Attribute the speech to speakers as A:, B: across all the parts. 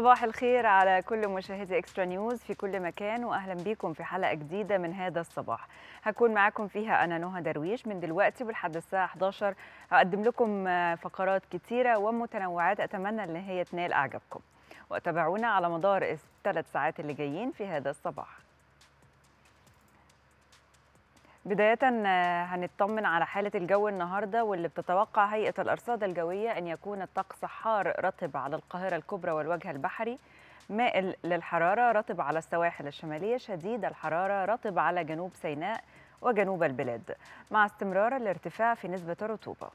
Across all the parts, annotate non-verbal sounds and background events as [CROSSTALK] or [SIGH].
A: صباح الخير على كل مشاهدي اكسترا نيوز في كل مكان واهلا بيكم في حلقة جديدة من هذا الصباح. هكون معاكم فيها أنا نهى درويش من دلوقتي ولحد الساعة 11 هقدم لكم فقرات كتيرة ومتنوعات أتمنى إن هي تنال أعجابكم. وتابعونا على مدار الثلاث ساعات اللي جايين في هذا الصباح. بداية هنطمن على حالة الجو النهاردة واللي بتتوقع هيئة الأرصاد الجوية أن يكون الطقس حار رطب على القاهرة الكبرى والوجه البحري مائل للحرارة رطب على السواحل الشمالية شديد الحرارة رطب على جنوب سيناء وجنوب البلاد. مع استمرار الارتفاع في نسبة الرطوبة.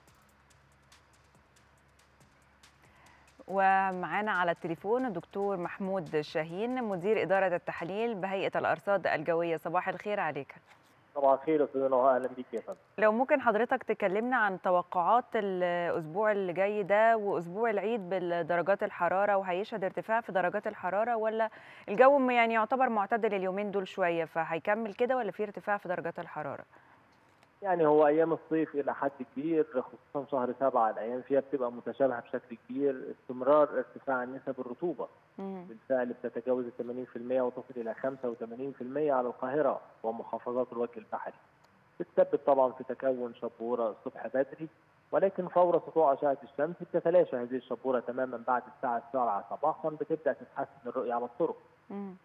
A: ومعانا على التليفون الدكتور محمود شاهين مدير إدارة التحليل بهيئة الأرصاد الجوية. صباح الخير عليك.
B: صباح الخير أستاذ نهى أهلا بيك يا فندم
A: لو ممكن حضرتك تكلمنا عن توقعات الأسبوع اللي جاي ده وأسبوع العيد بدرجات الحرارة وهيشهد ارتفاع في درجات الحرارة ولا الجو يعني يعتبر معتدل اليومين دول شوية فهيكمل كده ولا في ارتفاع في درجات الحرارة؟
B: يعني هو أيام الصيف إلى حد كبير خصوصا شهر سبعة الأيام فيها بتبقى متشابهة بشكل كبير استمرار ارتفاع نسب الرطوبة مم. بالفعل بتتجاوز 80% وتصل إلى 85% على القاهرة ومحافظات الوجه البحري. بتسبب طبعا في تكون شبورة الصبح بدري ولكن فور سطوع أشعة الشمس بتتلاشى هذه الشبورة تماما بعد الساعة السابعة صباحا بتبدأ تتحسن الرؤية على الطرق. مم.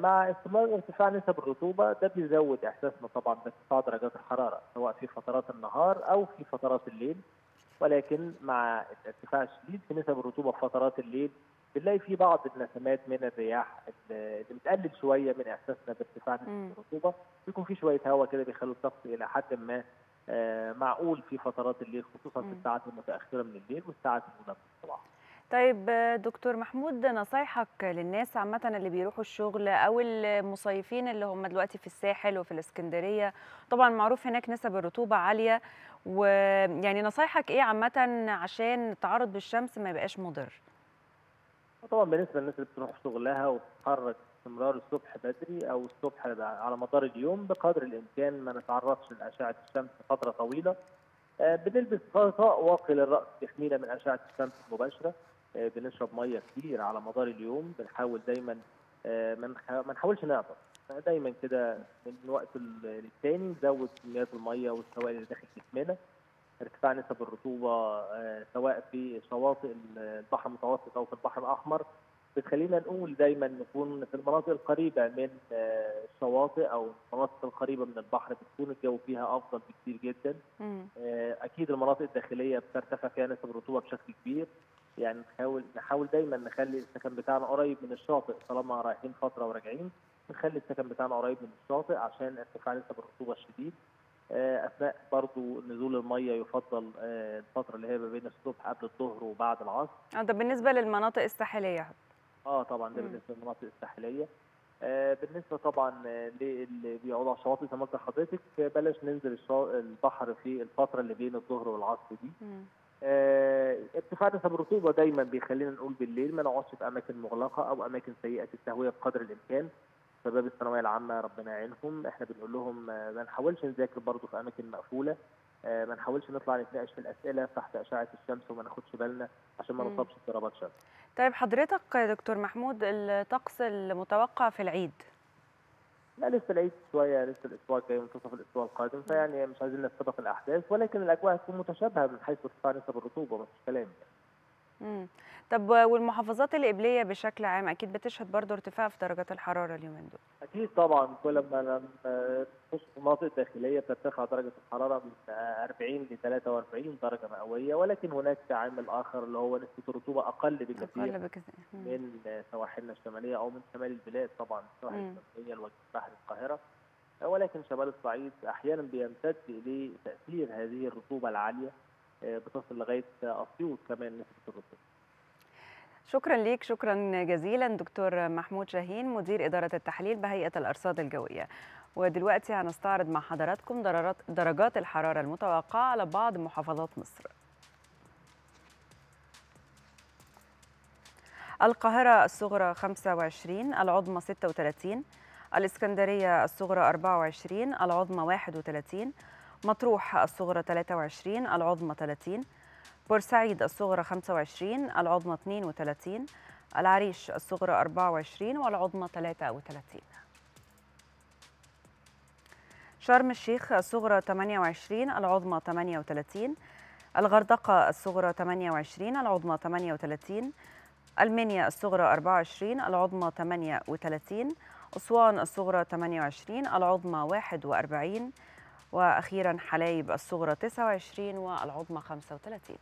B: مع استمرار ارتفاع نسب الرطوبة ده بيزود إحساسنا طبعا بارتفاع درجات الحرارة سواء في فترات النهار أو في فترات الليل. ولكن مع الارتفاع الشديد في نسب الرطوبة في فترات الليل بنلاقي في بعض النسمات من الرياح اللي بتقلل شوية من إحساسنا بارتفاع نسبه الرطوبة. بيكون في شوية هواء كده بيخلوا الطقس إلى حد ما معقول في فترات الليل خصوصا في الساعات المتأخرة من الليل والساعات الاولى من الصباح.
A: طيب دكتور محمود نصايحك للناس عامة اللي بيروحوا الشغل أو المصيفين اللي هم دلوقتي في الساحل وفي الإسكندرية. طبعا معروف هناك نسب الرطوبة عالية ويعني نصايحك إيه عامة عشان التعرض بالشمس ما يبقاش مضر؟
B: طبعا بالنسبة للناس اللي بتروح شغلها وبتتحرك استمرار الصبح بدري أو الصبح على مدار اليوم بقدر الإمكان ما نتعرضش لأشعة الشمس فترة طويلة. بنلبس غطاء واقي للرأس يحمينا من أشعة الشمس المباشرة. بنشرب مية كتير على مدار اليوم بنحاول دايما ما نحاولش نعطس دايما كده من وقت للتاني نزود كميات المية والسوائل اللي داخل جسمنا ارتفاع نسب الرطوبة سواء في شواطئ البحر المتوسط أو في البحر الأحمر. بتخلينا نقول دايما نكون في المناطق القريبة من الشواطئ أو المناطق القريبة من البحر بتكون الجو فيها أفضل بكتير جدا. أكيد المناطق الداخلية بترتفع فيها نسب الرطوبة بشكل كبير. يعني نحاول نحاول دايما نخلي السكن بتاعنا قريب من الشاطئ طالما رايحين فترة وراجعين. نخلي السكن بتاعنا قريب من الشاطئ عشان ارتفاع نسب الرطوبه الشديد. أثناء برضو نزول المية يفضل الفترة اللي هي ما بين الصبح قبل الظهر وبعد العصر.
A: آه ده بالنسبة للمناطق الساحلية.
B: آه طبعا ده بالنسبة للمناطق الساحلية. آه بالنسبة طبعا للي بيقعدوا على الشواطئ زي ما قلت لحضرتك بلاش ننزل البحر في الفترة اللي بين الظهر والعصر دي. آه ارتفاع نسب الرطوبه دايما بيخلينا نقول بالليل ما نقعدش في أماكن مغلقة أو أماكن سيئة التهويه بقدر الإمكان. شباب الثانوية العامة ربنا يعينهم. إحنا بنقول لهم آه ما نحاولش نذاكر برضه في أماكن مقفولة. آه ما نحاولش نطلع نتناقش في الأسئلة تحت أشعة الشمس وما ناخدش بالنا عشان ما نصابش بضربات شمس.
A: طيب حضرتك دكتور محمود الطقس المتوقع في العيد
B: لا لسه العيد شوية لسه الأسبوع الجاي منتصف الأسبوع القادم فيعني مش عايزين نستبق الأحداث ولكن الأجواء هتكون متشابهة من حيث ارتفاع نسب الرطوبة مفيش كلام يعني.
A: طب والمحافظات القبليه بشكل عام أكيد بتشهد برضه ارتفاع في درجات الحرارة اليومين دول.
B: أكيد طبعا كل ما في المناطق الداخليه بترتفع درجة الحرارة من 40 ل 43 درجة مئوية ولكن هناك عامل آخر اللي هو نسبة الرطوبة أقل بكثير
A: أقل بكثير.
B: من سواحلنا الشمالية أو من شمال البلاد طبعا السواحل الشمالية الوجه البحري القاهرة. ولكن شمال الصعيد أحيانا بيمتد اليه تاثير هذه الرطوبة العالية. بتصل لغاية اسيوط كمان نسبه الرطوبه.
A: شكرا ليك شكرا جزيلا دكتور محمود شاهين مدير إدارة التحليل بهيئة الأرصاد الجوية ودلوقتي هنستعرض مع حضراتكم درجات الحرارة المتوقعة على بعض محافظات مصر القاهرة الصغرى 25 العظمى 36 الإسكندرية الصغرى 24 العظمى 31 مطروح الصغرى 23 العظمى 30 بورسعيد الصغرى 25 العظمى 32 العريش الصغرى 24 والعظمى 33 شرم الشيخ الصغرى 28 العظمى 38 الغردقة الصغرى 28 العظمى 38 المنيا الصغرى 24 العظمى 38 أسوان الصغرى 28 العظمى 41 وأخيرا حلايب الصغرى 29 والعظمى 35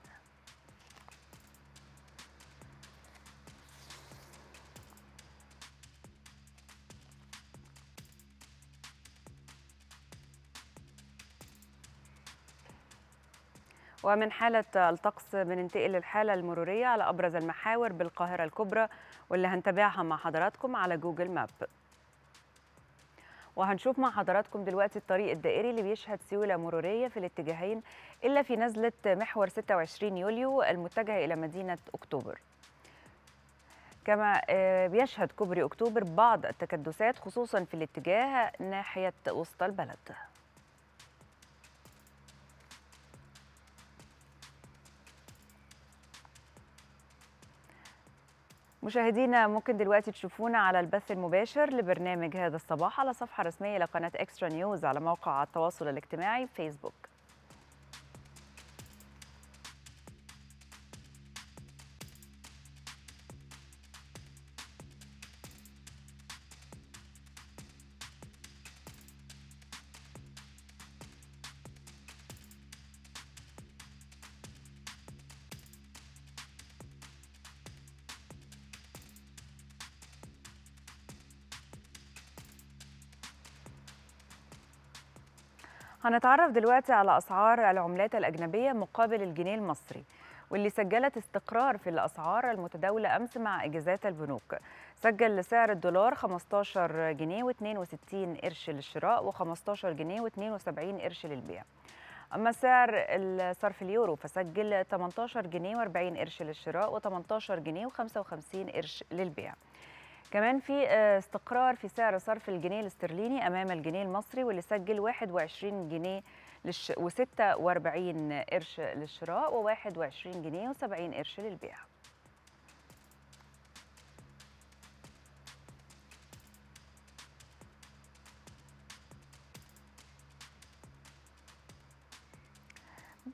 A: ومن حالة الطقس بننتقل للحالة المرورية على أبرز المحاور بالقاهرة الكبرى واللي هنتابعها مع حضراتكم على جوجل ماب. وهنشوف مع حضراتكم دلوقتي الطريق الدائري اللي بيشهد سيولة مرورية في الاتجاهين إلا في نزلة محور 26 يوليو المتجهة إلى مدينة أكتوبر. كما بيشهد كوبري أكتوبر بعض التكدسات خصوصا في الاتجاه ناحية وسط البلد. مشاهدينا ممكن دلوقتي تشوفونا على البث المباشر لبرنامج هذا الصباح على صفحة رسمية لقناة إكسترا نيوز على موقع التواصل الاجتماعي فيسبوك هنتعرف دلوقتي على أسعار العملات الأجنبية مقابل الجنيه المصري واللي سجلت استقرار في الأسعار المتداولة أمس مع إجازات البنوك. سجل سعر الدولار 15 جنيه و62 قرش للشراء و15 جنيه و72 قرش للبيع. أما سعر صرف اليورو فسجل 18 جنيه و40 قرش للشراء و18 جنيه و55 قرش للبيع. كمان في استقرار في سعر صرف الجنيه الاسترليني أمام الجنيه المصري واللي سجل 21 جنيه للش... و46 قرش للشراء و21 جنيه و70 قرش للبيع.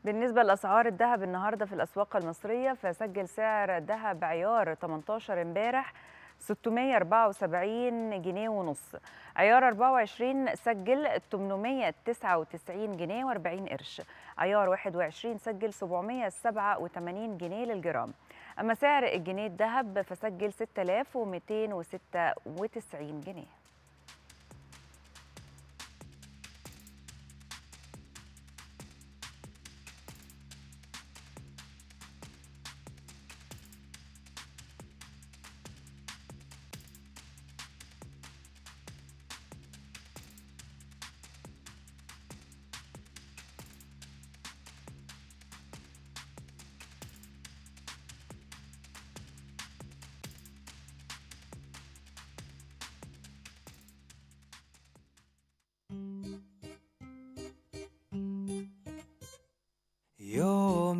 A: بالنسبة لأسعار الذهب النهاردة في الأسواق المصرية فسجل سعر الذهب عيار 18 امبارح 674 جنيه ونص. عيار 24 سجل 899 جنيه و40 قرش. عيار 21 سجل 787 جنيه للجرام. أما سعر الجنيه الذهب فسجل 6296 جنيه.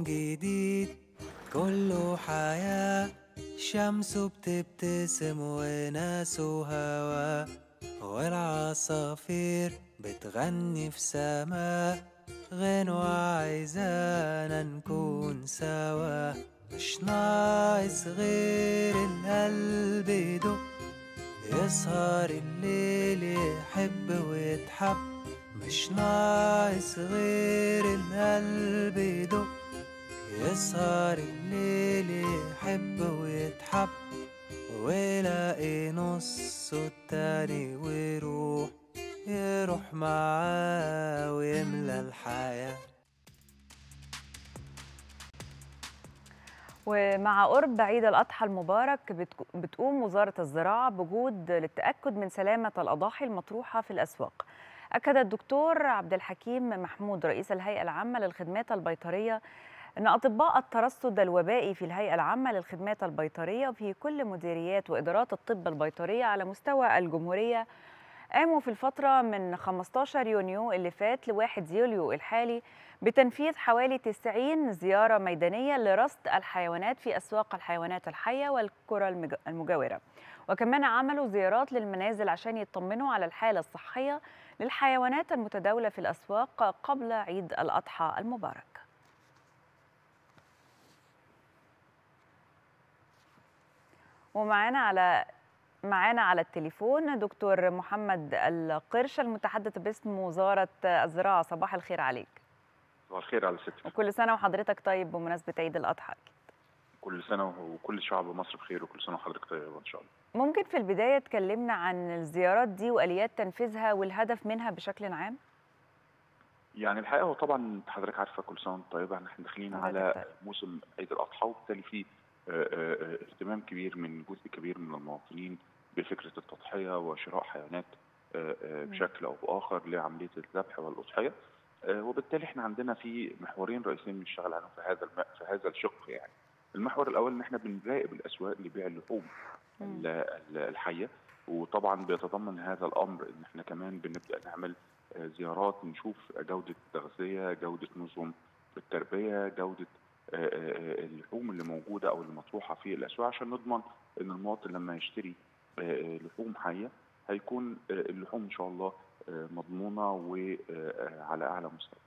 C: يوم جديد. كله حياة شمسه بتبتسم وناس وهوا. والعصافير بتغني في سماء. غنوة عايزانا نكون سوا. مش ناقص غير القلب يدق يسهر الليل يحب ويتحب مش ناقص غير القلب يدق يسهر الليل يحب ويتحب ويلاقي نصه التاني ويروح يروح معاه ويملى الحياة.
A: ومع قرب عيد الأضحى المبارك بتقوم وزارة الزراعة بجهود للتأكد من سلامة الأضاحي المطروحة في الأسواق. أكد الدكتور عبد الحكيم محمود رئيس الهيئة العامة للخدمات البيطرية أن أطباء الترصد الوبائي في الهيئة العامة للخدمات البيطرية في كل مديريات وإدارات الطب البيطرية على مستوى الجمهورية قاموا في الفترة من 15 يونيو اللي فات ل 1 يوليو الحالي بتنفيذ حوالي 90 زيارة ميدانية لرصد الحيوانات في أسواق الحيوانات الحية والقرى المج- المجاورة. وكمان عملوا زيارات للمنازل عشان يطمنوا على الحالة الصحية للحيوانات المتداولة في الأسواق قبل عيد الأضحى المبارك. ومعانا على معانا على التليفون دكتور محمد القرش المتحدث باسم وزارة الزراعة. صباح الخير عليك.
D: صباح الخير على ست
A: وكل سنة وحضرتك طيب بمناسبة عيد الأضحى.
D: كل سنة وكل شعب مصر بخير وكل سنة وحضرتك طيبة إن شاء الله.
A: ممكن في البداية تكلمنا عن الزيارات دي وآليات تنفيذها والهدف منها بشكل عام؟
D: يعني الحقيقة هو طبعا حضرتك عارفة كل سنة وأنت طيبة إحنا داخلين على
A: طيب.
D: موسم عيد الأضحى وبالتالي في اهتمام كبير من جزء كبير من المواطنين بفكرة التضحية وشراء حيوانات آه، آه،. بشكل أو بآخر لعملية الذبح والأضحية. آه، وبالتالي إحنا عندنا في محورين رئيسيين بنشتغل عليهم في هذا الم... في هذا الشق يعني. المحور الأول إن إحنا بنراقب الأسواق لبيع اللحوم الحية. وطبعا بيتضمن هذا الأمر إن إحنا كمان بنبدأ نعمل آه، زيارات نشوف جودة التغذية جودة نظم التربية جودة آه، آه، اللحوم اللي موجودة أو اللي مطروحة في الأسواق عشان نضمن إن المواطن لما يشتري آه، آه، لحوم حية هيكون آه، اللحوم إن شاء الله آه، مضمونة وعلى أعلى مستوى.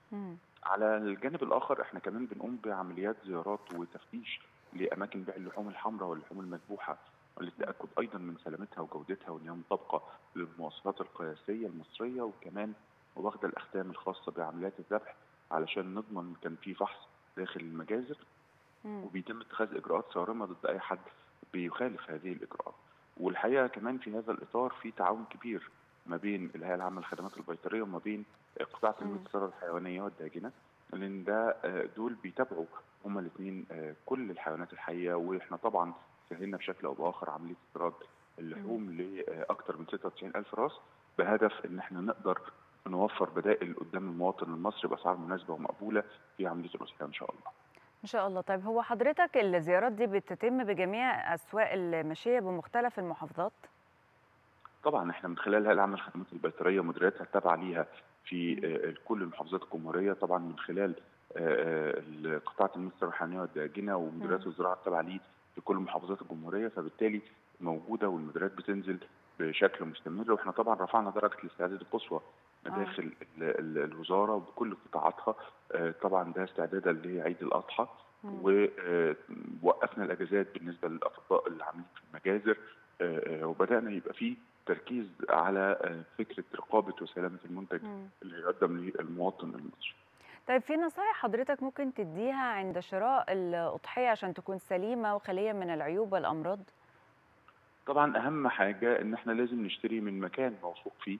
D: على الجانب الآخر إحنا كمان بنقوم بعمليات زيارات وتفتيش لأماكن بيع اللحوم الحمراء واللحوم المذبوحة للتاكد أيضا من سلامتها وجودتها وان هي مطابقه للمواصفات القياسية المصرية وكمان واخدة الأختام الخاصة بعمليات الذبح علشان نضمن كان في فحص داخل المجازر
A: مم.
D: وبيتم اتخاذ إجراءات صارمة ضد أي حد بيخالف هذه الإجراءات. والحقيقة كمان في هذا الإطار في تعاون كبير ما بين الهيئة العامة للخدمات البيطرية وما بين قطاع
A: تنمية.
D: الثروه الحيوانية والداجنة لأن ده آه، دول بيتابعوا هما الاثنين كل الحيوانات الحية وإحنا طبعا سهلنا بشكل أو بآخر عملية استيراد اللحوم لاكثر من 96 ألف راس بهدف إن إحنا نقدر نوفر بدائل قدام المواطن المصري بأسعار مناسبة ومقبولة في عملية الاضحيه إن شاء الله.
A: إن شاء الله طيب هو حضرتك الزيارات دي بتتم بجميع أسواق الماشية بمختلف المحافظات؟
D: طبعا إحنا من خلال هيئه العامه للخدمات البيطرية ومديرياتها التابعة ليها في آه، كل المحافظات الجمهورية طبعا من خلال آه، آه، قطاع تنميه الثروه الحيوانيه والداجنه ومديريات. الزراعه التابعة ليه في كل محافظات الجمهورية فبالتالي موجودة والمديريات بتنزل بشكل مستمر وإحنا طبعا رفعنا درجة الاستعداد القصوى
A: آه.
D: داخل ال- ال- الوزارة بكل قطاعاتها آه، طبعا ده استعدادا لعيد
A: الأضحى.
D: ووقفنا الأجازات بالنسبة للأطباء اللي عاملين في المجازر آه، آه، وبدأنا يبقى في تركيز على آه، فكرة رقابة وسلامة المنتج. اللي يقدم للمواطن المصري.
A: طيب في نصايح حضرتك ممكن تديها عند شراء الأضحية عشان تكون سليمة وخالية من العيوب والأمراض؟
D: طبعا أهم حاجة إن إحنا لازم نشتري من مكان موثوق فيه.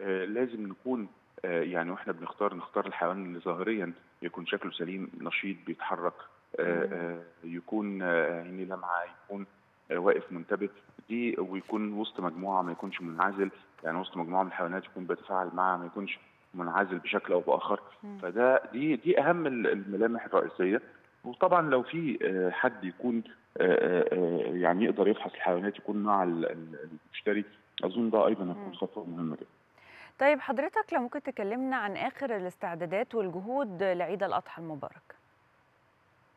D: آه، لازم نكون آه، يعني وإحنا بنختار نختار الحيوان اللي ظاهريا يكون شكله سليم نشيط بيتحرك آه،. آه، يكون آه، عينيه لمعه يكون آه، واقف منتبه دي ويكون وسط مجموعة ما يكونش منعزل يعني وسط مجموعة من الحيوانات يكون بيتفاعل معها ما يكونش منعزل بشكل أو
A: بآخر.
D: فده دي دي أهم ال- الملامح الرئيسية وطبعا لو في حد يكون يعني يقدر يفحص الحيوانات يكون مع ال- ال- المشتري. أظن ده
A: أيضا.
D: هيكون خطوة مهمة جدا.
A: طيب حضرتك لو ممكن تكلمنا عن آخر الاستعدادات والجهود لعيد الأضحى المبارك.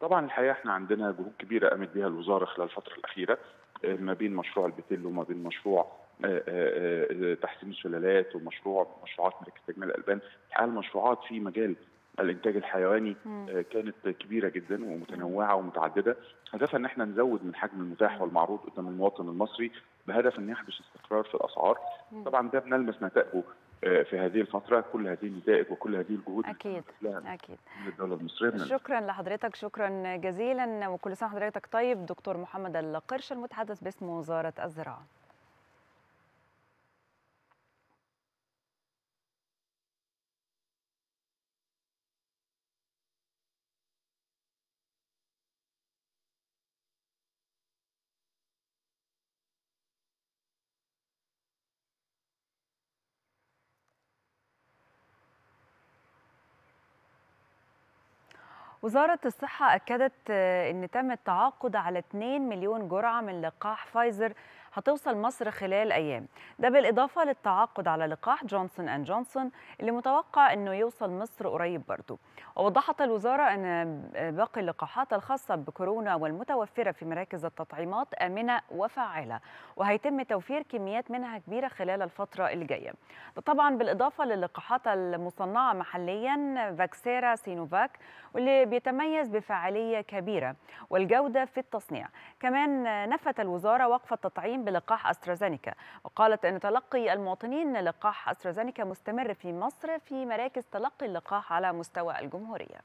D: طبعا الحقيقة إحنا عندنا جهود كبيرة قامت بها الوزارة خلال الفترة الأخيرة آه، ما بين مشروع البتيل وما بين مشروع آه، آه، آه، تحسين السلالات ومشروع مشروعات مراكز تجميل الألبان. الحقيقة المشروعات في مجال الإنتاج الحيواني. آه، كانت كبيرة جدا ومتنوعة ومتعددة. هدفها إن إحنا نزود من حجم المتاح والمعروض قدام المواطن المصري بهدف إن يحدث استقرار في
A: الأسعار.
D: طبعا ده بنلمس نتائجه آه، في هذه الفترة. كل هذه النتائج وكل هذه الجهود
A: أكيد أكيد.
D: من المصرية بنلمس.
A: شكرا لحضرتك شكرا جزيلا. وكل سنة حضرتك طيب دكتور محمد القرش المتحدث باسم وزارة الزراعة. وزارة الصحة أكدت آه، أن تم التعاقد على 2 مليون جرعة من لقاح فايزر هتوصل مصر خلال أيام. ده بالإضافة للتعاقد على لقاح جونسون أند جونسون اللي متوقع أنه يوصل مصر قريب برضه. ووضحت الوزارة أن باقي اللقاحات الخاصة بكورونا والمتوفرة في مراكز التطعيمات آمنة وفعالة وهيتم توفير كميات منها كبيرة خلال الفترة الجاية. ده طبعا بالإضافة للقاحات المصنعة محليا فاكسيرا سينوفاك واللي بيتميز بفاعلية كبيرة والجودة في التصنيع. كمان نفت الوزارة وقف التطعيم بلقاح أسترازينيكا. وقالت أن تلقي المواطنين لقاح أسترازينيكا مستمر في مصر في مراكز تلقي اللقاح على مستوى الجمهورية.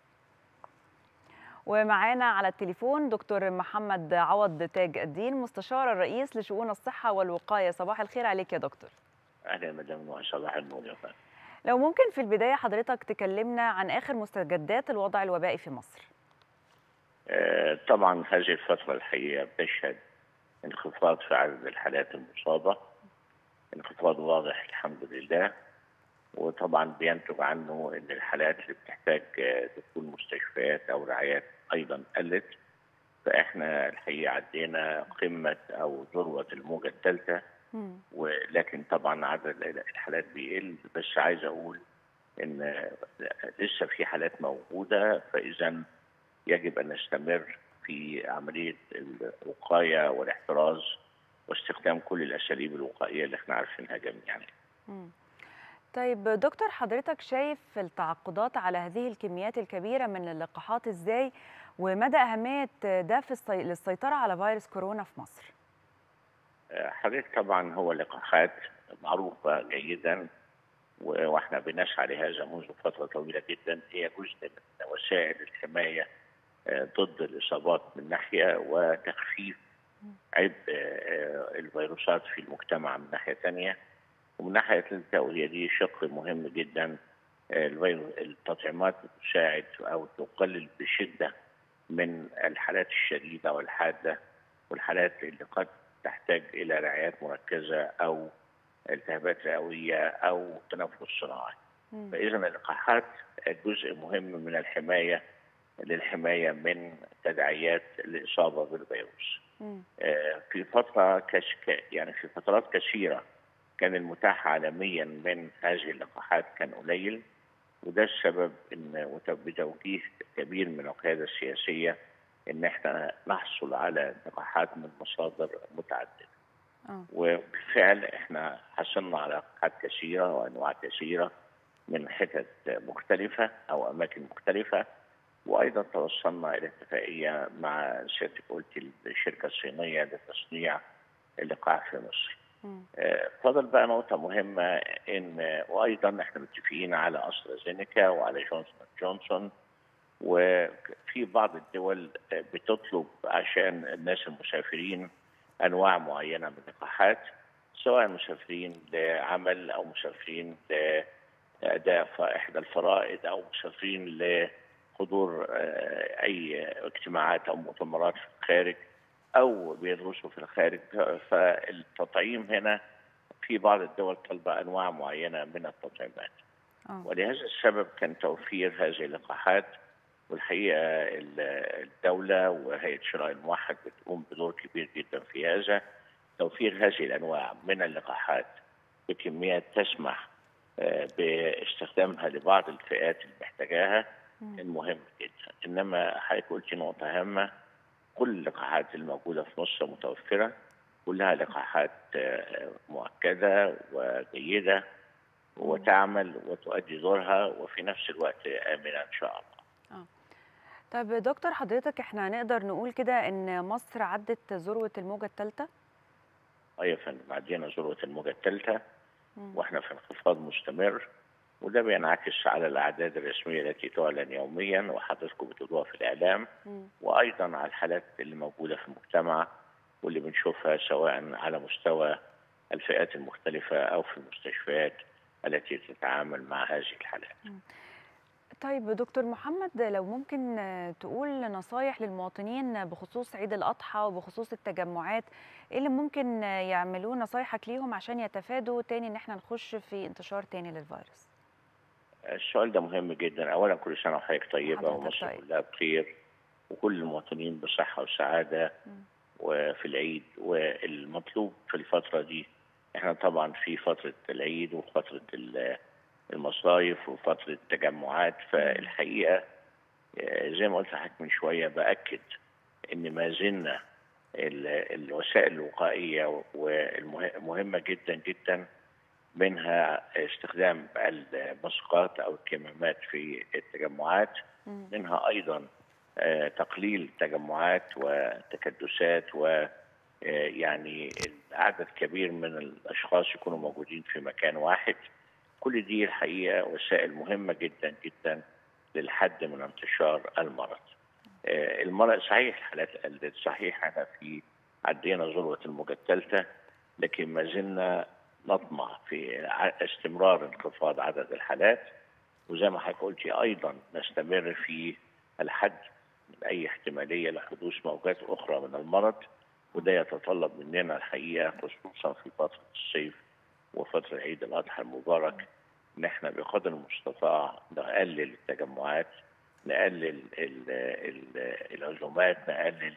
A: ومعانا على التليفون دكتور محمد عوض تاج الدين مستشار الرئيس لشؤون الصحة والوقاية. صباح الخير عليك يا دكتور.
E: أهلا يا مدام نوح صباح النور يا فندم
A: لو ممكن في البداية حضرتك تكلمنا عن آخر مستجدات الوضع الوبائي في مصر.
E: آه، طبعا هذه الفترة الحقيقة بتشهد انخفاض في عدد الحالات المصابة. انخفاض واضح الحمد لله. وطبعا بينتج عنه إن الحالات اللي بتحتاج آه، دخول مستشفيات أو رعايات أيضا قلت. فإحنا الحقيقة عدينا قمة أو ذروة الموجة الثالثة.
A: مم.
E: ولكن طبعا عدد الحالات بيقل. بس عايز أقول إن لسه في حالات موجودة. فاذا يجب أن نستمر في عملية الوقاية والاحتراز واستخدام كل الأساليب الوقائية اللي إحنا عارفينها جميعا.
A: طيب دكتور حضرتك شايف التعاقدات على هذه الكميات الكبيرة من اللقاحات إزاي ومدى أهمية ده في السي... للسيطرة على فيروس كورونا في مصر؟
E: حضرتك طبعا هو لقاحات معروفة جيدا وإحنا بنسعى لهذا منذ فترة طويلة جدا هي جزء من وسائل الحماية آه، ضد الإصابات من ناحية وتخفيف عبء آه، الفيروسات في المجتمع من ناحية ثانية. ومن ناحية ثالثه وهي دي شق مهم جدا. الفيروس التطعيمات بتساعد أو تقلل بشدة من الحالات الشديدة والحادة والحالات اللي قد تحتاج إلى رعايات مركزة أو التهابات رئوية أو تنفس صناعي. فاذا اللقاحات جزء مهم من الحماية للحماية من تداعيات الإصابة بالفيروس. آه، في فترة كش يعني في فترات كثيرة كان المتاح عالميا من هذه اللقاحات كان قليل وده السبب إن بتوجيه كبير من القيادة السياسية إن إحنا نحصل على لقاحات من مصادر متعددة.
A: آه.
E: وبالفعل إحنا حصلنا على لقاحات كثيرة وأنواع كثيرة من حتت مختلفة أو أماكن مختلفة وأيضا توصلنا إلى اتفاقيه مع سيادتك قلت الشركة الصينية لتصنيع اللقاح في مصر. آه، فضل بقى نقطة مهمة إن وأيضا إحنا متفقين على أسترازينيكا وعلى جونسون جونسون وفي بعض الدول بتطلب عشان الناس المسافرين أنواع معينة من اللقاحات سواء مسافرين لعمل أو مسافرين لأداء إحدى الفرائض أو مسافرين لحضور آه، أي اجتماعات أو مؤتمرات في الخارج أو بيدرسوا في الخارج فالتطعيم هنا في بعض الدول طالبه أنواع معينة من التطعيمات
A: آه.
E: ولهذا السبب كان توفير هذه اللقاحات والحقيقة ال- الدولة وهيئة شراء الموحد بتقوم بدور كبير جدا في هذا توفير هذه الأنواع من اللقاحات بكميات تسمح آه، باستخدامها لبعض الفئات اللي محتاجاها. المهم جدا. إنما حضرتك قلتي نقطة هامة كل اللقاحات الموجودة في مصر متوفرة كلها لقاحات آه، مؤكدة وجيدة وتعمل وتؤدي دورها وفي نفس الوقت آمنة إن شاء الله.
A: طيب دكتور حضرتك إحنا نقدر نقول كده إن مصر عدت ذروة الموجة الثالثة؟
E: أي يا فندم عدينا ذروة الموجة الثالثة
A: مم.
E: وإحنا في انخفاض مستمر. وده بينعكس على الأعداد الرسمية التي تعلن يوميا وحضراتكم بتقولوها في الإعلام
A: مم.
E: وأيضا على الحالات اللي موجودة في المجتمع واللي بنشوفها سواء على مستوى الفئات المختلفة أو في المستشفيات التي تتعامل مع هذه الحالات.
A: طيب دكتور محمد لو ممكن تقول نصايح للمواطنين بخصوص عيد الأضحى وبخصوص التجمعات إيه اللي ممكن يعملوه نصايحك ليهم عشان يتفادوا تاني إن إحنا نخش في انتشار تاني للفيروس
E: السؤال ده مهم جدا، اولا كل سنة وحضرتك
A: طيبة
E: ومصر
A: طيب.
E: كلها بخير. وكل المواطنين بصحة وسعادة
A: مم.
E: وفي العيد والمطلوب في الفترة دي. إحنا طبعا في فترة العيد وفترة ال- المصايف وفترة التجمعات. فالحقيقة آه، زي ما قلت لحضرتك من شوية بأكد إن ما زلنا ال- الوسائل الوقائية ومهمة جدا جدا. منها استخدام المسقات أو الكمامات في التجمعات. منها أيضا آه، تقليل تجمعات وتكدسات و آه، يعني عدد كبير من الأشخاص يكونوا موجودين في مكان واحد كل دي الحقيقة وسائل مهمة جدا جدا للحد من انتشار المرض آه، المرض صحيح الحالات قلت صحيح إحنا في عدينا ذروة الموجة الثالثة لكن ما زلنا نطمع في استمرار انخفاض عدد الحالات وزي ما حضرتك قلتي أيضا نستمر في الحد من أي احتمالية لحدوث موجات أخرى من المرض وده يتطلب مننا الحقيقة خصوصا في فترة الصيف وفترة عيد الأضحى المبارك إن إحنا بقدر المستطاع نقلل التجمعات نقلل ال- ال- العزومات نقلل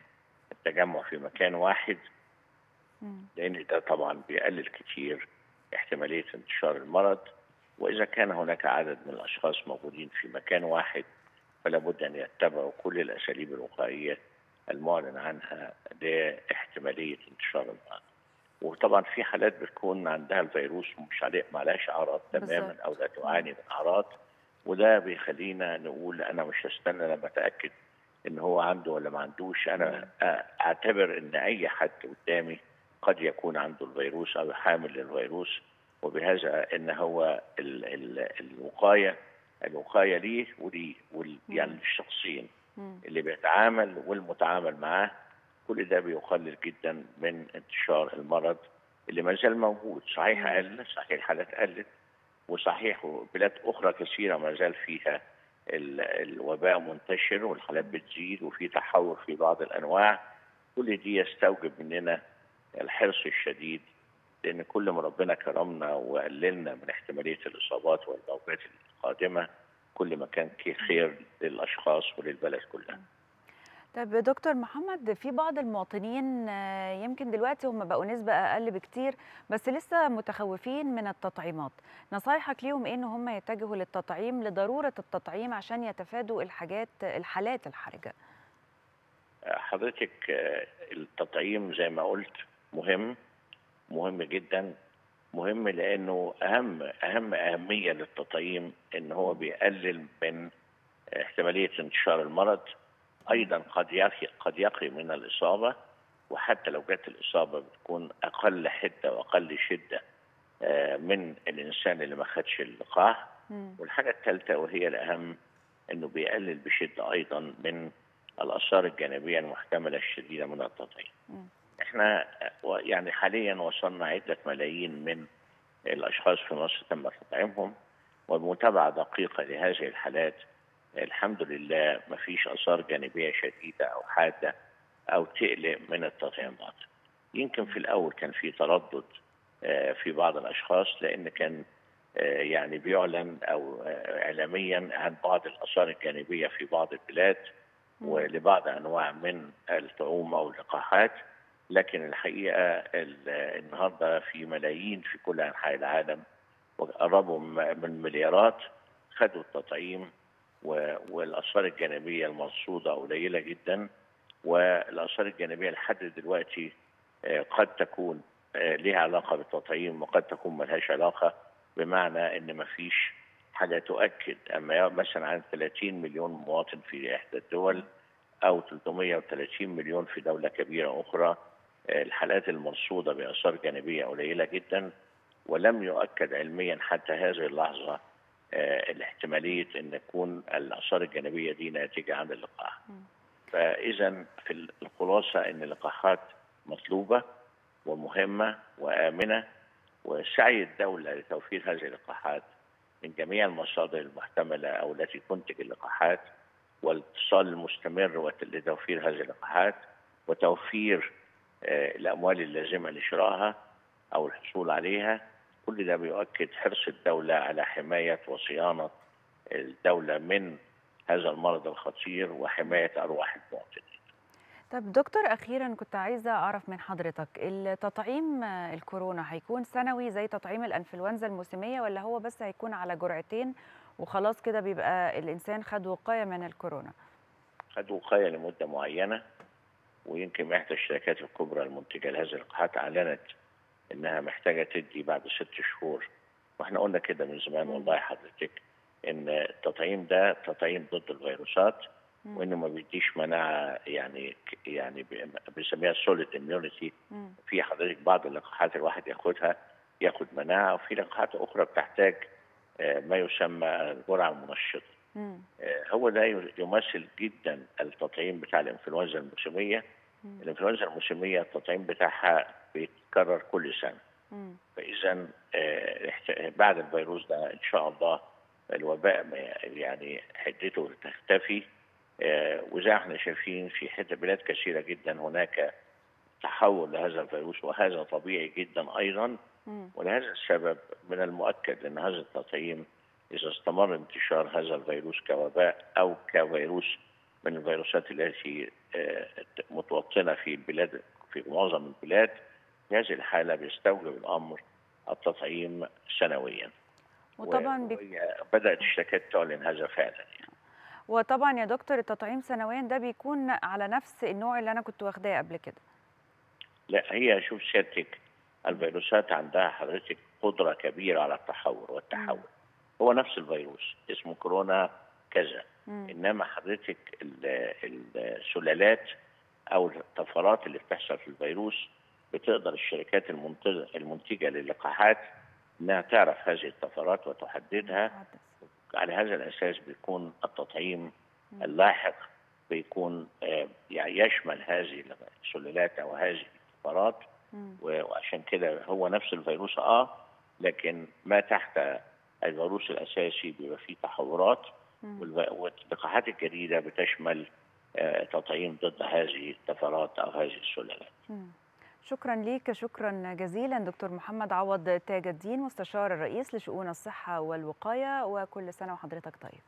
E: التجمع في مكان واحد. لأن ده طبعا بيقلل كتير احتمالية انتشار المرض وإذا كان هناك عدد من الأشخاص موجودين في مكان واحد فلا بد أن يتبعوا كل الأساليب الوقائية المعلن عنها لاحتمالية انتشار المرض. وطبعا في حالات بتكون عندها الفيروس ومش عليه ما لهاش أعراض تماما. أو لا تعاني من أعراض وده بيخلينا نقول أنا مش هستنى لما اتاكد إن هو عنده ولا ما عندوش أنا أعتبر إن أي حد قدامي قد يكون عنده الفيروس أو حامل للفيروس وبهذا إن هو ال ال الوقاية الوقاية ليه وليه وال يعني الشخصين
A: مم.
E: اللي بيتعامل والمتعامل معاه كل ده بيقلل جدا من انتشار المرض اللي ما زال موجود صحيح. قل صحيح الحالات قلت وصحيح بلاد أخرى كثيرة ما زال فيها ال- الوباء منتشر والحالات بتزيد وفي تحور في بعض الأنواع كل دي يستوجب مننا الحرص الشديد لأن كل ما ربنا كرمنا وقللنا من احتمالية الإصابات والموجات القادمة كل ما كان خير للأشخاص وللبلد كلها.
A: طيب دكتور محمد في بعض المواطنين آه، يمكن دلوقتي هم بقوا نسبة أقل بكتير بس لسه متخوفين من التطعيمات نصايحك ليهم إيه إن هم يتجهوا للتطعيم لضرورة التطعيم عشان يتفادوا الحاجات الحالات الحرجة
E: حضرتك آه، التطعيم زي ما قلت مهم مهم جدا مهم لأنه أهم أهم أهمية للتطعيم إن هو بيقلل من احتمالية انتشار المرض أيضا قد يقي قد يقي من الإصابة وحتى لو جت الإصابة بتكون أقل حدة وأقل شدة آه، من الإنسان اللي ما خدش اللقاح
A: مم.
E: والحاجة الثالثة وهي الأهم أنه بيقلل بشدة أيضا من الآثار الجانبية المحتملة الشديدة من التطعيم. إحنا يعني حاليا وصلنا عدة ملايين من الأشخاص في مصر تم تطعيمهم ومتابعة دقيقة لهذه الحالات الحمد لله ما فيش آثار جانبية شديدة أو حادة أو تقلق من التطعيمات. يمكن في الأول كان في تردد آه، في بعض الأشخاص لأن كان آه، يعني بيعلن أو آه، اعلاميا عن بعض الآثار الجانبية في بعض البلاد ولبعض أنواع من الطعوم أو اللقاحات لكن الحقيقة ال- النهارده في ملايين في كل أنحاء العالم وقربوا من مليارات خدوا التطعيم والاثار الجانبية المرصوده قليلة جدا والاثار الجانبية لحد دلوقتي آه، قد تكون آه، لها علاقة بالتطعيم وقد تكون ملهاش علاقة بمعنى إن ما فيش حاجة تؤكد. أما مثلا عن 30 مليون مواطن في إحدى الدول أو 330 مليون في دولة كبيرة أخرى الحالات المرصوده بآثار جانبية قليلة جدا ولم يؤكد علميا حتى هذه اللحظة آه، الاحتمالية إن تكون الآثار الجانبية دي ناتجة عن اللقاح. فاذا في الخلاصة إن اللقاحات مطلوبة ومهمة وآمنة وسعي الدولة لتوفير هذه اللقاحات من جميع المصادر المحتملة أو التي تنتج اللقاحات والاتصال المستمر لتوفير هذه اللقاحات وتوفير الأموال اللازمة لشرائها أو الحصول عليها. كل ده بيؤكد حرص الدولة على حماية وصيانة الدولة من هذا المرض الخطير وحماية أرواح المواطنين.
A: طب دكتور أخيرا كنت عايزة أعرف من حضرتك التطعيم آه، الكورونا هيكون سنوي زي تطعيم الأنفلونزا الموسمية ولا هو بس هيكون على جرعتين وخلاص كده بيبقى الإنسان خد وقاية من الكورونا؟
E: خد وقاية لمدة معينة. ويمكن إحدى الشركات الكبرى المنتجة لهذه اللقاحات أعلنت إنها محتاجة تدي بعد ست شهور وإحنا قلنا كده من زمان. والله حضرتك إن التطعيم ده تطعيم ضد الفيروسات. وإنه ما بيديش مناعة يعني يعني بنسميها solid
A: immunity.
E: في حضرتك بعض اللقاحات الواحد ياخدها ياخد مناعة وفي لقاحات أخرى بتحتاج آه، ما يسمى الجرعه المنشطه. آه، هو ده يمثل جدا التطعيم بتاع الإنفلونزا
A: الموسمية.
E: الانفلونزا الموسمية التطعيم بتاعها بيتكرر كل
A: سنة.
E: فإذا آه، بعد الفيروس ده إن شاء الله الوباء يعني حدته تختفي آه، وزي ما إحنا شايفين في حتى بلاد كثيرة جدا هناك تحول لهذا الفيروس وهذا طبيعي جدا
A: أيضا.
E: ولهذا السبب من المؤكد إن هذا التطعيم إذا استمر انتشار هذا الفيروس كوباء أو كفيروس من الفيروسات التي متوطنة في البلاد في معظم البلاد في هذه الحالة بيستوجب الأمر التطعيم سنويا
A: وطبعا.
E: وهي بدأت الشركات تعلن هذا فعلا يعني.
A: وطبعا يا دكتور التطعيم سنويا ده بيكون على نفس النوع اللي أنا كنت واخداه قبل كده
E: لا هي شوف سيادتك الفيروسات عندها حضرتك قدرة كبيرة على التحور والتحول هو نفس الفيروس اسمه كورونا كذا
A: مم.
E: إنما حضرتك ال- السلالات أو الطفرات اللي بتحصل في الفيروس بتقدر الشركات المنتجة للقاحات إنها تعرف هذه الطفرات وتحددها. على هذا الأساس بيكون التطعيم. اللاحق بيكون آه، يعني يشمل هذه السلالات أو هذه الطفرات وعشان كده هو نفس الفيروس آه لكن ما تحت الفيروس الأساسي بيبقى فيه تحورات واللقاحات الجديدة بتشمل آه، تطعيم ضد هذه الطفرات أو هذه السلالات.
A: شكرا ليك شكرا جزيلا دكتور محمد عوض تاج الدين مستشار الرئيس لشؤون الصحة والوقاية وكل سنة وحضرتك طيب.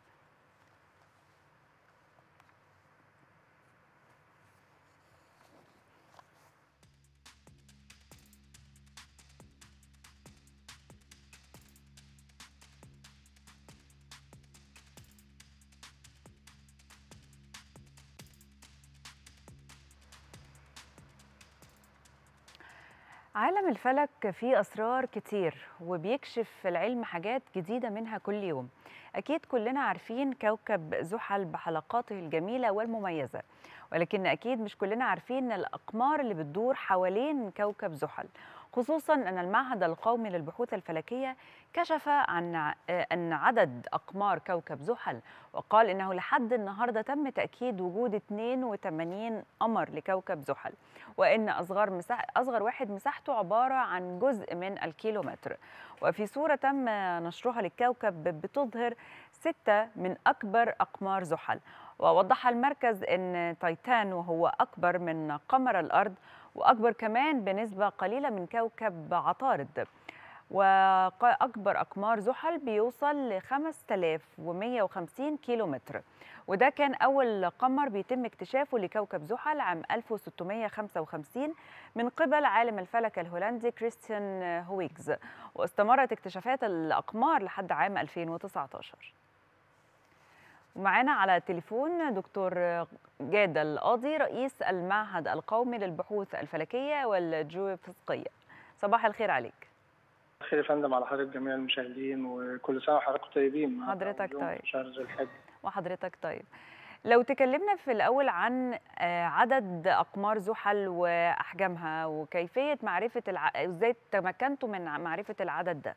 A: الفلك فيه أسرار كتير وبيكشف العلم حاجات جديدة منها كل يوم. أكيد كلنا عارفين كوكب زحل بحلقاته الجميلة والمميزة. ولكن أكيد مش كلنا عارفين الأقمار اللي بتدور حوالين كوكب زحل خصوصا أن المعهد القومي للبحوث الفلكية كشف عن ع- أن عدد أقمار كوكب زحل وقال إنه لحد النهاردة تم تأكيد وجود 82 قمر لكوكب زحل وإن أصغر مساح أصغر واحد مساحته عبارة عن جزء من الكيلومتر. وفي صورة تم نشرها للكوكب بتظهر ستة من أكبر أقمار زحل. ووضح المركز أن تايتان وهو أكبر من قمر الأرض وأكبر كمان بنسبة قليلة من كوكب عطارد. وأكبر أقمار زحل بيوصل ل 5150 كيلومتر. وده كان أول قمر بيتم اكتشافه لكوكب زحل عام 1655 من قبل عالم الفلك الهولندي كريستيان هويجز. واستمرت اكتشافات الأقمار لحد عام 2019 ومعانا على التليفون دكتور جاد القاضي رئيس المعهد القومي للبحوث الفلكية والجيوفيزيقية صباح الخير عليك.
F: خير يا فندم على حضرتك جميع المشاهدين وكل سنة وحضراتكم طيبين.
A: حضرتك طيب.
F: شهر ذي الحجه
A: وحضرتك طيب. لو تكلمنا في الأول عن آه، عدد أقمار زحل وأحجامها وكيفية معرفة الع... إزاي تمكنتوا من معرفة العدد ده؟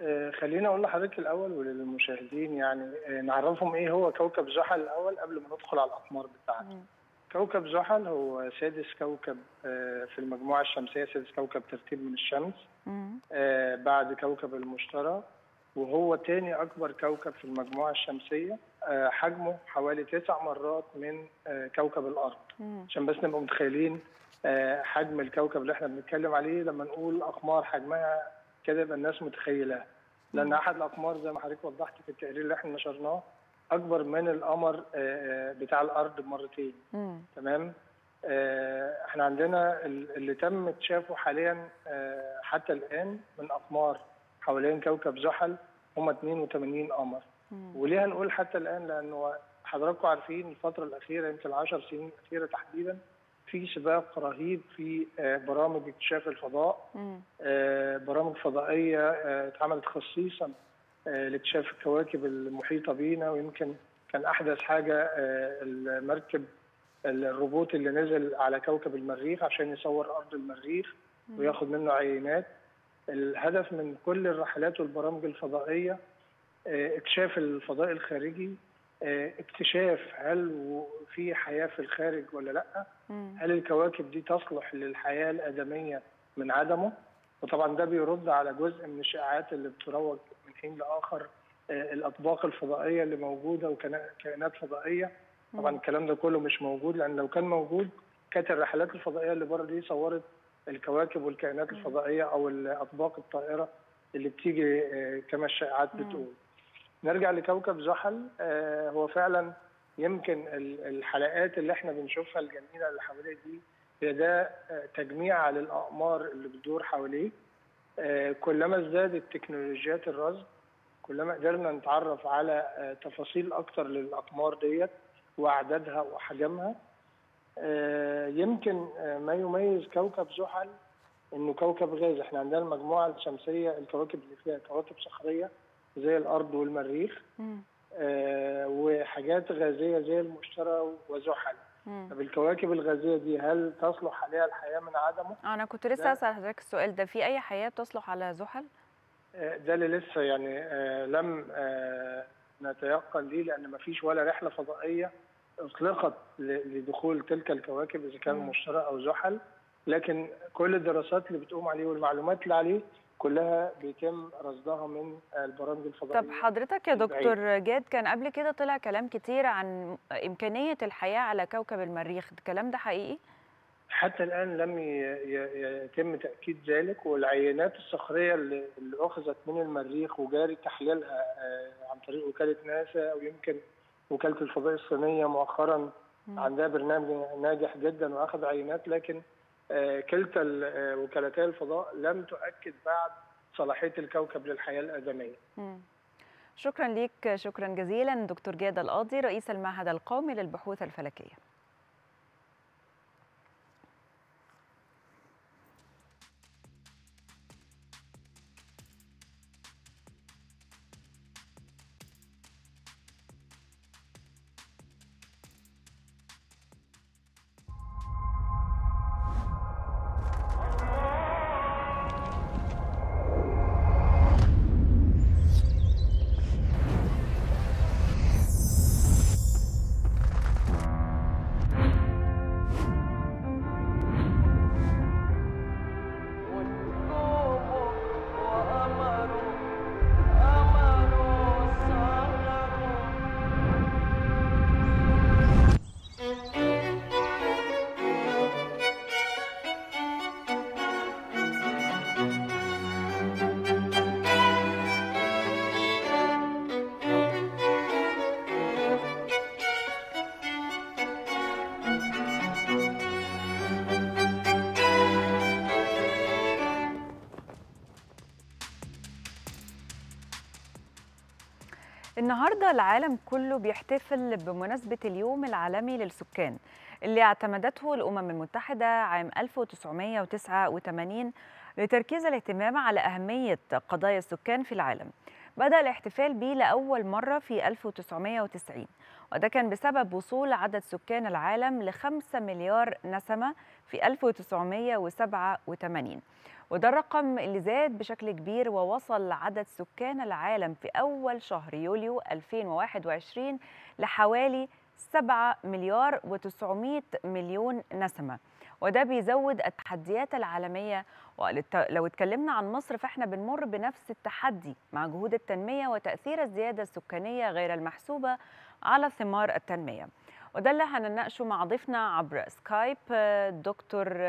F: آه، خليني أقول لحضرتك الأول وللمشاهدين يعني آه، نعرفهم إيه هو كوكب زحل الأول قبل ما ندخل على الأقمار بتاعته. كوكب زحل هو سادس كوكب آه، في المجموعة الشمسية سادس كوكب ترتيب من الشمس. آه، بعد كوكب المشتري وهو تاني أكبر كوكب في المجموعة الشمسية آه، حجمه حوالي تسع مرات من كوكب الأرض. عشان بس نبقى متخيلين حجم الكوكب اللي إحنا بنتكلم عليه لما نقول أقمار حجمها كده يبقى الناس متخيلة لأن. أحد الأقمار زي ما حضرتك وضحت في التقرير اللي إحنا نشرناه أكبر من القمر آه، آه، بتاع الأرض بمرتين.
A: مم.
F: تمام؟ آه، إحنا عندنا ال- اللي تم اكتشافه حاليا حتى الآن من أقمار حوالين كوكب زحل هم 82 قمر. وليه هنقول حتى الآن؟ لأنه حضراتكم عارفين الفترة الأخيرة يمكن العشر سنين الأخيرة تحديدا في سباق رهيب في برامج اكتشاف الفضاء. برامج فضائية اتعملت خصيصا لاكتشاف الكواكب المحيطة بينا ويمكن كان أحدث حاجة آه، المركب الروبوت اللي نزل على كوكب المريخ عشان يصور أرض المريخ وياخد منه عينات الهدف من كل الرحلات والبرامج الفضائية آه، اكتشاف الفضاء الخارجي آه، اكتشاف هل في حياة في الخارج ولا
A: لأ.
F: هل الكواكب دي تصلح للحياة الآدمية من عدمه؟ وطبعا ده بيرد على جزء من الشائعات اللي بتروج من حين لآخر آه، الأطباق الفضائية اللي موجودة وكائنات فضائية. طبعا الكلام ده كله مش موجود لأن لو كان موجود كانت الرحلات الفضائية اللي بره دي صورت الكواكب والكائنات الفضائية أو الأطباق الطائرة اللي بتيجي آه، كما الشائعات بتقول. نرجع لكوكب زحل آه، هو فعلا يمكن ال- الحلقات اللي إحنا بنشوفها الجميلة اللي حواليه دي هي ده آه، تجميع للاقمار اللي بتدور حواليه آه، كلما ازدادت تكنولوجيات الرصد كلما قدرنا نتعرف على آه، تفاصيل أكتر للأقمار ديت وأعدادها وحجمها يمكن ما يميز كوكب زحل إنه كوكب غاز إحنا عندنا المجموعة الشمسية الكواكب اللي فيها كواكب صخرية زي الأرض والمريخ. آه، وحاجات غازية زي المشتري وزحل. طب الكواكب الغازية دي هل تصلح عليها الحياة من عدمه؟
A: أنا كنت لسه. اسال حضرتك السؤال ده في أي حياة بتصلح على زحل
F: آه، ده اللي لسه يعني آه، لم آه، نتيقن ليه لأن ما فيش ولا رحلة فضائية اطلقت لدخول تلك الكواكب إذا كان
A: مم.
F: مشتري أو زحل لكن كل الدراسات اللي بتقوم عليه والمعلومات اللي عليه كلها بيتم رصدها من البرامج الفضائية
A: طب حضرتك يا. دكتور جاد كان قبل كده طلع كلام كتير عن إمكانية الحياة على كوكب المريخ الكلام ده حقيقي؟
F: حتى الآن لم يتم تأكيد ذلك والعينات الصخرية اللي أخذت من المريخ وجاري تحليلها آه، عن طريق وكالة ناسا أو يمكن وكالة الفضاء الصينية مؤخرا. عندها برنامج ناجح جدا وأخذ عينات لكن كلتا آه، وكالتي الفضاء لم تؤكد بعد صلاحية الكوكب للحياة الآدمية.
A: مم. شكرا ليك شكرا جزيلا. دكتور جاد القاضي رئيس المعهد القومي للبحوث الفلكية. النهارده العالم كله بيحتفل بمناسبة اليوم العالمي للسكان اللي اعتمدته الأمم المتحدة عام 1989 لتركيز الاهتمام على أهمية قضايا السكان في العالم. بدأ الاحتفال به لأول مرة في 1990 وده كان بسبب وصول عدد سكان العالم لخمسة مليار نسمة في 1987 وده الرقم اللي زاد بشكل كبير ووصل عدد سكان العالم في أول شهر يوليو 2021 لحوالي 7 مليار و900 مليون نسمة. وده بيزود التحديات العالمية. ولو اتكلمنا عن مصر فإحنا بنمر بنفس التحدي مع جهود التنمية وتأثير الزيادة السكانية غير المحسوبة على ثمار التنمية. وده اللي هنناقشه مع ضيفنا عبر سكايب دكتور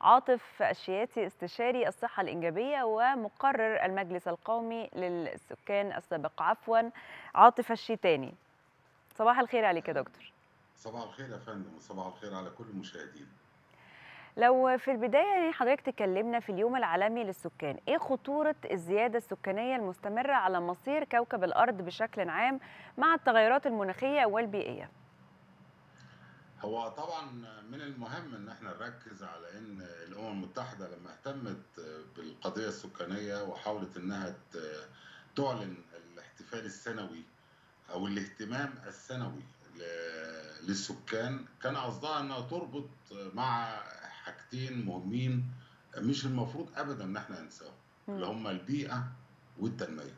A: عاطف الشياتي استشاري الصحة الإنجابية ومقرر المجلس القومي للسكان السابق. عفوا عاطف الشيتاني. صباح الخير عليك يا دكتور.
G: صباح الخير يا فندم وصباح الخير على كل المشاهدين.
A: لو في البداية يعني حضرتك تكلمنا في اليوم العالمي للسكان إيه خطورة الزيادة السكانية المستمرة على مصير كوكب الأرض بشكل عام مع التغيرات المناخية والبيئية؟
G: هو طبعا من المهم إن إحنا نركز على إن الأمم المتحدة لما اهتمت بالقضية السكانية وحاولت إنها تعلن الاحتفال السنوي أو الاهتمام السنوي للسكان كان قصدها إنها تربط مع حاجتين مهمين مش المفروض ابدا إن إحنا ننساهم اللي هم البيئة
A: والتنمية.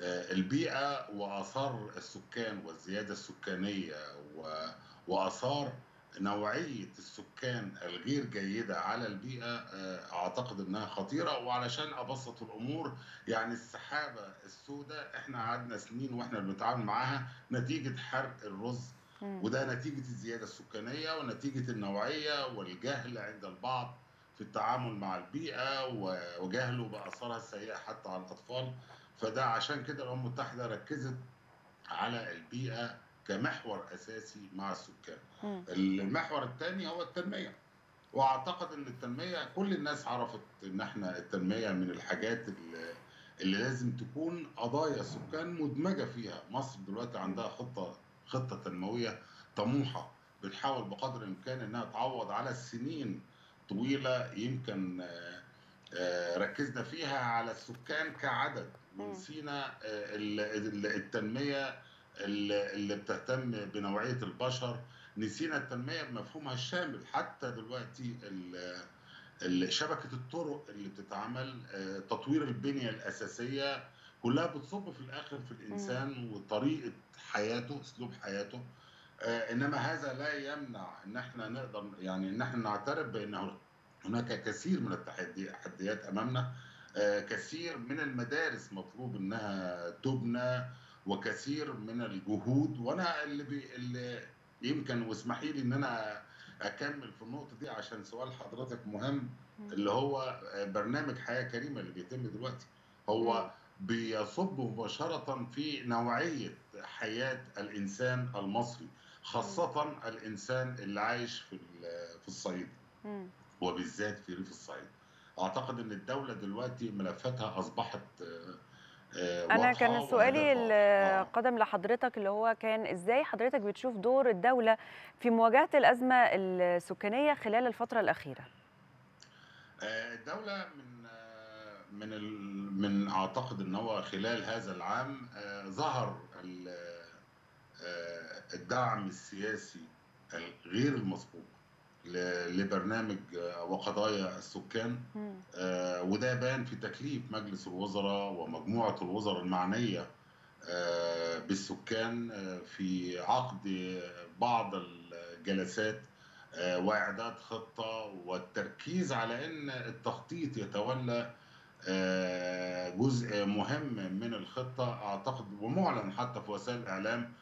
G: آه، البيئة وآثار السكان والزيادة السكانية و- وآثار نوعية السكان الغير جيدة على البيئة آه، أعتقد أنها خطيرة. وعلشان أبسط الأمور يعني السحابة السوداء إحنا قعدنا سنين وإحنا بنتعامل معاها نتيجة حرق الرز. وده نتيجة الزيادة السكانية ونتيجة النوعية والجهل عند البعض في التعامل مع البيئة و- وجهله بآثارها السيئة حتى على الأطفال. فده عشان كده الأمم المتحدة ركزت على البيئة كمحور أساسي مع السكان. المحور الثاني هو التنمية. وأعتقد إن التنمية كل الناس عرفت إن إحنا التنمية من الحاجات اللي, اللي لازم تكون قضايا السكان مدمجة فيها. مصر دلوقتي عندها خطة خطة تنموية طموحة. بتحاول بقدر الإمكان إنها تعوض على السنين طويلة يمكن آه، آه، ركزنا فيها على السكان كعدد. ونسينا آه، ال- ال- التنمية اللي بتهتم بنوعية البشر نسينا التنمية بمفهومها الشامل. حتى دلوقتي شبكة الطرق اللي بتتعمل آه، تطوير البنية الأساسية كلها بتصب في الآخر في الإنسان وطريقة حياته أسلوب حياته. آه، إنما هذا لا يمنع إن إحنا نقدر يعني إن إحنا نعترف بان هناك كثير من التحدي- التحديات أمامنا. آه، كثير من المدارس مطلوب إنها تبنى. وكثير من الجهود وأنا اللي, بي اللي يمكن واسمحي لي إن أنا أكمل في النقطة دي عشان سؤال حضرتك مهم اللي هو برنامج حياة كريمة اللي بيتم دلوقتي هو بيصب مباشرة في نوعية حياة الإنسان المصري خاصة الإنسان اللي عايش في في الصعيد. وبالذات في ريف الصعيد. أعتقد إن الدولة دلوقتي ملفاتها أصبحت آه، آه، أنا
A: كان سؤالي
G: واضح. آه.
A: القدم لحضرتك اللي هو كان إزاي حضرتك بتشوف دور الدولة في مواجهة الأزمة السكانية خلال الفترة الأخيرة
G: آه، الدولة من آه، من من أعتقد إن هو خلال هذا العام ظهر ال- الدعم السياسي الغير المسبوق لبرنامج آه، وقضايا السكان. آه، وده بان في تكليف مجلس الوزراء ومجموعة الوزراء المعنية آه، بالسكان في عقد بعض الجلسات وإعداد خطة والتركيز على أن التخطيط يتولى جزء مهم من الخطة أعتقد ومعلن حتى في وسائل الإعلام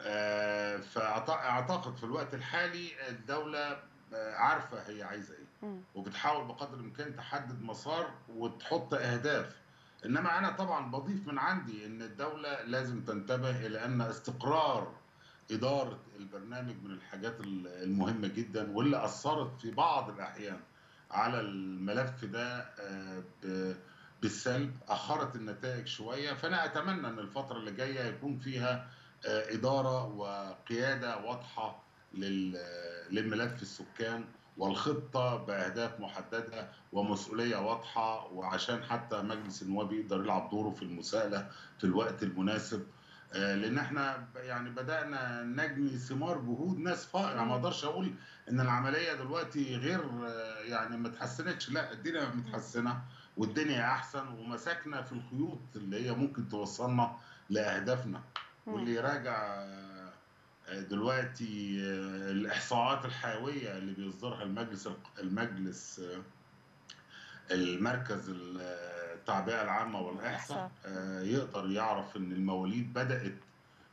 G: آه، فأعتقد في الوقت الحالي الدولة آه، عارفة هي عايزة إيه.
A: مم.
G: وبتحاول بقدر الإمكان تحدد مسار وتحط أهداف. إنما أنا طبعا بضيف من عندي إن الدولة لازم تنتبه إلى أن استقرار إدارة البرنامج من الحاجات المهمة جدا واللي أثرت في بعض الأحيان على الملف ده آه، بالسلب أخرت النتائج شوية. فأنا أتمنى إن الفترة اللي جاية يكون فيها آه، إدارة وقيادة واضحة لملف السكان والخطة بأهداف محددة ومسؤولية واضحة وعشان حتى مجلس النواب يقدر يلعب دوره في المساءلة في الوقت المناسب. آه، لأن إحنا يعني بدأنا نجني ثمار جهود ناس فائقه ما أقدرش أقول إن العملية دلوقتي غير آه، يعني ما اتحسنتش. لا الدنيا متحسنة والدنيا أحسن ومسكنا في الخيوط اللي هي ممكن توصلنا لأهدافنا. واللي يراجع دلوقتي آه، الإحصاءات الحيوية اللي بيصدرها المجلس المجلس آه، المركز التعبئه العامة والإحصاء آه، يقدر يعرف إن المواليد بدأت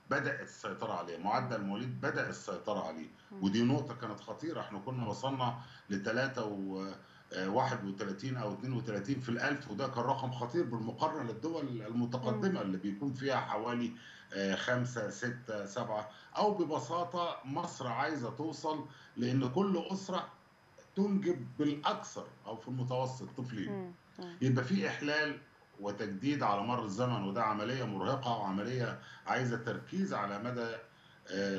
G: بدأت السيطرة عليه معدل المواليد بدأ السيطرة عليه. ودي نقطة كانت خطيرة إحنا كنا وصلنا ل 3 آه، 31 أو 32 في الألف وده كان رقم خطير بالمقارنة للدول المتقدمة اللي بيكون فيها حوالي آه، خمسة ستة سبعة. أو ببساطة مصر عايزة توصل لأن كل أسرة تنجب بالأكثر أو في المتوسط طفلين. يبقى في إحلال وتجديد على مر الزمن وده عملية مرهقة وعملية عايزة تركيز على مدى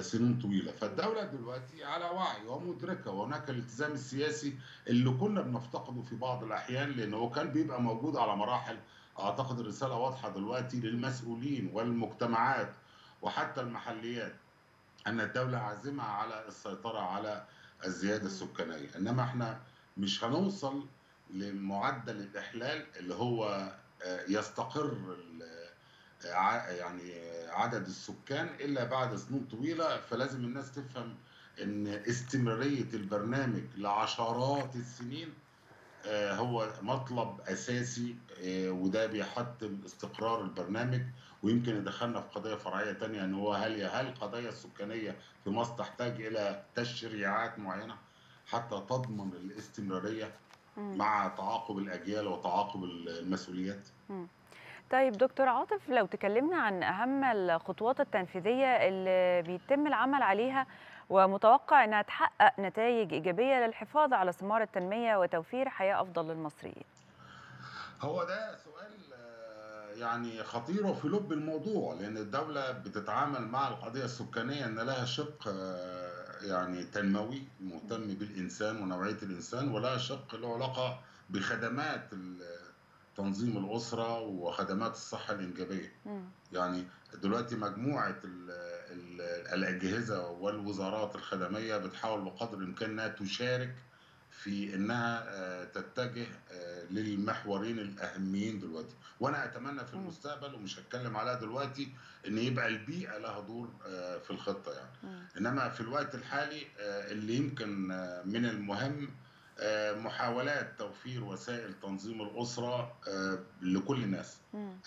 G: سنين طويلة. فالدولة دلوقتي على وعي ومدركة وهناك الالتزام السياسي اللي كنا بنفتقده في بعض الأحيان لأنه هو كان بيبقى موجود على مراحل أعتقد الرسالة واضحة دلوقتي للمسؤولين والمجتمعات وحتى المحليات أن الدولة عازمة على السيطرة على الزيادة السكانية. إنما إحنا مش هنوصل لمعدل الإحلال اللي هو آه، يستقر آه، يعني عدد السكان إلا بعد سنين طويلة فلازم الناس تفهم إن استمرارية البرنامج لعشرات السنين آه، هو مطلب أساسي آه، وده بيحتم استقرار البرنامج. ويمكن يدخلنا في قضية فرعية تانية إن هو هل هل القضية السكانية في مصر تحتاج إلى تشريعات معينة؟ حتى تضمن
A: الاستمرارية.
G: مع تعاقب الأجيال وتعاقب المسؤوليات.
A: طيب دكتور عاطف لو تكلمنا عن أهم الخطوات التنفيذية اللي بيتم العمل عليها ومتوقع أنها تحقق نتائج إيجابية للحفاظ على ثمار التنمية وتوفير حياة أفضل للمصريين؟
G: هو ده سؤال آه، يعني خطير وفي لب الموضوع لأن الدولة بتتعامل مع القضية السكانية إن لها شق آه، يعني تنموي مهتم بالإنسان ونوعية الإنسان ولها شق له علاقه بخدمات تنظيم الأسرة وخدمات الصحة الإنجابية
A: مم.
G: يعني دلوقتي مجموعة ال ال الأجهزة والوزارات الخدمية بتحاول بقدر الإمكان إنها تشارك في إنها آه، تتجه آه، للمحورين الاهمين دلوقتي وأنا أتمنى في. المستقبل ومش هتكلم عليها دلوقتي إن يبقى البيئة لها دور آه، في الخطة يعني. إنما في الوقت الحالي اللي يمكن من المهم محاولات توفير وسائل تنظيم الأسرة آه، لكل الناس.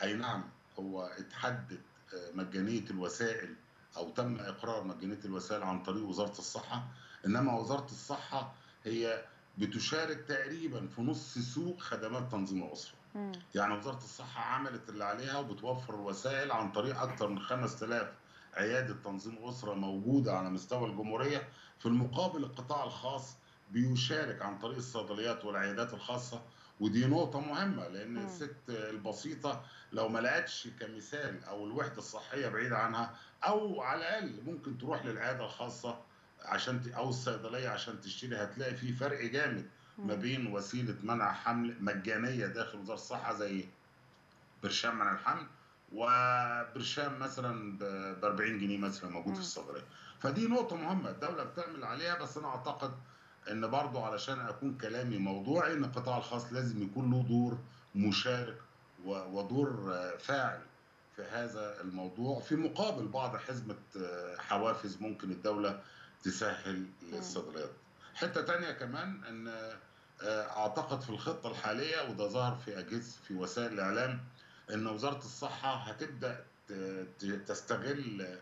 G: أي نعم هو اتحدد آه، مجانية الوسائل أو تم إقرار مجانية الوسائل عن طريق وزارة الصحة إنما وزارة الصحة هي بتشارك تقريبا في نص سوق خدمات تنظيم الأسرة
A: مم.
G: يعني وزارة الصحة عملت اللي عليها وبتوفر الوسائل عن طريق أكثر من 5000 عيادة تنظيم أسرة موجودة على مستوى الجمهورية في المقابل القطاع الخاص بيشارك عن طريق الصيدليات والعيادات الخاصة ودي نقطة مهمة لأن
A: مم.
G: الست البسيطة لو ما لقتش كمثال أو الوحدة الصحية بعيده عنها أو على الأقل ممكن تروح للعيادة الخاصة عشان ت... أو الصيدلية عشان تشتري هتلاقي في فرق جامد ما. بين وسيلة منع حمل مجانية داخل وزارة الصحة زي برشام منع الحمل وبرشام مثلا ب 40 جنيه مثلا موجود. في الصيدلية فدي نقطة مهمة الدولة بتعمل عليها بس أنا أعتقد إن برضو علشان أكون كلامي موضوعي إن القطاع الخاص لازم يكون له دور مشارك ودور فاعل في هذا الموضوع في مقابل بعض حزمة آه، حوافز ممكن الدولة تسهل للصيدليات حتة تانية كمان إن آه، أعتقد في الخطة الحالية وده ظهر في أجهزة في وسائل الإعلام إن وزارة الصحة هتبدأ ت- ت- تستغل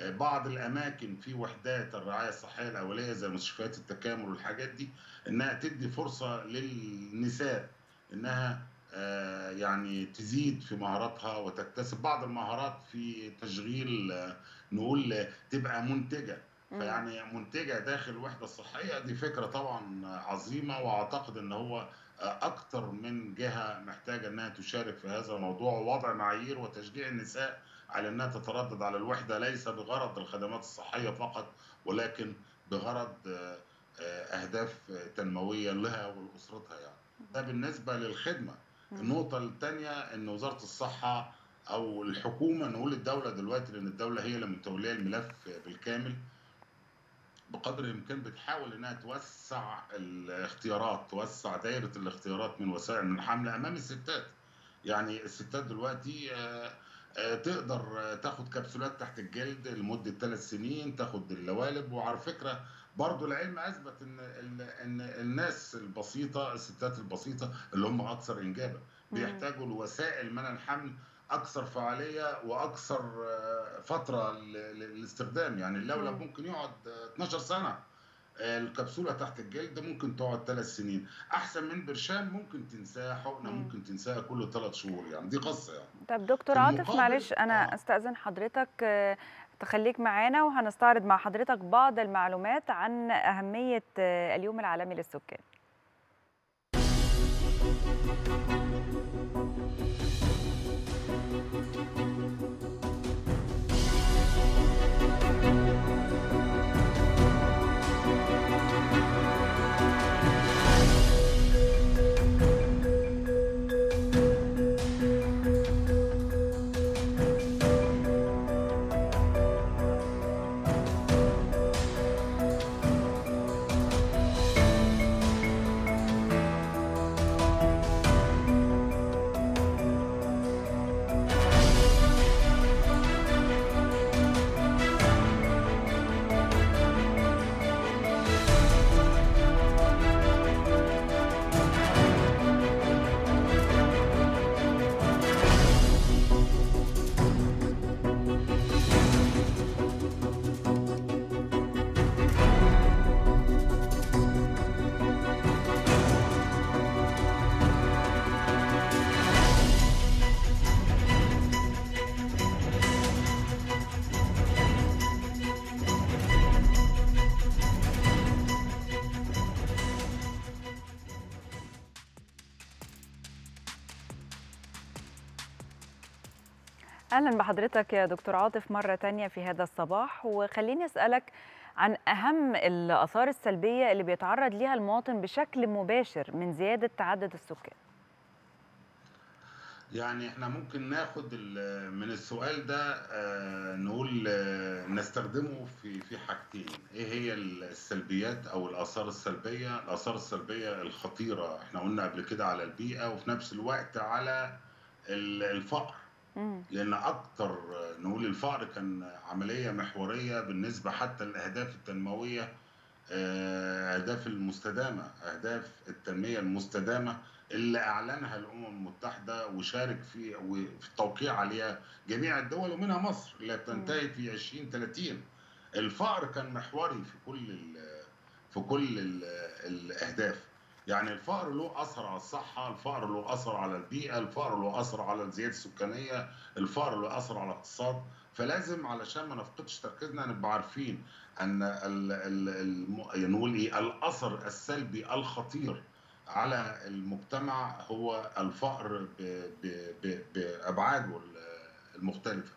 G: بعض الأماكن في وحدات الرعاية الصحية الأولية زي مستشفيات التكامل والحاجات دي إنها تدي فرصة للنساء إنها آه، يعني تزيد في مهاراتها وتكتسب بعض المهارات في تشغيل آه، نقول آه، تبقى
A: منتجة.
G: فيعني منتجة داخل الوحده الصحيه دي فكرة طبعا عظيمة وأعتقد إن هو أكتر من جهة محتاجة إنها تشارك في هذا الموضوع ووضع معايير وتشجيع النساء على إنها تتردد على الوحدة ليس بغرض الخدمات الصحية فقط ولكن بغرض آه، آه، أهداف تنموية لها ولأسرتها يعني. ده بالنسبة للخدمة.
A: مم.
G: النقطة الثانية إن وزارة الصحة أو الحكومة نقول الدولة دلوقتي لأن الدولة هي اللي متولية الملف بالكامل بقدر الإمكان بتحاول إنها توسع الاختيارات توسع دائره الاختيارات من وسائل من الحمل أمام الستات. يعني الستات دلوقتي آه، آه، تقدر آه، تاخد كبسولات تحت الجلد لمدة ثلاث سنين تاخد اللوالب وعلى فكرة برضو العلم أثبت إن إن الناس البسيطة الستات البسيطة اللي هم أكثر انجابا. بيحتاجوا لوسائل منع الحمل أكثر فعالية وأكثر آه، فترة للاستخدام يعني اللولب
A: مم.
G: ممكن يقعد آه، 12 سنة آه، الكبسولة تحت الجلد ممكن تقعد ثلاث سنين أحسن من برشام ممكن تنساها حقنة
A: مم.
G: ممكن تنساها كل ثلاث شهور يعني دي قصة يعني
A: طب دكتور عاطف معلش أنا
G: آه.
A: أستأذن حضرتك آه، تخليك معانا وهنستعرض مع حضرتك بعض المعلومات عن أهمية آه، اليوم العالمي للسكان أهلا بحضرتك يا دكتور عاطف مرة تانية في هذا الصباح وخليني أسألك عن أهم الآثار السلبية اللي بيتعرض ليها المواطن بشكل مباشر من زيادة تعدد السكان.
G: يعني إحنا ممكن ناخد من السؤال ده آه، نقول آه، نستخدمه في في حاجتين. إيه هي السلبيات أو الآثار السلبية؟ الآثار السلبية الخطيرة إحنا قلنا قبل كده على البيئة وفي نفس الوقت على ال- الفقر. لأن أكتر نقول الفقر كان عملية محورية بالنسبة حتى للأهداف التنموية آه، أهداف المستدامة أهداف التنمية المستدامة اللي أعلنها الأمم المتحدة وشارك في وفي التوقيع عليها جميع الدول ومنها مصر اللي بتنتهي في 2030 الفقر كان محوري في كل في كل ال- الأهداف. يعني الفقر له أثر على الصحة الفقر له أثر على البيئة الفقر له أثر على الزيادة السكانية الفقر له أثر على الاقتصاد. فلازم علشان ما نفقدش تركيزنا نبقى عارفين أن ال نقول إيه الأثر السلبي الخطير على المجتمع هو الفقر بأبعاده المختلفة.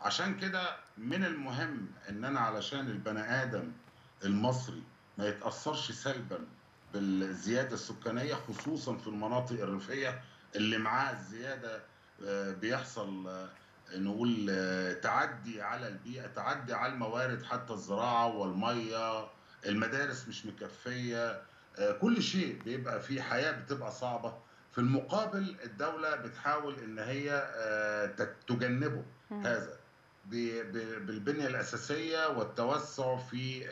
G: عشان كده من المهم إن أنا علشان البني آدم المصري ما يتأثرش سلبا بالزياده السكانية خصوصا في المناطق الريفية اللي معاه الزيادة آه، بيحصل آه، نقول آه، تعدي على البيئة تعدي على الموارد حتى الزراعة والمية المدارس مش مكفية كل شيء بيبقى فيه حياة بتبقى صعبة في المقابل الدولة بتحاول إن هي تجنبه. هذا بالبنية الأساسية والتوسع في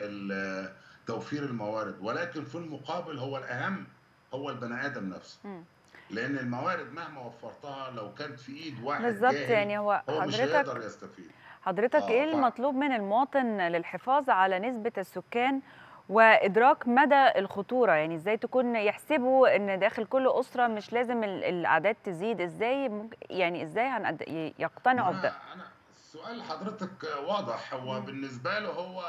G: توفير الموارد ولكن في المقابل هو الأهم هو البني آدم نفسه. لأن الموارد مهما وفرتها لو كانت في إيد واحد
A: بالظبط يعني هو
G: هو مش
A: حضرتك
G: هيقدر يستفيد.
A: حضرتك
G: آه، إيه
A: المطلوب من المواطن للحفاظ على نسبة السكان وإدراك مدى الخطورة؟ يعني إزاي تكون يحسبوا إن داخل كل أسرة مش لازم ال- الأعداد تزيد؟ إزاي يعني إزاي هنقد... يقتنعوا بده؟
G: السؤال حضرتك واضح. هو. بالنسبة له هو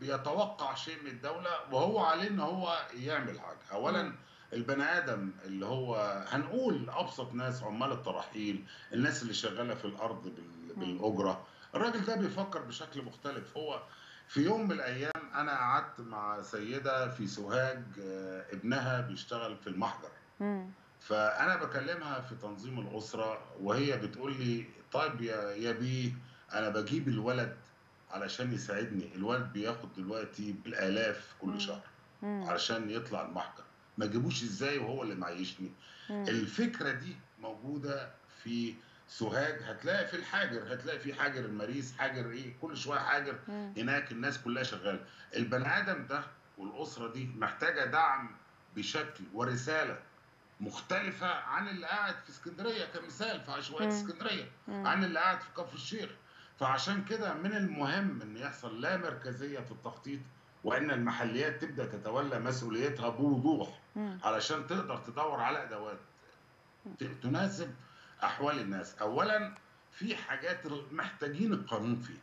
G: بيتوقع شيء من الدولة وهو عليه إن هو يعمل حاجة. اولا. البني آدم اللي هو هنقول أبسط ناس عمال الترحيل الناس اللي شغالة في الأرض بال- بالأجرة. الراجل ده بيفكر بشكل مختلف. هو في يوم من الأيام أنا قعدت مع سيدة في سوهاج آه، ابنها بيشتغل في المحجر. فأنا بكلمها في تنظيم الأسرة وهي بتقول لي طيب يا يا بيه أنا بجيب الولد علشان يساعدني الولد بياخد دلوقتي
A: بالآلاف.
G: كل شهر. علشان يطلع المحجر ما جيبوش إزاي وهو اللي معيشني. الفكرة دي موجودة في سوهاج هتلاقي في الحاجر هتلاقي في حاجر المريس حاجر إيه كل شوية حاجر
A: مم.
G: هناك الناس كلها شغالة البني آدم ده والأسرة دي محتاجة دعم بشكل ورسالة مختلفة عن اللي قاعد في اسكندرية كمثال في عشوائيات
A: مم. اسكندرية.
G: عن اللي قاعد في كفر الشيخ فعشان كده من المهم إن يحصل لا مركزية في التخطيط وإن المحليات تبدأ تتولى مسؤوليتها بوضوح. علشان تقدر تدور على أدوات تناسب أحوال الناس. اولا في حاجات محتاجين القانون فيها.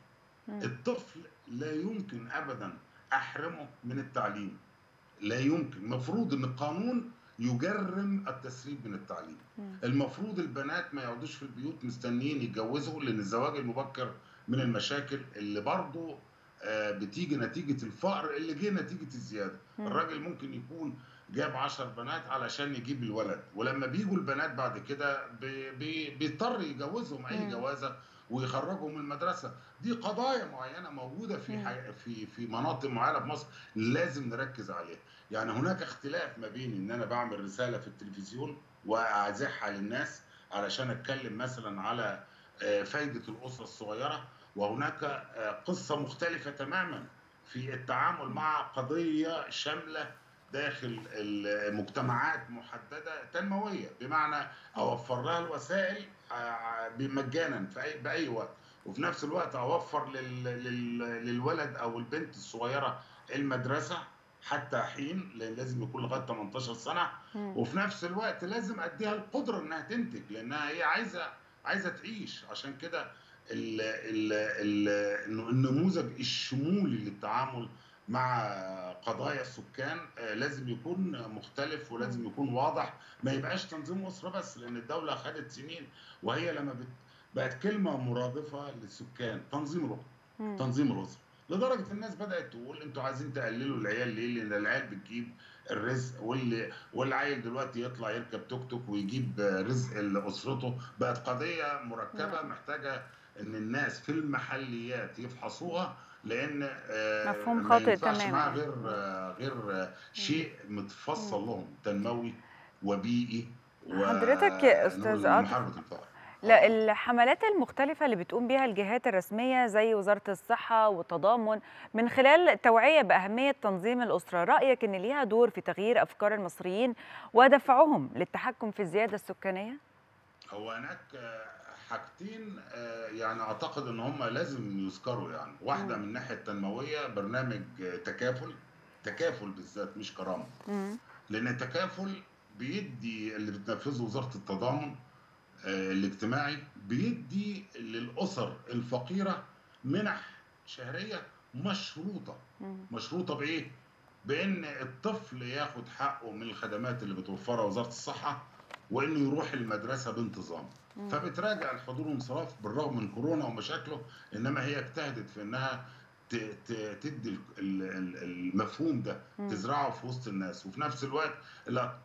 G: الطفل لا يمكن ابدا أحرمه من التعليم. لا يمكن. المفروض إن القانون يجرم التسريب من التعليم. المفروض البنات ما يقعدوش في البيوت مستنيين يتجوزوا لأن الزواج المبكر من المشاكل اللي برضه آه، بتيجي نتيجة الفقر اللي جه نتيجة
A: الزيادة.
G: الراجل ممكن يكون جاب عشر بنات علشان يجيب الولد ولما بيجوا البنات بعد كده بي- بي- بيضطر يجوزهم
A: أي.
G: جوازة ويخرجهم من المدرسة دي قضايا معينة موجودة في. حي... في في مناطق معينة في مصر لازم نركز عليها يعني هناك اختلاف ما بين إن أنا بعمل رسالة في التلفزيون واذاعها للناس علشان أتكلم مثلا على آه، فايدة الأسرة الصغيرة وهناك آه، قصة مختلفة تماما في التعامل مع قضية شاملة داخل المجتمعات محددة تنموية بمعنى أوفر لها الوسائل آه، مجانا في اي بأي وقت. وفي نفس الوقت أوفر لل... لل... للولد أو البنت الصغيرة المدرسة حتى حين لأن لازم يكون لغاية 18
A: سنة.
G: وفي نفس الوقت لازم أديها القدرة إنها تنتج لأنها هي عايزه عايزة تعيش. عشان كده النموذج الشمولي للتعامل مع قضايا السكان آه، لازم يكون مختلف ولازم يكون واضح ما يبقاش تنظيم اسره بس لأن الدولة خدت سنين وهي لما بت- بقت كلمة مرادفة للسكان تنظيم
A: مم.
G: تنظيم الاسره لدرجة الناس بدأت تقول أنتوا عايزين تقللوا العيال ليه؟ لأن العيال بتجيب الرزق واللي والعيل دلوقتي يطلع يركب توك توك ويجيب رزق لأسرته بقت قضية
A: مركبة.
G: محتاجة إن الناس في المحليات يفحصوها لأن آه،
A: مفهوم خاطئ تماماً.
G: غير آه، غير آه، شيء متفصل لهم تنموي وبيئي و-
A: حضرتك يا
G: محاربه الفقر
A: لا الحملات المختلفة اللي بتقوم بها الجهات الرسمية زي وزارة الصحة والتضامن من خلال التوعية بأهمية تنظيم الأسرة رأيك أن ليها دور في تغيير أفكار المصريين ودفعهم للتحكم في الزيادة السكانية؟
G: هو هناك آه، حاجتين آه، يعني أعتقد إن هم لازم يذكروا يعني واحدة
A: مم.
G: من الناحيه التنمويه برنامج آه، تكافل تكافل بالذات مش كرامة
A: مم.
G: لأن التكافل بيدي اللي بتنفذه وزارة التضامن آه، الاجتماعي بيدي للأسر الفقيرة منح شهرية مشروطة
A: مم.
G: مشروطة بإيه؟ بإن الطفل ياخد حقه من الخدمات اللي بتوفرها وزارة الصحة وإنه يروح المدرسة بانتظام. فبتراجع الحضور والانصراف بالرغم من كورونا ومشاكله إنما هي اجتهدت في إنها تدي ال- ال- المفهوم ده. تزرعه في وسط الناس وفي نفس الوقت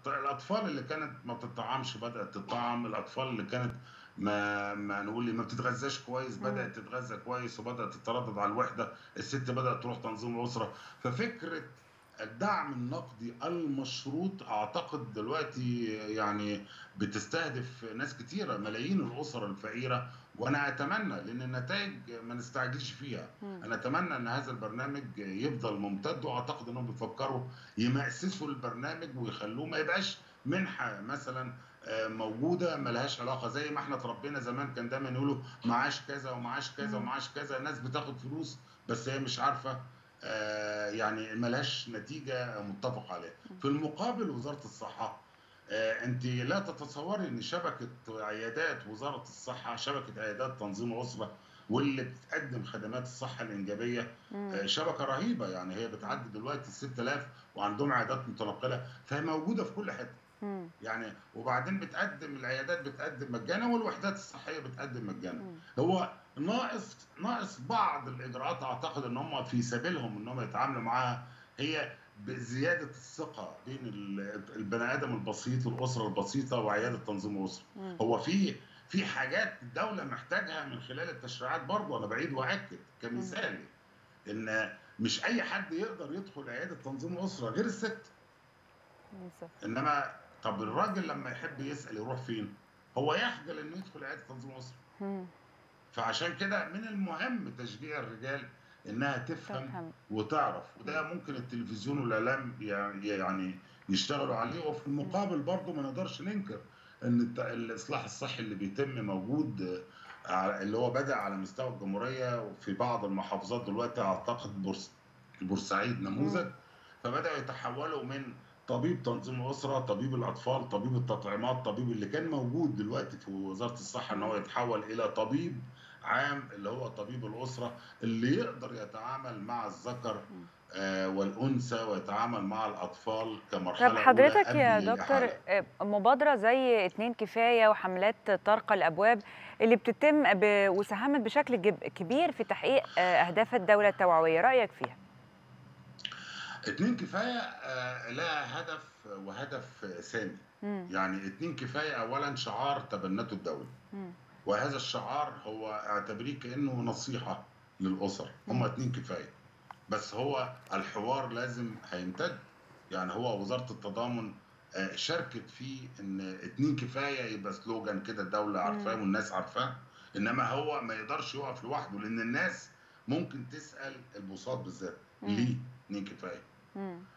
G: الأطفال اللي كانت ما بتطعمش بدأت تطعم الأطفال اللي كانت ما ما نقول ما بتتغذاش كويس. بدأت تتغذى كويس وبدأت تتردد على الوحدة الست بدأت تروح تنظيم الأسرة ففكرة الدعم النقدي المشروط أعتقد دلوقتي يعني بتستهدف ناس كتيرة ملايين الأسر الفقيرة وأنا أتمنى لأن النتائج ما نستعجلش فيها
A: مم.
G: أنا أتمنى إن هذا البرنامج يفضل ممتد وأعتقد إنهم بيفكروا يمأسسوا البرنامج ويخلوه ما يبقاش منحة مثلا آه، موجودة ملهاش علاقة زي ما إحنا اتربينا زمان كان دايما يقولوا معاش كذا ومعاش كذا. ومعاش كذا الناس بتاخد فلوس بس هي مش عارفة يعني ملهاش نتيجة متفق عليها. في المقابل وزارة الصحة آه، انت لا تتصوري ان شبكة عيادات وزارة الصحة شبكة عيادات تنظيم الأسرة واللي بتقدم خدمات الصحة الإنجابية
A: مم.
G: آه، شبكة رهيبة يعني. هي بتعدي دلوقتي 6000 وعندهم عيادات متنقلة فهي موجودة في كل حتة.
A: مم.
G: يعني وبعدين بتقدم العيادات بتقدم مجانا والوحدات الصحية بتقدم مجانا. هو ناقص ناقص بعض الإجراءات أعتقد إن هم في سبيلهم إن هم يتعاملوا معاها هي بزيادة الثقة بين ال- البني آدم البسيط الأسرة البسيطة وعيادة تنظيم الاسره. هو في في حاجات الدولة محتاجها من خلال التشريعات برضه أنا بعيد وأكد كمثال إن مش أي حد يقدر يدخل عيادة تنظيم الاسره غير الست. إنما طب الراجل لما يحب يسأل يروح فين؟ هو يخجل إنه يدخل عيادة تنظيم اسره. فعشان كده من المهم تشجيع الرجال إنها تفهم
A: تفهم.
G: وتعرف وده ممكن التلفزيون والأعلام يعني يعني يشتغلوا عليه وفي المقابل برضه ما نقدرش ننكر إن الإصلاح الصحي اللي بيتم موجود آه، اللي هو بدأ على مستوى الجمهورية وفي بعض المحافظات دلوقتي أعتقد بورس بورسعيد نموذج فبدأوا يتحولوا من طبيب تنظيم الاسره طبيب الأطفال طبيب التطعيمات طبيب اللي كان موجود دلوقتي في وزارة الصحة إن هو يتحول إلى طبيب عام اللي هو طبيب الأسرة اللي يقدر يتعامل مع الذكر آه، والأنثى ويتعامل مع الأطفال كمرحلة
A: طب حضرتك يا. دكتور آه، مبادرة زي اتنين كفاية وحملات طرق الأبواب اللي بتتم. وساهمت بشكل. كبير في تحقيق آه، أهداف الدولة التوعوية رأيك فيها؟
G: اتنين كفاية آه، لها هدف وهدف ثاني
A: مم.
G: يعني اتنين كفاية اولا شعار تبنته الدولة
A: مم.
G: وهذا الشعار هو أعتبريه كأنه نصيحة للأسر هم اتنين كفاية بس هو الحوار لازم هيمتد يعني هو وزارة التضامن آه، شاركت في إن اتنين كفاية يبقى سلوجان كده الدولة عارفاه. والناس عارفاه إنما هو ما يقدرش يقف لوحده لأن الناس ممكن تسأل البساط بالذات. ليه اتنين
A: كفاية.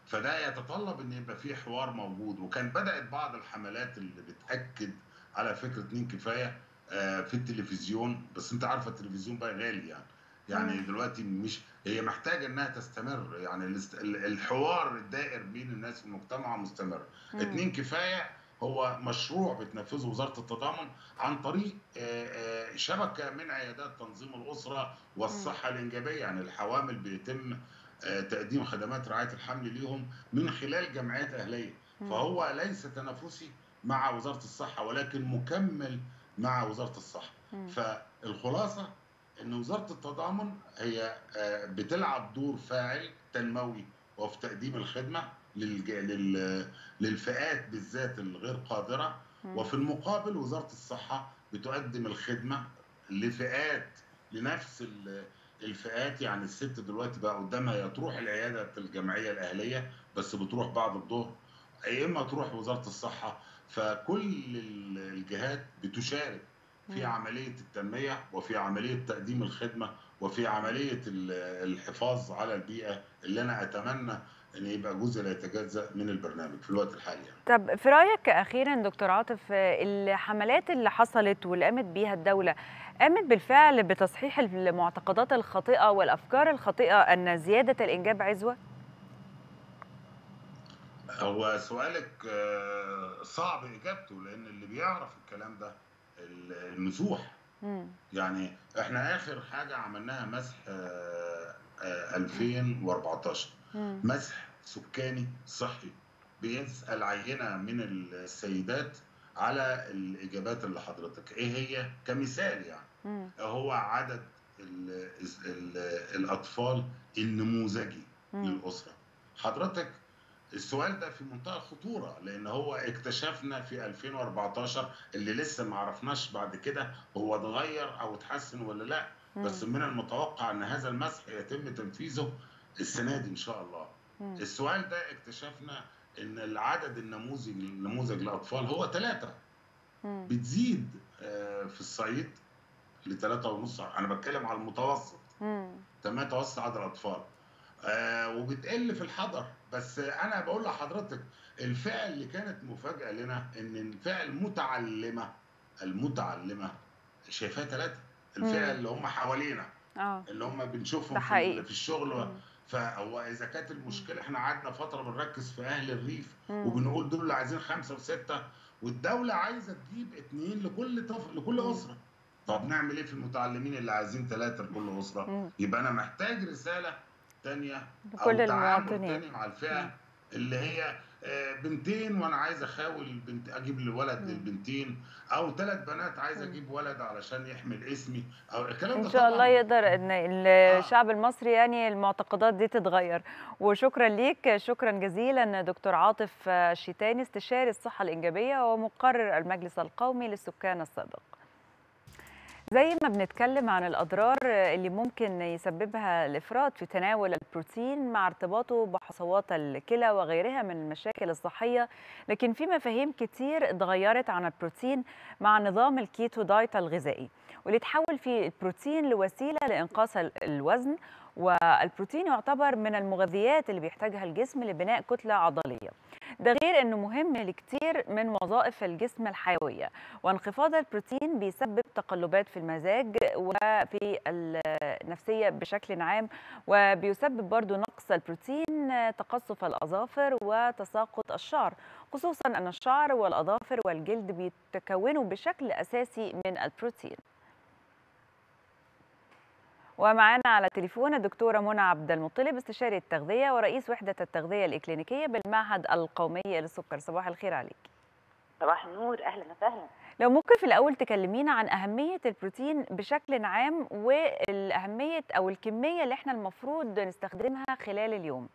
G: فده يتطلب إن يبقى فيه حوار موجود. وكان بدأت بعض الحملات اللي بتأكد على فكرة اتنين كفاية آه، في التلفزيون. بس أنت عارفة التلفزيون بقى غالي يعني. يعني
A: مم.
G: دلوقتي مش هي محتاجة إنها تستمر. يعني الحوار الدائر بين الناس في المجتمع مستمر. اتنين كفاية هو مشروع بتنفذه وزارة التضامن عن طريق آه، آه، شبكة من عيادات تنظيم الأسرة والصحة الإنجابية. يعني الحوامل بيتم تقديم خدمات رعاية الحمل ليهم من خلال جمعيات
A: أهلية.
G: فهو ليس تنافسي مع وزارة الصحة ولكن مكمل مع وزارة
A: الصحة.
G: فالخلاصة إن وزارة التضامن هي آه، بتلعب دور فاعل تنموي وفي تقديم الخدمة. للفئات بالذات الغير
A: قادرة.
G: وفي المقابل وزارة الصحة بتقدم الخدمة لفئات لنفس الفئات يعني الست دلوقتي بقى قدامها يا تروح العيادة الجمعية الأهلية بس بتروح بعد الظهر يا إما تروح وزارة الصحة فكل ال- الجهات بتشارك في. عملية التنمية وفي عملية تقديم الخدمة وفي عملية ال- الحفاظ على البيئة اللي أنا أتمنى إن يبقى جزء لا يتجزأ من البرنامج في الوقت الحالي يعني.
A: طب في رأيك أخيرا دكتور عاطف الحملات اللي حصلت واللي قامت بيها الدولة قامت بالفعل بتصحيح المعتقدات الخاطئة والأفكار الخاطئة أن زيادة الإنجاب عزوة
G: هو سؤالك آه، صعب إجابته لأن اللي بيعرف الكلام ده ال- النزوح
A: مم.
G: يعني إحنا آخر حاجة عملناها مسح آه، آه، 2014
A: مم.
G: مسح سكاني صحي بيسأل عينة من السيدات على الإجابات اللي حضرتك إيه هي كمثال يعني
A: مم.
G: هو عدد ال ال الأطفال النموذجي
A: مم.
G: للأسرة حضرتك السؤال ده في منتهى الخطورة لأن هو اكتشفنا في 2014 اللي لسه ما عرفناش بعد كده هو اتغير أو اتحسن ولا لأ بس
A: مم.
G: من المتوقع إن هذا المسح يتم تنفيذه السنة دي إن شاء الله
A: مم.
G: السؤال ده اكتشفنا إن العدد النموذج النموذج الاطفال هو
A: ثلاثة.
G: بتزيد آه، في الصعيد لثلاثة ونص. أنا بتكلم على المتوسط. تمام متوسط عدد الأطفال. آه وبتقل في الحضر. بس أنا بقول لحضرتك الفئة اللي كانت مفاجأة لنا إن الفئة المتعلمه المتعلمة شايفاها ثلاثة
A: الفئة.
G: اللي هم حوالينا.
A: آه.
G: اللي هم بنشوفهم في, في الشغل
A: مم.
G: فهو إذا كانت المشكلة إحنا قعدنا فترة بنركز في أهل الريف. وبنقول دول اللي عايزين خمسة وستة والدولة عايزة تجيب اثنين لكل طفل لكل. أسرة طب نعمل إيه في المتعلمين اللي عايزين ثلاثة لكل
A: أسرة.
G: يبقى أنا محتاج رسالة تانية
A: أو
G: تعامل. تاني مع الفئة اللي هي بنتين وأنا عايز أخاول البنت أجيب الولد. للبنتين أو ثلاث بنات عايز. أجيب ولد علشان يحمل اسمي أو الكلام ده
A: إن شاء الله يقدر إن الشعب المصري يعني المعتقدات دي تتغير وشكرا ليك شكرا جزيلا دكتور عاطف شيتاني استشاري الصحة الإنجابية ومقرر المجلس القومي للسكان السابق زي ما بنتكلم عن الأضرار اللي ممكن يسببها الإفراط في تناول البروتين مع ارتباطه بحصوات الكلى وغيرها من المشاكل الصحية لكن في مفاهيم كتير اتغيرت عن البروتين مع نظام ال keto diet الغذائي واللي تحول فيه البروتين لوسيلة لإنقاص الوزن والبروتين يعتبر من المغذيات اللي بيحتاجها الجسم لبناء كتلة عضلية. ده غير إنه مهم لكتير من وظائف الجسم الحيوية وانخفاض البروتين بيسبب تقلبات في المزاج وفي النفسية بشكل عام وبيسبب برضو نقص البروتين تقصف الأظافر وتساقط الشعر خصوصا أن الشعر والأظافر والجلد بيتكونوا بشكل أساسي من البروتين. ومعانا على التليفون الدكتورة منى عبد المطلب استشاري التغذية ورئيس وحدة التغذية الإكلينيكية بالمعهد القومي للسكر. صباح الخير عليك.
H: صباح النور. أهلا وسهلا.
A: لو ممكن في الأول تكلمينا عن أهمية البروتين بشكل عام والأهمية أو الكمية اللي إحنا المفروض نستخدمها خلال اليوم.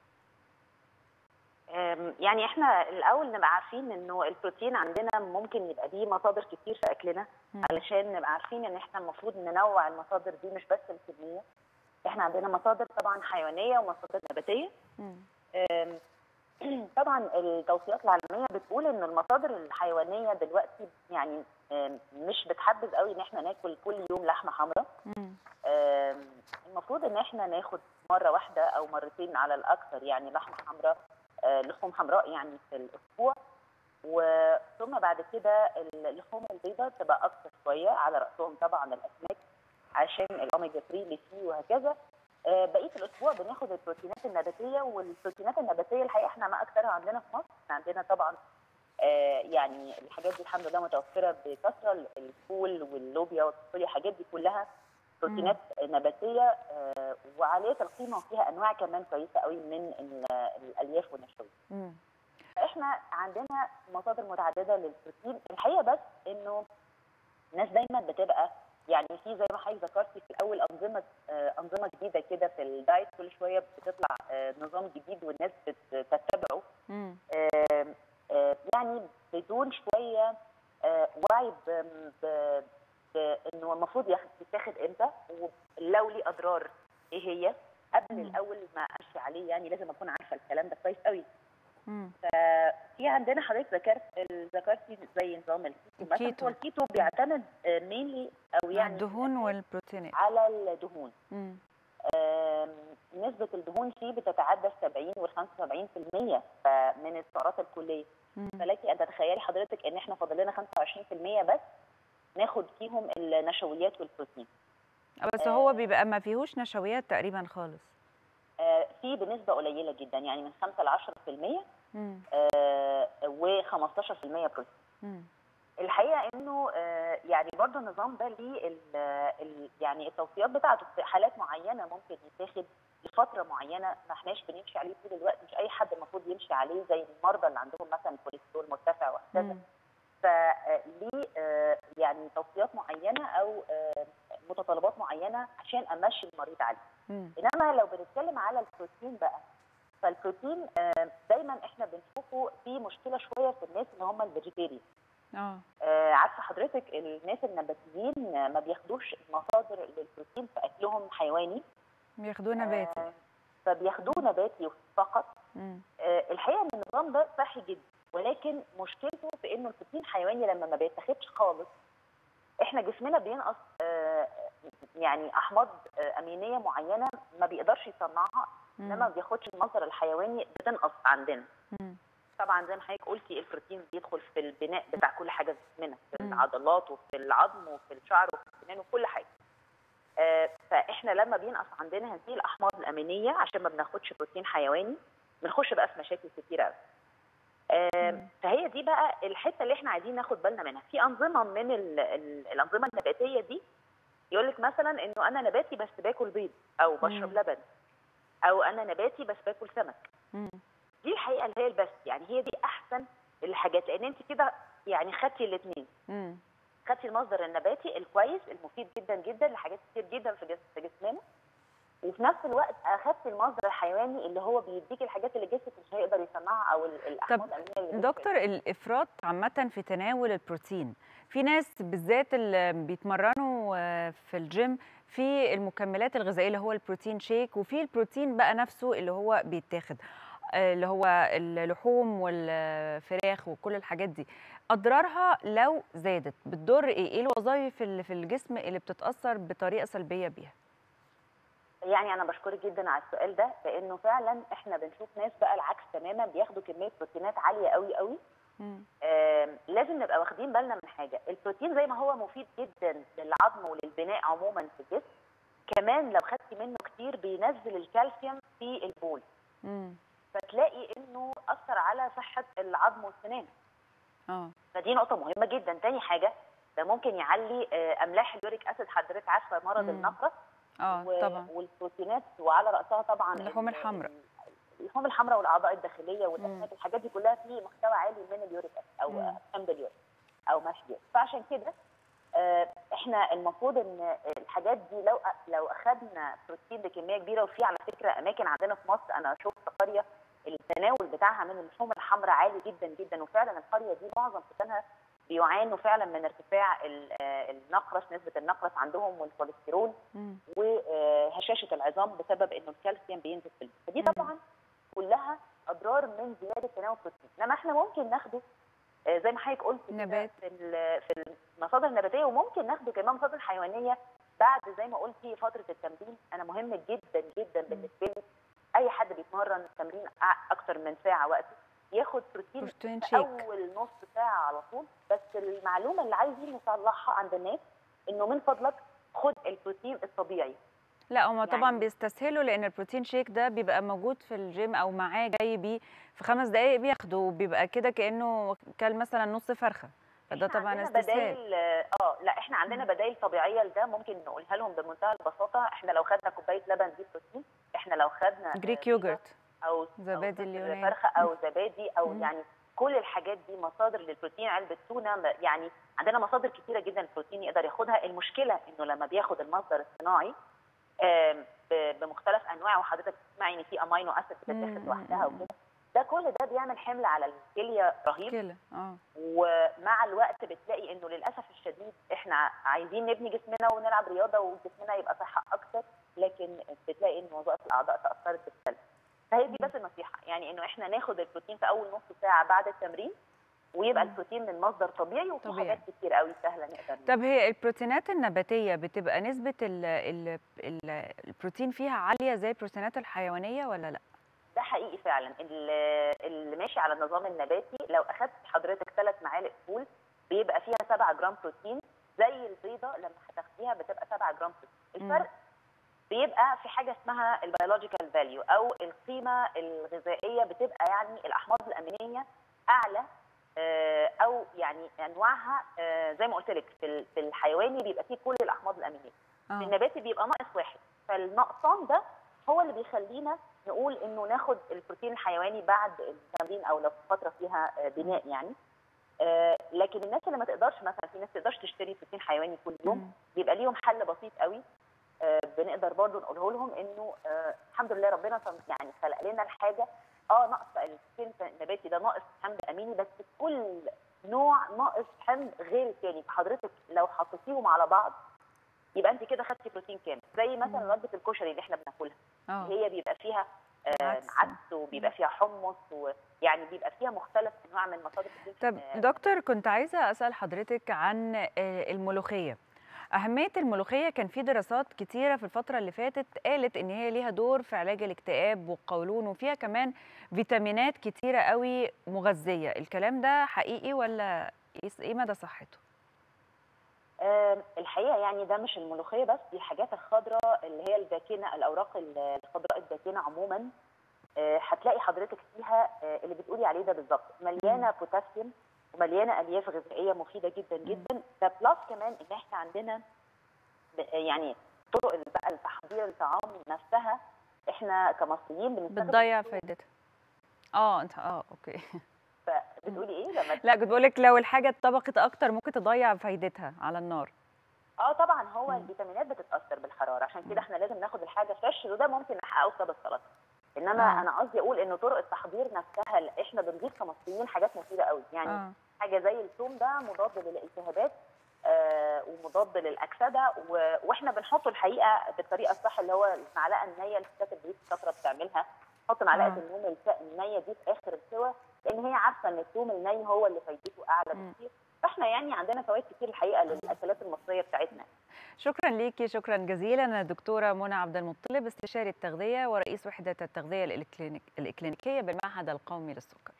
H: يعني إحنا الأول نبقى عارفين إنه البروتين عندنا ممكن يبقى ليه مصادر كتير في
A: أكلنا.
H: علشان نبقى عارفين إن إحنا المفروض ننوع المصادر دي مش بس الكمية. إحنا عندنا مصادر طبعا حيوانية ومصادر نباتية. [CLEARS THROAT] طبعا التوصيات العالمية بتقول إن المصادر الحيوانية دلوقتي يعني مش بتحبذ قوي إن إحنا ناكل كل يوم لحمة حمراء. المفروض إن إحنا ناخد مرة واحدة أو مرتين على الاكثر يعني لحمة حمراء. لحوم حمراء يعني في الأسبوع. وثم بعد كده اللحوم البيضاء تبقى أكثر شوية على رأسهم طبعا الأسماك عشان الأوميجا 3 اللي فيه وهكذا. آه، بقية الأسبوع بناخد البروتينات النباتية والبروتينات النباتية الحقيقة إحنا ما اكثرها عندنا في مصر. إحنا عندنا طبعا آه، يعني الحاجات دي الحمد لله متوفرة بكثرة الفول واللوبيا والفاصوليا الحاجات دي كلها بروتينات نباتية آه، وعالية القيمة وفيها أنواع كمان كويسة قوي من ال- الألياف والنشويات. إحنا عندنا مصادر متعددة للبروتين. الحقيقة بس إنه الناس دايما بتبقى يعني في زي ما حضرتك ذكرتي في الأول أنظمة آه، أنظمة جديدة كده في الدايت. كل شوية بتطلع آه، نظام جديد والناس بتتبعه. يعني بدون شوية آه، وعي بإنه المفروض يتاخد إمتى. ولو ليه أضرار. إيه هي قبل
A: مم.
H: الأول ما أمشي عليه يعني لازم أكون عارفة الكلام ده كويس قوي. في عندنا حضرتك ذكرت ذكرتي زي نظام الكيتو مثلا
A: الكيتو.
H: هو الكيتو بيعتمد mainly أو يعني
A: الدهون والبروتينات
H: على الدهون
A: مم.
H: نسبة الدهون فيه بتتعدى ال 70 وال 75% من السعرات الكلية
A: مم.
H: فلك ان تتخيلي حضرتك إن إحنا فاضل لنا 25% بس ناخد فيهم النشويات والبروتين
A: بس هو بيبقى ما فيهوش نشويات تقريبا خالص.
H: آه، في بنسبة قليلة جدا يعني من 5 ل 10%
A: مم.
H: و15% بروتين. الحقيقة إنه آه، يعني برضه النظام ده ليه يعني التوصيات بتاعته في حالات معينة ممكن يتاخد لفترة معينة ما إحناش بنمشي عليه طول الوقت مش أي حد المفروض يمشي عليه زي المرضى اللي عندهم مثلا كوليسترول مرتفع وهكذا. فليه آه، يعني توصيات معينة أو آه، متطلبات معينة عشان أمشي المريض عليه.
A: مم.
H: إنما لو بنتكلم على البروتين بقى فالبروتين آه، دايما إحنا بنشوفه في مشكلة شوية في الناس اللي هم الفيجيتيريان. آه. عارفة حضرتك الناس النباتيين ما بياخدوش مصادر للبروتين في أكلهم حيواني؟
A: بياخدوه نباتي.
H: فبياخدوه نباتي فقط. آه، الحقيقة إن النظام ده صحي جدا. ولكن مشكلته في إنه البروتين الحيواني لما ما بيتاخدش خالص إحنا جسمنا بينقص آه، يعني أحماض آه، أمينية معينة ما بيقدرش يصنعها إنما ما. بياخدش المصدر الحيواني بتنقص عندنا. طبعا زي ما حضرتك قلتي البروتين بيدخل في البناء بتاع كل حاجة في جسمنا في. العضلات وفي العظم وفي الشعر وفي السنان وكل حاجة آه، فإحنا لما بينقص عندنا هذه الأحماض الأمينية عشان ما بناخدش بروتين حيواني بنخش بقى في مشاكل كتيرة قوي فهي دي بقى الحتة اللي إحنا عايزين ناخد بالنا منها في أنظمة من ال ال الأنظمة النباتية دي يقول لك مثلا إنه أنا نباتي بس باكل بيض أو بشرب. لبن أو أنا نباتي بس باكل سمك. دي الحقيقة اللي هي البس يعني هي دي أحسن الحاجات لأن أنت كده يعني خدتي الاثنين. خدتي المصدر النباتي الكويس المفيد جدا جدا لحاجات كتير جدا في جسمنا وفي نفس الوقت اخدتي المصدر الحيواني اللي هو بيديك الحاجات اللي جسمك مش هيقدر يصنعها أو ال- الأحماض الامينيه
A: دكتور الإفراط عامة في تناول البروتين في ناس بالذات اللي بيتمرنوا آه، في الجيم في المكملات الغذائية اللي هو البروتين شيك وفي البروتين بقى نفسه اللي هو بيتاخد آه، اللي هو اللحوم والفراخ وكل الحاجات دي. أضرارها لو زادت بتضر إيه؟ إيه الوظائف اللي في الجسم اللي بتتأثر بطريقة سلبية بيها؟
H: يعني أنا بشكرك جدا على السؤال ده لأنه فعلا إحنا بنشوف ناس بقى العكس تماما بياخدوا كمية بروتينات عالية قوي قوي. آم، لازم نبقى واخدين بالنا من حاجة. البروتين زي ما هو مفيد جدا للعظم وللبناء عموما في الجسم كمان لو خدتي منه كتير بينزل الكالسيوم في البول.
A: مم.
H: فتلاقي إنه أثر على صحة العظم والسنان.
A: آه.
H: فدي نقطة مهمة جدا. تاني حاجة ده ممكن يعلي آه، أملاح اليوريك أسيد حضرتك عارفة مرض. النقرس
A: آه
H: و-
A: طبعا
H: والبروتينات وعلى رأسها طبعا
A: اللحوم
H: ال-
A: الحمراء.
H: اللحوم الحمراء والأعضاء الداخلية والاسماك الحاجات دي كلها في محتوى عالي من ال uric acid
A: أو.
H: حمض اليوريك أو اليوريك فعشان كده آه، إحنا المفروض إن الحاجات دي لو لو اخذنا بروتين بكمية كبيرة وفي على فكرة أماكن عندنا في مصر أنا شفت قرية التناول بتاعها من اللحوم الحمراء عالي جدا جدا وفعلا القرية دي معظم سكانها بيعانوا فعلا من ارتفاع آه، النقرس نسبة النقرس عندهم والكوليسترول. وهشاشة العظام بسبب إنه الكالسيوم بينزل في الجسم فدي. طبعا كلها أضرار من زيادة تناول البروتين إنما إحنا ممكن ناخده آه، زي ما حضرتك قلت
A: نبات.
H: في ال- في المصادر النباتية وممكن ناخده كمان مصادر حيوانية بعد زي ما قلتي فترة التمرين أنا مهم جدا جدا بالنسبة لي أي حد بيتمرن التمرين أ- أكتر من ساعة وقت ياخد بروتين
A: بروتين
H: في أول نص ساعة على طول. بس المعلومة اللي عايزين نصلحها عند الناس إنه من فضلك خد البروتين الطبيعي.
A: لا هما طبعا
H: يعني-
A: بيستسهلوا لأن ال protein shake ده بيبقى موجود في الجيم أو معاه جاي بيه في خمس دقائق بياخده وبيبقى كده كأنه كل مثلا نص فرخة. فده طبعا استسهال.
H: بدايل آه لا إحنا عندنا بدايل طبيعية لده ممكن نقولها لهم بمنتهى البساطة. إحنا لو خدنا كوباية لبن دي بروتين إحنا لو خدنا Greek
A: yogurt
H: أو
A: زبادي
H: أو
A: اليوناني.
H: فرخة أو زبادي أو
A: مم.
H: يعني كل الحاجات دي مصادر للبروتين علبة تونة يعني عندنا مصادر كتيرة جدا البروتين يقدر ياخدها المشكلة إنه لما بياخد المصدر الصناعي بمختلف أنواعه وحضرتك تسمعي إن في امينو اسيد بتتاخد لوحدها. وكده ده كل ده بيعمل حمل على الكلية رهيب
A: كده آه
H: ومع الوقت بتلاقي إنه للأسف الشديد إحنا عايزين نبني جسمنا ونلعب رياضة وجسمنا يبقى صحة أكتر لكن بتلاقي إن وظائف الأعضاء تأثرت بالسلب فهي دي بس النصيحة يعني إنه إحنا ناخد البروتين في أول نص ساعة بعد التمرين ويبقى. البروتين من مصدر طبيعي وفي
A: طبيعي.
H: حاجات كتير قوي سهلة نقدر
A: طب هي البروتينات النباتية بتبقى نسبة ال ال ال البروتين فيها عالية زي البروتينات الحيوانية ولا لأ
H: ده حقيقي فعلا اللي ماشي على النظام النباتي لو أخدت حضرتك ثلاث معالق فول بيبقى فيها 7 جرام بروتين زي البيضة لما هتاخديها بتبقى 7 جرام بروتين. الفرق بيبقى في حاجة اسمها ال biological value أو القيمة الغذائية بتبقى يعني الأحماض الأمينية أعلى آه، أو يعني أنواعها آه، زي ما قلت لك في ال- في الحيواني بيبقى فيه كل الأحماض الأمينية. في
A: آه
H: النباتي بيبقى ناقص واحد فالنقصان ده هو اللي بيخلينا نقول إنه ناخد البروتين الحيواني بعد التمرين أو لو في فترة فيها آه، بناء يعني. آه، لكن الناس اللي ما تقدرش مثلا في ناس تقدرش تشتري بروتين حيواني كل يوم. بيبقى ليهم حل بسيط قوي. آه، بنقدر برضو نقوله لهم إنه آه، الحمد لله ربنا يعني خلق لنا الحاجة. آه ناقص البروتين النباتي ده ناقص حمض أميني بس كل نوع ناقص حمض غير التاني فحضرتك لو حطيتيهم على بعض يبقى أنت كده خدتي بروتين كامل. زي مثلا. وجبة الكشري اللي إحنا بناكلها.
A: آه.
H: هي بيبقى فيها آه،
A: عدس.
H: وبيبقى فيها حمص ويعني بيبقى فيها مختلف أنواع من مصادر البروتين.
A: طب
H: آه،
A: دكتور كنت عايزة أسأل حضرتك عن آه، الملوخية أهمية الملوخية كان في دراسات كتيرة في الفترة اللي فاتت قالت إن هي ليها دور في علاج الاكتئاب والقولون وفيها كمان فيتامينات كتيرة قوي مغذية. الكلام ده حقيقي ولا إيه- إيه مدى صحته؟
H: الحقيقة يعني ده مش الملوخية بس دي الحاجات الخضراء اللي هي الداكنه الأوراق ال- الخضراء الداكنه عموما. آه، هتلاقي حضرتك فيها آه، اللي بتقولي عليه ده بالظبط. مليانة بوتاسيوم ومليانه ألياف غذائية مفيدة جدا جدا. ده plus كمان إن إحنا عندنا يعني طرق بقى التحضير الطعام نفسها. إحنا كمصريين
A: بتضيع
H: الثوم.
A: فايدتها. آه انت آه okay.
H: فبتقولي إيه؟ لما
A: لا كنت بقولك لو الحاجة اتطبقت أكتر ممكن تضيع فايدتها على النار.
H: آه طبعا هو. الفيتامينات بتتأثر بالحرارة. عشان. كده إحنا لازم ناخد الحاجة fresh وده ممكن نحققه بسبب السلطة. إنما
A: آه.
H: أنا قصدي أقول إن طرق التحضير نفسها اللي إحنا بنضيف كمصريين حاجات مفيدة قوي يعني
A: آه
H: حاجة زي الثوم ده مضاد للالتهابات آه ومضاد للأكسدة و... وإحنا بنحطه الحقيقة بالطريقة الصح اللي هو التقلية اللي الستات البيوت الشاطرة بتعملها نحط معلقة
A: آه.
H: النوم النية دي في آخر السوى لأن هي عارفة إن الثوم الني هو اللي فايدته أعلى
A: مم.
H: بكتير فإحنا يعني عندنا فوائد كتير الحقيقة للأكلات المصرية بتاعتنا
A: شكرا ليكي شكرا جزيلا. الدكتورة منى عبد المطلب استشاري التغذية ورئيس وحدة التغذية الإكلينيك الإكلينيكية بالمعهد القومي للسكر.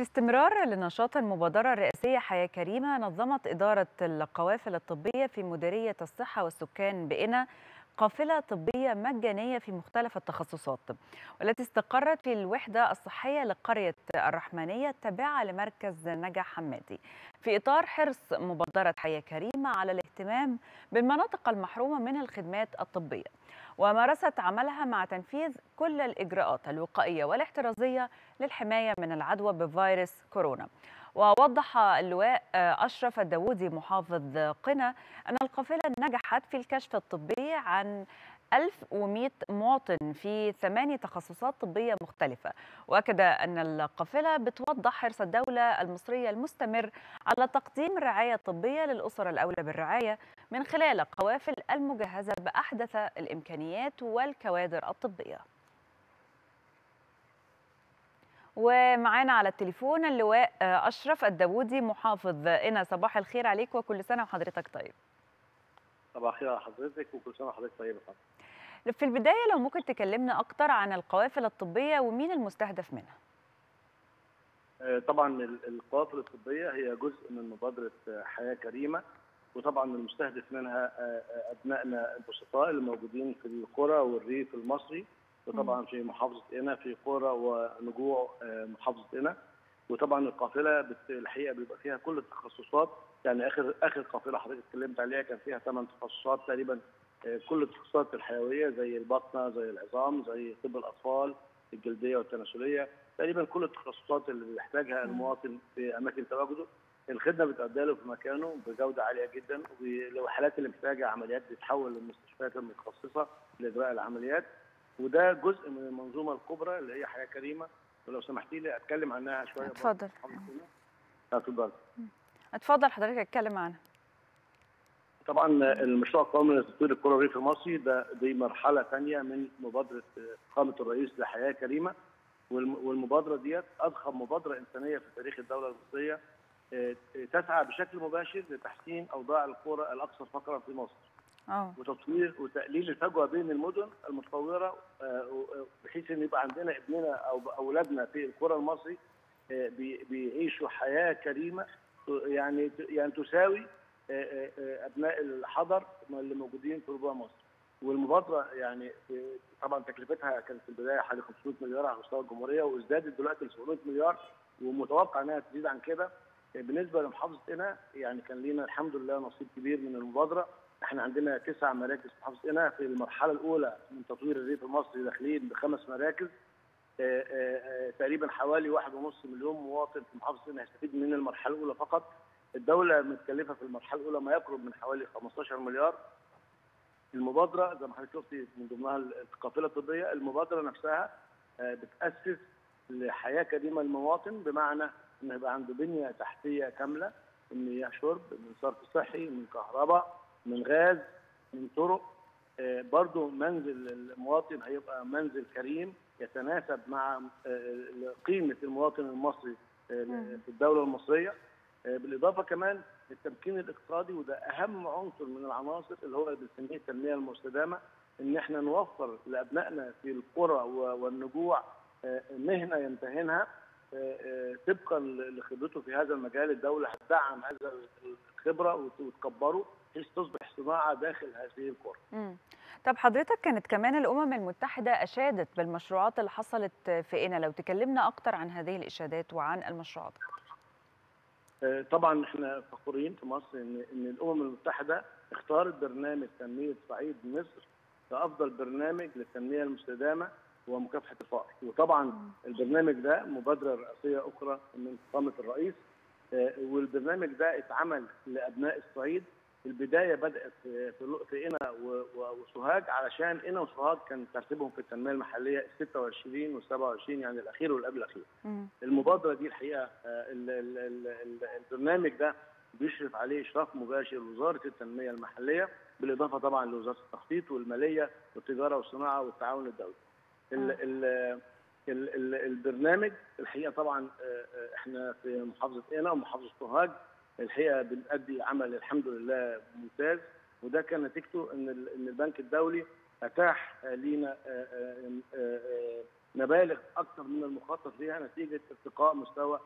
A: في استمرار لنشاط المبادرة الرئاسية حياة كريمة نظمت إدارة القوافل الطبية في مديرية الصحة والسكان بقنا قافلة طبية مجانية في مختلف التخصصات والتي استقرت في الوحدة الصحية لقرية الرحمانية التابعة لمركز نجا حمادي. في إطار حرص مبادرة حياة كريمة على الاهتمام بالمناطق المحرومة من الخدمات الطبية. ومارست عملها مع تنفيذ كل الإجراءات الوقائية والاحترازية للحماية من العدوى بفيروس كورونا. ووضح اللواء أشرف الداوودي محافظ قنا أن القافلة نجحت في الكشف الطبي عن 1100 مواطن في ثماني تخصصات طبية مختلفة. وأكد أن القافلة بتوضح حرص الدولة المصرية المستمر على تقديم الرعاية الطبية للأسر الأولى بالرعاية من خلال قوافل المجهزة بأحدث الإمكانيات والكوادر الطبية. ومعانا على التليفون اللواء أشرف الداوودي محافظ قنا صباح الخير عليك وكل سنة وحضرتك طيب
I: صباح الخير على حضرتك وكل سنة وحضرتك طيبة طبعا.
A: في البداية لو ممكن تكلمنا أكتر عن القوافل الطبية ومين المستهدف منها
I: طبعا القوافل الطبية هي جزء من مبادرة حياة كريمة وطبعا المستهدف منها أبنائنا البسطاء اللي موجودين في القرى والريف المصري وطبعا في محافظة قنا في قرى ونجوع محافظة قنا وطبعا القافلة الحقيقة بيبقى فيها كل التخصصات. يعني آخر آخر قافلة حضرتك اتكلمت عليها كان فيها ثمان تخصصات تقريبا كل التخصصات الحيوية زي البطنة زي العظام زي طب الأطفال الجلدية والتناسلية. تقريبا كل التخصصات اللي بيحتاجها المواطن في أماكن تواجده. الخدمة بتأدى له في مكانه بجودة عالية جدا. ولو الحالات اللي محتاجة عمليات بتتحول للمستشفيات المتخصصة لإجراء العمليات. وده جزء من المنظومة الكبرى اللي هي حياه كريمة. ولو سمحتي لي أتكلم عنها شوية
A: اتفضل.
I: اتفضل.
A: اتفضل حضرتك اتكلم عنها
I: طبعا المشروع القومي لتطوير القرى الريف المصري ده دي مرحلة ثانية من مبادرة فخامه الرئيس لحياة كريمة. والمبادرة ديت أضخم مبادرة إنسانية في تاريخ الدولة المصرية تسعى بشكل مباشر لتحسين أوضاع القرى الاكثر فقرا في مصر.
A: أوه.
I: وتطوير وتقليل الفجوة بين المدن المتطورة بحيث إن يبقى عندنا ابننا أو أولادنا في القرى المصري بيعيشوا حياة كريمة يعني يعني تساوي أبناء الحضر اللي موجودين في ربوع مصر. والمبادرة يعني طبعا تكلفتها كانت في البداية حوالي 500 مليار على مستوى الجمهورية وازدادت دلوقتي ل 700 مليار ومتوقع إنها تزيد عن كده بالنسبة لمحافظه قنا يعني كان لينا الحمد لله نصيب كبير من المبادرة إحنا عندنا تسع مراكز في محافظه قنا في المرحلة الأولى من تطوير الريف المصري داخلين بخمس مراكز. آآ آآ تقريبا حوالي واحد ونص مليون مواطن في محافظه قنا هيستفيد من المرحلة الأولى فقط. الدولة متكلفة في المرحلة الأولى ما يقرب من حوالي 15 مليار. المبادرة زي ما حضرتك شفتي من ضمنها القافلة الطبية المبادرة نفسها بتأسس لحياة كريمه للمواطن بمعنى إنه يبقى عنده بنية تحتية كاملة من مياه شرب من صرف صحي من كهرباء. من غاز من طرق برضه منزل المواطن هيبقى منزل كريم يتناسب مع قيمة المواطن المصري في الدولة المصرية. بالإضافة كمان التمكين الاقتصادي وده أهم عنصر من العناصر اللي هو بنسميه التنمية المستدامة إن إحنا نوفر لأبنائنا في القرى والنجوع مهنة يمتهنها طبقا لخبرته في هذا المجال الدولة هتدعم هذا الخبرة وتكبره. بحيث تصبح صناعة داخل هذه القرى.
A: طب حضرتك كانت كمان الأمم المتحدة أشادت بالمشروعات اللي حصلت في قنا لو تكلمنا أكتر عن هذه الإشادات وعن المشروعات.
I: طبعا إحنا فخورين في مصر إن إن الأمم المتحدة اختارت برنامج تنمية صعيد مصر كافضل برنامج للتنمية المستدامة ومكافحه الفقر وطبعا البرنامج ده مبادرة رئاسيه أخرى من فخامه الرئيس والبرنامج ده اتعمل لأبناء الصعيد البداية بدات في قنا وسوهاج علشان قنا وسوهاج كان ترتيبهم في التنمية المحلية 26 و 27 يعني الأخير واللي قبل الاخير. المبادرة دي الحقيقة البرنامج ده بيشرف عليه إشراف مباشر وزارة التنمية المحلية بالإضافة طبعا لوزارة التخطيط والمالية والتجارة والصناعة والتعاون الدولي. ال ال ال ال البرنامج الحقيقة طبعا آه، آه، إحنا في محافظة قنا ومحافظة سوهاج الحقيقة بنأدي عمل الحمد لله ممتاز وده كان نتيجته إن إن البنك الدولي أتاح لينا آه، آه، آه، مبالغ أكثر من المخطط ليها نتيجة ارتقاء مستوى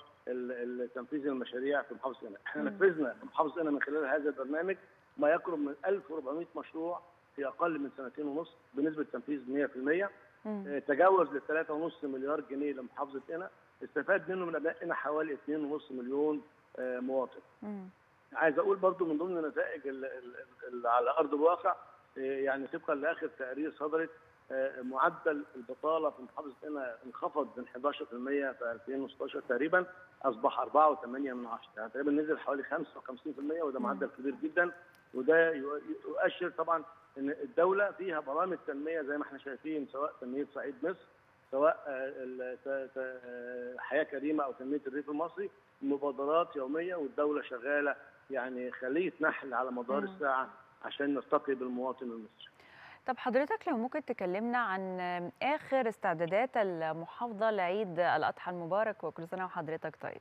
I: تنفيذ المشاريع في محافظة قنا،
A: إحنا.
I: نفذنا في محافظة قنا من خلال هذا البرنامج ما يقرب من 1400 مشروع في أقل من سنتين ونص بنسبة تنفيذ 100%.
A: مم.
I: آه، تجاوز ل 3.5 مليار جنيه لمحافظة قنا استفاد منه من ابناء قنا حوالي 2.5 مليون مواطن.
A: مم.
I: عايز أقول برضو من ضمن النتائج ال- ال- ال- على أرض الواقع آه، يعني طبقا لآخر تقرير صدرت آه، معدل البطالة في محافظة قنا انخفض من 11% في 2016 تقريبا أصبح 4.8 من عشرة يعني تقريبا نزل حوالي 55% وده. معدل كبير جدا وده يؤ- يؤشر طبعا إن الدولة فيها برامج تنمية زي ما إحنا شايفين سواء تنمية صعيد مصر سواء آه، آه، حياة كريمة أو تنمية الريف المصري مبادرات يومية والدولة شغالة يعني خليه نحل على مدار
A: مم.
I: الساعة عشان نرتقي بالمواطن المصري.
A: طب حضرتك لو ممكن تكلمنا عن آخر استعدادات المحافظة لعيد الأضحى المبارك وكل سنة وحضرتك طيب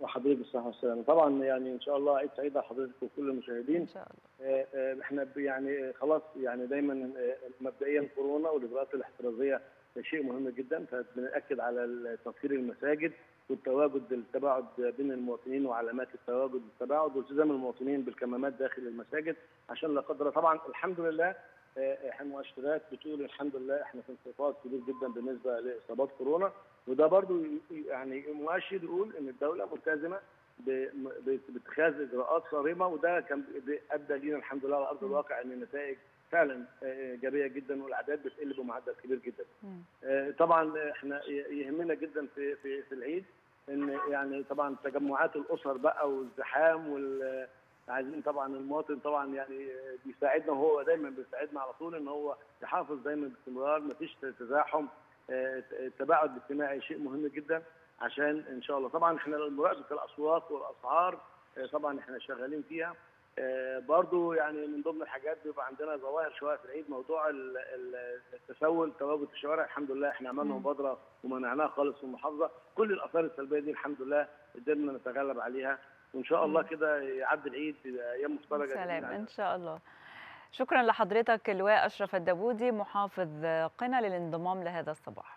I: وحضرتك بالصحه والسلامه، طبعا يعني إن شاء الله عيد سعيد على حضرتك وكل المشاهدين.
A: إن شاء الله
I: آه، آه، إحنا يعني خلاص يعني دايما آه، مبدئيا كورونا والإجراءات الاحترازية ده شيء مهم جدا فبنأكد على تطهير المساجد والتواجد التباعد بين المواطنين وعلامات التواجد والتباعد والتزام المواطنين بالكمامات داخل المساجد عشان لا قدر. طبعا الحمد لله آه، إحنا مؤشرات بتقول الحمد لله إحنا في انخفاض كبير جدا بالنسبة لإصابات كورونا. وده برضو يعني مؤشر يقول إن الدولة ملتزمة باتخاذ إجراءات صارمة وده كان ادى لينا الحمد لله على أرض الواقع إن النتائج فعلا آه، إيجابية جدا والأعداد بتقل بمعدل كبير جدا. آه، طبعا إحنا يهمنا جدا في في في العيد إن يعني طبعا تجمعات الأسر بقى والزحام وال عايزين طبعا المواطن طبعا يعني بيساعدنا وهو دايما بيساعدنا على طول إن هو يحافظ دايما باستمرار مفيش تزاحم. آه، التباعد الاجتماعي شيء مهم جدا عشان إن شاء الله. طبعا إحنا مراقبه الاسواق والأسعار آه، طبعا إحنا شغالين فيها. برضو يعني من ضمن الحاجات بيبقى عندنا ظواهر شوية في العيد موضوع ال- ال- التسول تواجد الشوارع الحمد لله إحنا عملنا. مبادرة ومنعناها خالص في المحافظة. كل الآثار السلبية دي الحمد لله قدرنا نتغلب عليها وإن شاء الله. كده يعدي العيد أيام مفترجه
A: سلام إن شاء الله. شكرا لحضرتك اللواء أشرف الدبودي محافظ قنا للانضمام لهذا الصباح.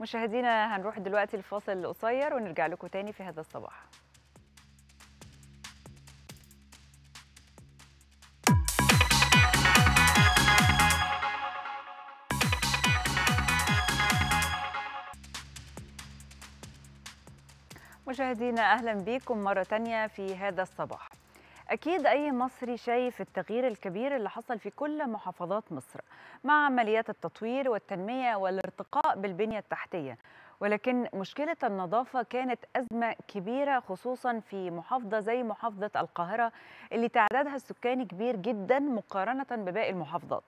A: مشاهدينا هنروح دلوقتي الفاصل قصير ونرجع لكم تاني في هذا الصباح. مشاهدينا أهلا بكم مرة تانية في هذا الصباح. أكيد أي مصري شايف التغيير الكبير اللي حصل في كل محافظات مصر مع عمليات التطوير والتنمية والارتقاء بالبنية التحتية. ولكن مشكلة النظافة كانت أزمة كبيرة خصوصا في محافظة زي محافظة القاهرة اللي تعدادها السكاني كبير جدا مقارنة بباقي المحافظات.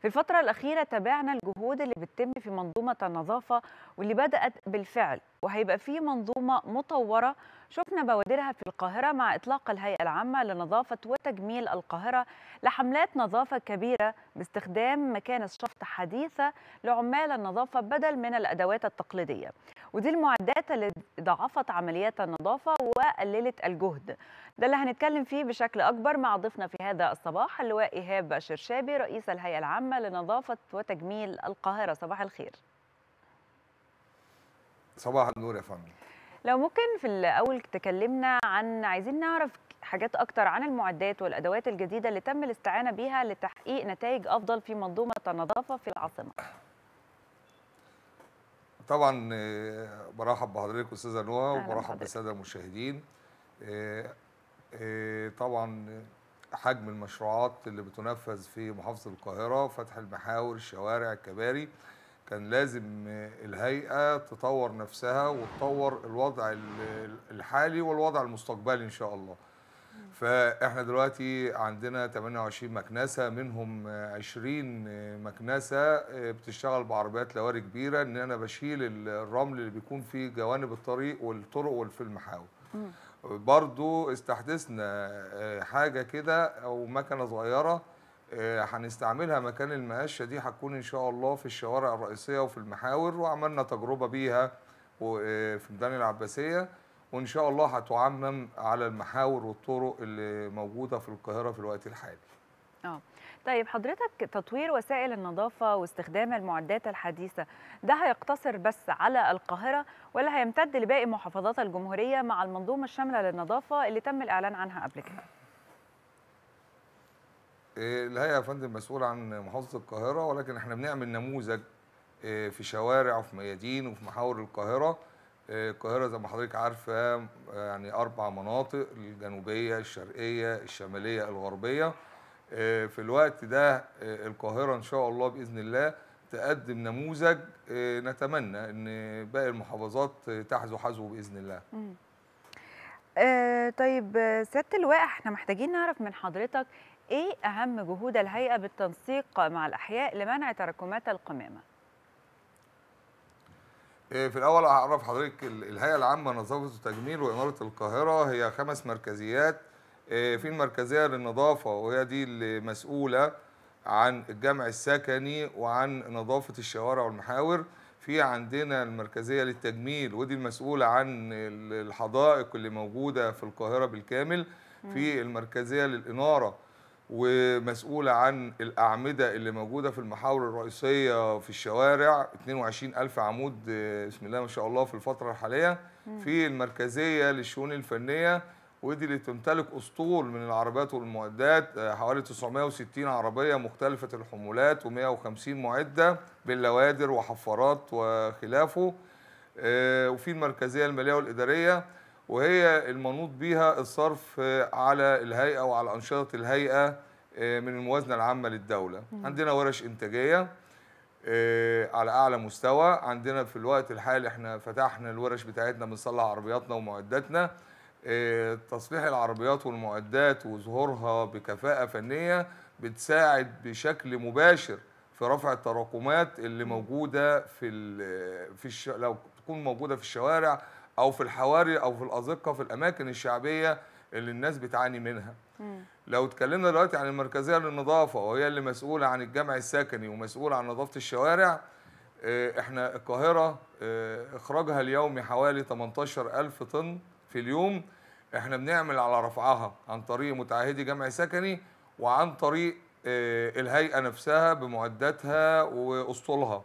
A: في الفترة الأخيرة تابعنا الجهود اللي بتتم في منظومة النظافة واللي بدأت بالفعل وهيبقى في منظومة مطورة شفنا بوادرها في القاهرة مع إطلاق الهيئة العامة لنظافة وتجميل القاهرة لحملات نظافة كبيرة باستخدام مكانس شفط حديثة لعمال النظافة بدل من الأدوات التقليدية. ودي المعدات اللي ضاعفت عمليات النظافة وقللت الجهد. ده اللي هنتكلم فيه بشكل أكبر مع ضيفنا في هذا الصباح اللواء إيهاب شرشابي رئيس الهيئة العامة لنظافة وتجميل القاهرة. صباح الخير.
J: صباح النور يا فندم.
A: لو ممكن في الأول تكلمنا عن عايزين نعرف حاجات أكتر عن المعدات والأدوات الجديدة اللي تم الاستعانة بيها لتحقيق نتائج أفضل في منظومة النظافة في العاصمة
J: طبعا آه، برحب بحضرتك أستاذة نوى وبرحب. بالسادة المشاهدين آه، آه، طبعا حجم المشروعات اللي بتنفذ في محافظة القاهرة فتح المحاور الشوارع الكباري كان لازم الهيئة تطور نفسها وتطور الوضع ال- الحالي والوضع المستقبلي إن شاء الله. فإحنا دلوقتي عندنا 28 مكنسة منهم آه، 20 آه، مكنسة آه، بتشتغل بعربيات لواري كبيرة إن أنا بشيل ال- الرمل اللي بيكون في جوانب الطريق والطرق وفي المحاور برضو استحدثنا آه، حاجة كده أو مكنة صغيرة آه، هنستعملها مكان المقشه دي هتكون إن شاء الله في الشوارع الرئيسية وفي المحاور وعملنا تجربة بيها آه، في ميدان العباسية. وإن شاء الله هتعمم على المحاور والطرق اللي موجودة في القاهرة في الوقت الحالي.
A: آه. طيب حضرتك تطوير وسائل النظافة واستخدام المعدات الحديثة ده هيقتصر بس على القاهرة ولا هيمتد لباقي محافظات الجمهورية مع المنظومة الشاملة للنظافة اللي تم الإعلان عنها قبل كده؟
J: إيه، الهيئه يا فندم مسؤوله عن محافظة القاهرة ولكن إحنا بنعمل نموذج إيه، في شوارع وفي ميادين وفي محاور القاهرة. إيه، القاهرة زي ما حضرتك عارفة يعني أربع مناطق الجنوبية الشرقية الشمالية الغربية. في الوقت ده القاهرة إن شاء الله بإذن الله تقدم نموذج نتمنى إن باقي المحافظات تحذو حذوه بإذن الله.
A: آه طيب آه، سيادة اللواء إحنا محتاجين نعرف من حضرتك إيه أهم جهود الهيئة بالتنسيق مع الأحياء لمنع تراكمات القمامة؟
J: إيه، في الأول أعرف حضرتك ال- الهيئة العامة لنظافة وتجميل وإنارة القاهرة هي خمس مركزيات. إيه، في المركزية للنظافة وهي دي اللي مسؤولة عن الجمع السكني وعن نظافة الشوارع والمحاور. في عندنا المركزية للتجميل ودي المسؤولة عن ال- الحدائق اللي موجودة في القاهرة بالكامل. في المركزية للإنارة ومسؤولة عن الأعمدة اللي موجودة في المحاور الرئيسية في الشوارع. 22 ألف عمود آه، بسم الله ما شاء الله في الفترة الحالية. في المركزية للشؤون الفنية ودي اللي تمتلك أسطول من العربيات والمعدات آه، حوالي 960 عربية مختلفة الحمولات و150 معدة باللوادر وحفارات وخلافه. آه، وفي المركزية المالية والإدارية وهي المنوط بها الصرف على الهيئة وعلى أنشطة الهيئة آه، من الموازنة العامة للدولة. عندنا ورش إنتاجية آه، على أعلى مستوى. عندنا في الوقت الحالي إحنا فتحنا الورش بتاعتنا بنصلح عربياتنا ومعداتنا. آه، تصليح العربيات والمعدات وظهورها بكفاءة فنية بتساعد بشكل مباشر في رفع التراكمات اللي موجودة في في الش... لو تكون موجودة في الشوارع أو في الحواري أو في الأزقة في الأماكن الشعبية اللي الناس بتعاني منها. لو اتكلمنا دلوقتي عن المركزية للنظافة وهي اللي مسؤولة عن الجمع السكني ومسؤولة عن نظافة الشوارع آه، إحنا القاهرة آه، إخراجها اليومي حوالي 18000 طن في اليوم. إحنا بنعمل على رفعها عن طريق متعهدي جمع سكني وعن طريق آه، الهيئة نفسها بمعداتها وأسطولها.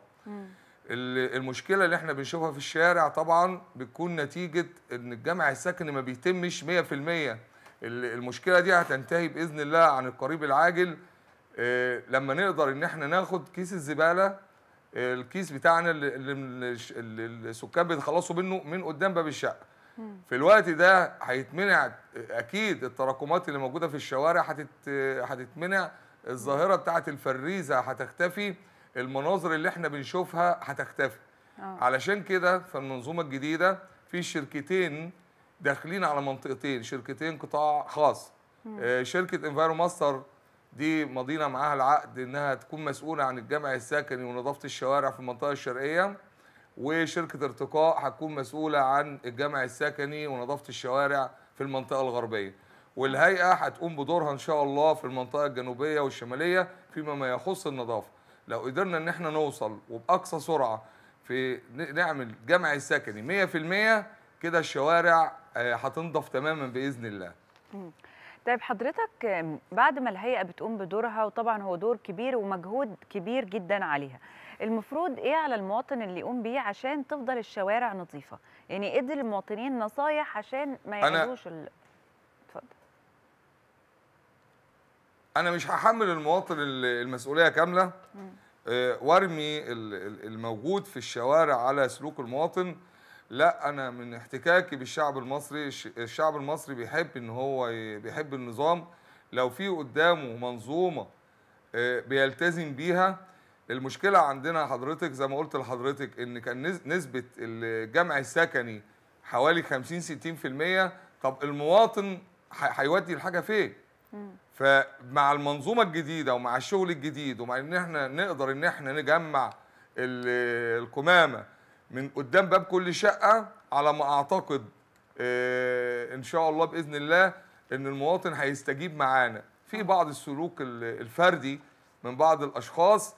J: المشكلة اللي إحنا بنشوفها في الشارع طبعا بتكون نتيجة إن الجمع السكني ما بيتمش 100% ال- المشكلة دي هتنتهي بإذن الله عن القريب العاجل. آه، لما نقدر إن إحنا ناخد كيس الزبالة آه، الكيس بتاعنا اللي السكان بيتخلصوا منه من قدام باب الشقة. في الوقت ده هيتمنع أكيد التراكمات اللي موجودة في الشوارع هتت هتتمنع. الظاهرة بتاعة الفريزة هتختفي. المناظر اللي إحنا بنشوفها هتختفي.
A: آه.
J: علشان كده في المنظومة الجديدة في شركتين داخلين على منطقتين. شركتين قطاع خاص. آه، شركة انفايرو ماستر دي مضينا معاها العقد إنها تكون مسؤولة عن الجمع السكني ونظافة الشوارع في المنطقة الشرقية. وشركة ارتقاء هتكون مسؤولة عن الجمع السكني ونظافة الشوارع في المنطقة الغربية. والهيئة هتقوم بدورها إن شاء الله في المنطقة الجنوبية والشمالية فيما ما يخص النظافة. لو قدرنا إن إحنا نوصل وبأقصى سرعة في نعمل جمع السكني 100% كده الشوارع آه، هتنضف تماما بإذن الله.
A: طيب حضرتك بعد ما الهيئة بتقوم بدورها وطبعا هو دور كبير ومجهود كبير جدا عليها المفروض إيه على المواطن اللي يقوم بيه عشان تفضل الشوارع نظيفة؟ يعني إدي للمواطنين نصايح عشان ما يعيدوش ال... اتفضل
J: أنا مش هحمل المواطن ال- المسؤولية كاملة. آه، وارمي ال- ال- الموجود في الشوارع على سلوك المواطن. لا أنا من احتكاكي بالشعب المصري الش- الشعب المصري بيحب إن هو بيحب النظام. لو في قدامه منظومة آه، بيلتزم بيها. المشكلة عندنا حضرتك زي ما قلت لحضرتك إن كان نس- نسبة الجمع السكني حوالي 50 60% طب المواطن هيودي الحاجة فين؟ فمع المنظومة الجديدة ومع الشغل الجديد ومع إن إحنا نقدر إن إحنا نجمع ال- القمامه من قدام باب كل شقة على ما أعتقد آه، إن شاء الله بإذن الله إن المواطن هيستجيب معانا. في بعض السلوك ال- الفردي من بعض الأشخاص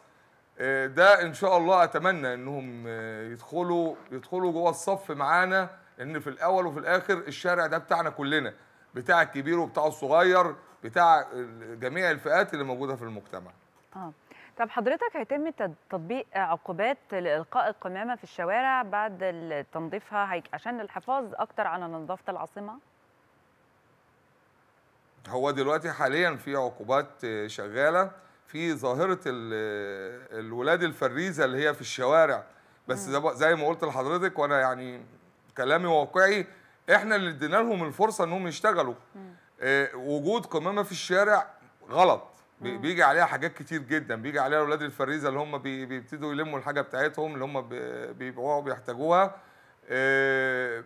J: آه، ده إن شاء الله أتمنى إنهم آه، يدخلوا يدخلوا جوه الصف معانا لأن في الأول وفي الآخر الشارع ده بتاعنا كلنا بتاع الكبير وبتاع الصغير بتاع جميع الفئات اللي موجودة في المجتمع.
A: آه. طب حضرتك هيتم تطبيق عقوبات لإلقاء القمامة في الشوارع بعد تنظيفها هيك عشان الحفاظ أكتر على نظافة العاصمة؟
J: هو دلوقتي حاليا في عقوبات شغالة في ظاهرة ال- الولاد الفريزة اللي هي في الشوارع. بس زي ما قلت لحضرتك وأنا يعني كلامي واقعي إحنا اللي ادينا لهم الفرصة إنهم يشتغلوا. آه، وجود قمامة في الشارع غلط. بي- بيجي عليها حاجات كتير جدا. بيجي عليها أولاد الفريزة اللي هم بي- بيبتدوا يلموا الحاجة بتاعتهم اللي هم بي- بيبيعوها وبيحتاجوها. آه،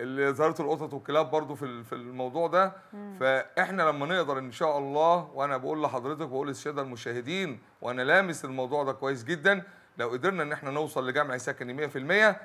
J: اللي ظاهره القطط والكلاب برضو في في الموضوع ده. فإحنا لما نقدر إن شاء الله وأنا بقول لحضرتك وبقول للسادة المشاهدين وأنا لامس الموضوع ده كويس جدا لو قدرنا إن إحنا نوصل لجمع سكني 100%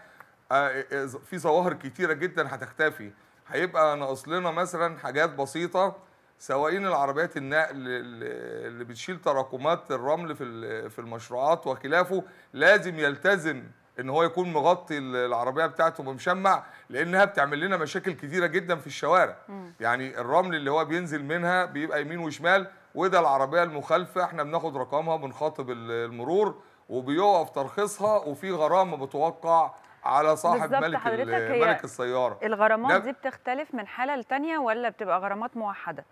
J: آه، آه، في ظواهر كتيرة جدا هتختفي. هيبقى ناقص لنا مثلا حاجات بسيطة سواقين العربيات النقل اللي بتشيل تراكمات الرمل في في المشروعات وخلافه لازم يلتزم إن هو يكون مغطي ال- العربية بتاعته بمشمع لأنها بتعمل لنا مشاكل كتيرة جدا في الشوارع. يعني الرمل اللي هو بينزل منها بيبقى يمين وشمال وده العربية المخالفة إحنا بناخد رقمها بنخاطب ال- المرور وبيقف ترخيصها وفي غرامة بتوقع على صاحب ملك ملك السيارة.
A: الغرامات دي بتختلف من حالة لتانية ولا بتبقى غرامات موحدة؟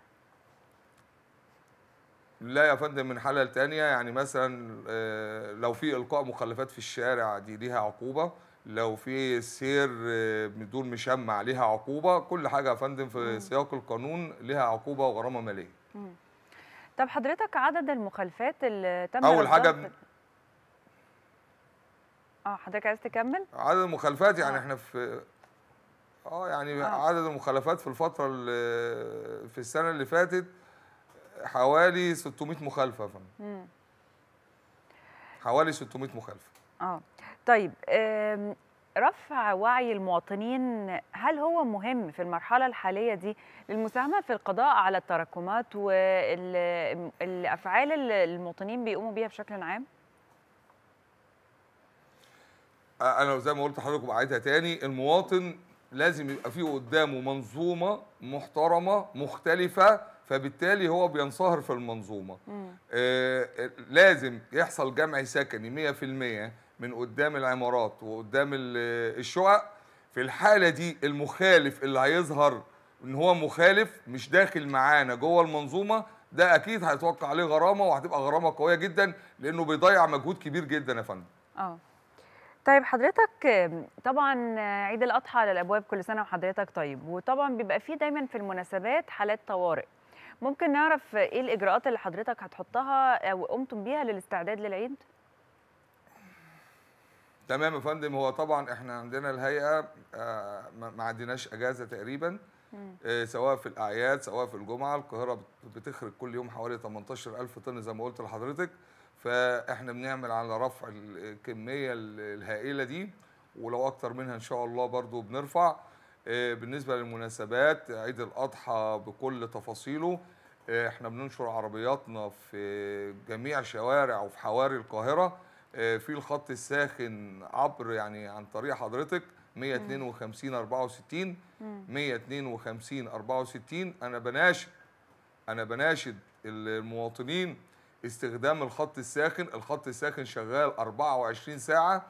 J: لا يا فندم من حالة لتانية. يعني مثلا آه، لو في إلقاء مخلفات في الشارع دي ليها عقوبة. لو في سير آه، بدون مشمع ليها عقوبة. كل حاجة يا فندم في سياق القانون ليها عقوبة وغرامة مالية.
A: طب حضرتك عدد المخالفات اللي تم في-
J: بن-
A: آه حضرتك عايز تكمل؟
J: عدد المخالفات يعني
A: آه.
J: إحنا في آه يعني
A: آه.
J: عدد المخالفات في الفترة اللي في السنة اللي فاتت حوالي 600 مخالفة يا فندم. حوالي 600 مخالفة
A: آه طيب رفع وعي المواطنين هل هو مهم في المرحلة الحالية دي للمساهمة في القضاء على التراكمات والأفعال اللي المواطنين بيقوموا بيها بشكل عام؟
J: أنا زي ما قلت لحضرتك وبعيدها تاني المواطن لازم يبقى فيه قدامه منظومة محترمة مختلفة فبالتالي هو بينصهر في المنظومة. آه لازم يحصل جمع سكني 100% من قدام العمارات وقدام ال- الشقق. في الحالة دي المخالف اللي هيظهر إن هو مخالف مش داخل معانا جوه المنظومة ده أكيد هيتوقع عليه غرامة وهتبقى غرامة قوية جدا لأنه بيضيع مجهود كبير جدا يا فندم.
A: آه. طيب حضرتك طبعا عيد الأضحى على الأبواب كل سنة وحضرتك طيب وطبعا بيبقى فيه دايما في المناسبات حالات طوارئ. ممكن نعرف إيه الإجراءات اللي حضرتك هتحطها أو قمتم بيها للاستعداد للعيد؟
J: تمام يا فندم. هو طبعا إحنا عندنا الهيئة آه، ما عندناش أجازة تقريبا آه، سواء في الأعياد سواء في الجمعة. القاهرة بت- بتخرج كل يوم حوالي 18000 طن زي ما قلت لحضرتك. فاحنا بنعمل على رفع الكمية ال- الهائلة دي ولو أكتر منها إن شاء الله برضو بنرفع. آه، بالنسبة للمناسبات عيد الأضحى بكل تفاصيله. آه، إحنا بننشر عربياتنا في جميع شوارع وفي حواري القاهرة. آه، في الخط الساخن عبر يعني عن طريق حضرتك 152 64 152 64 أنا بناشد أنا بناشد المواطنين استخدام الخط الساخن الخط الساخن شغال 24 ساعة.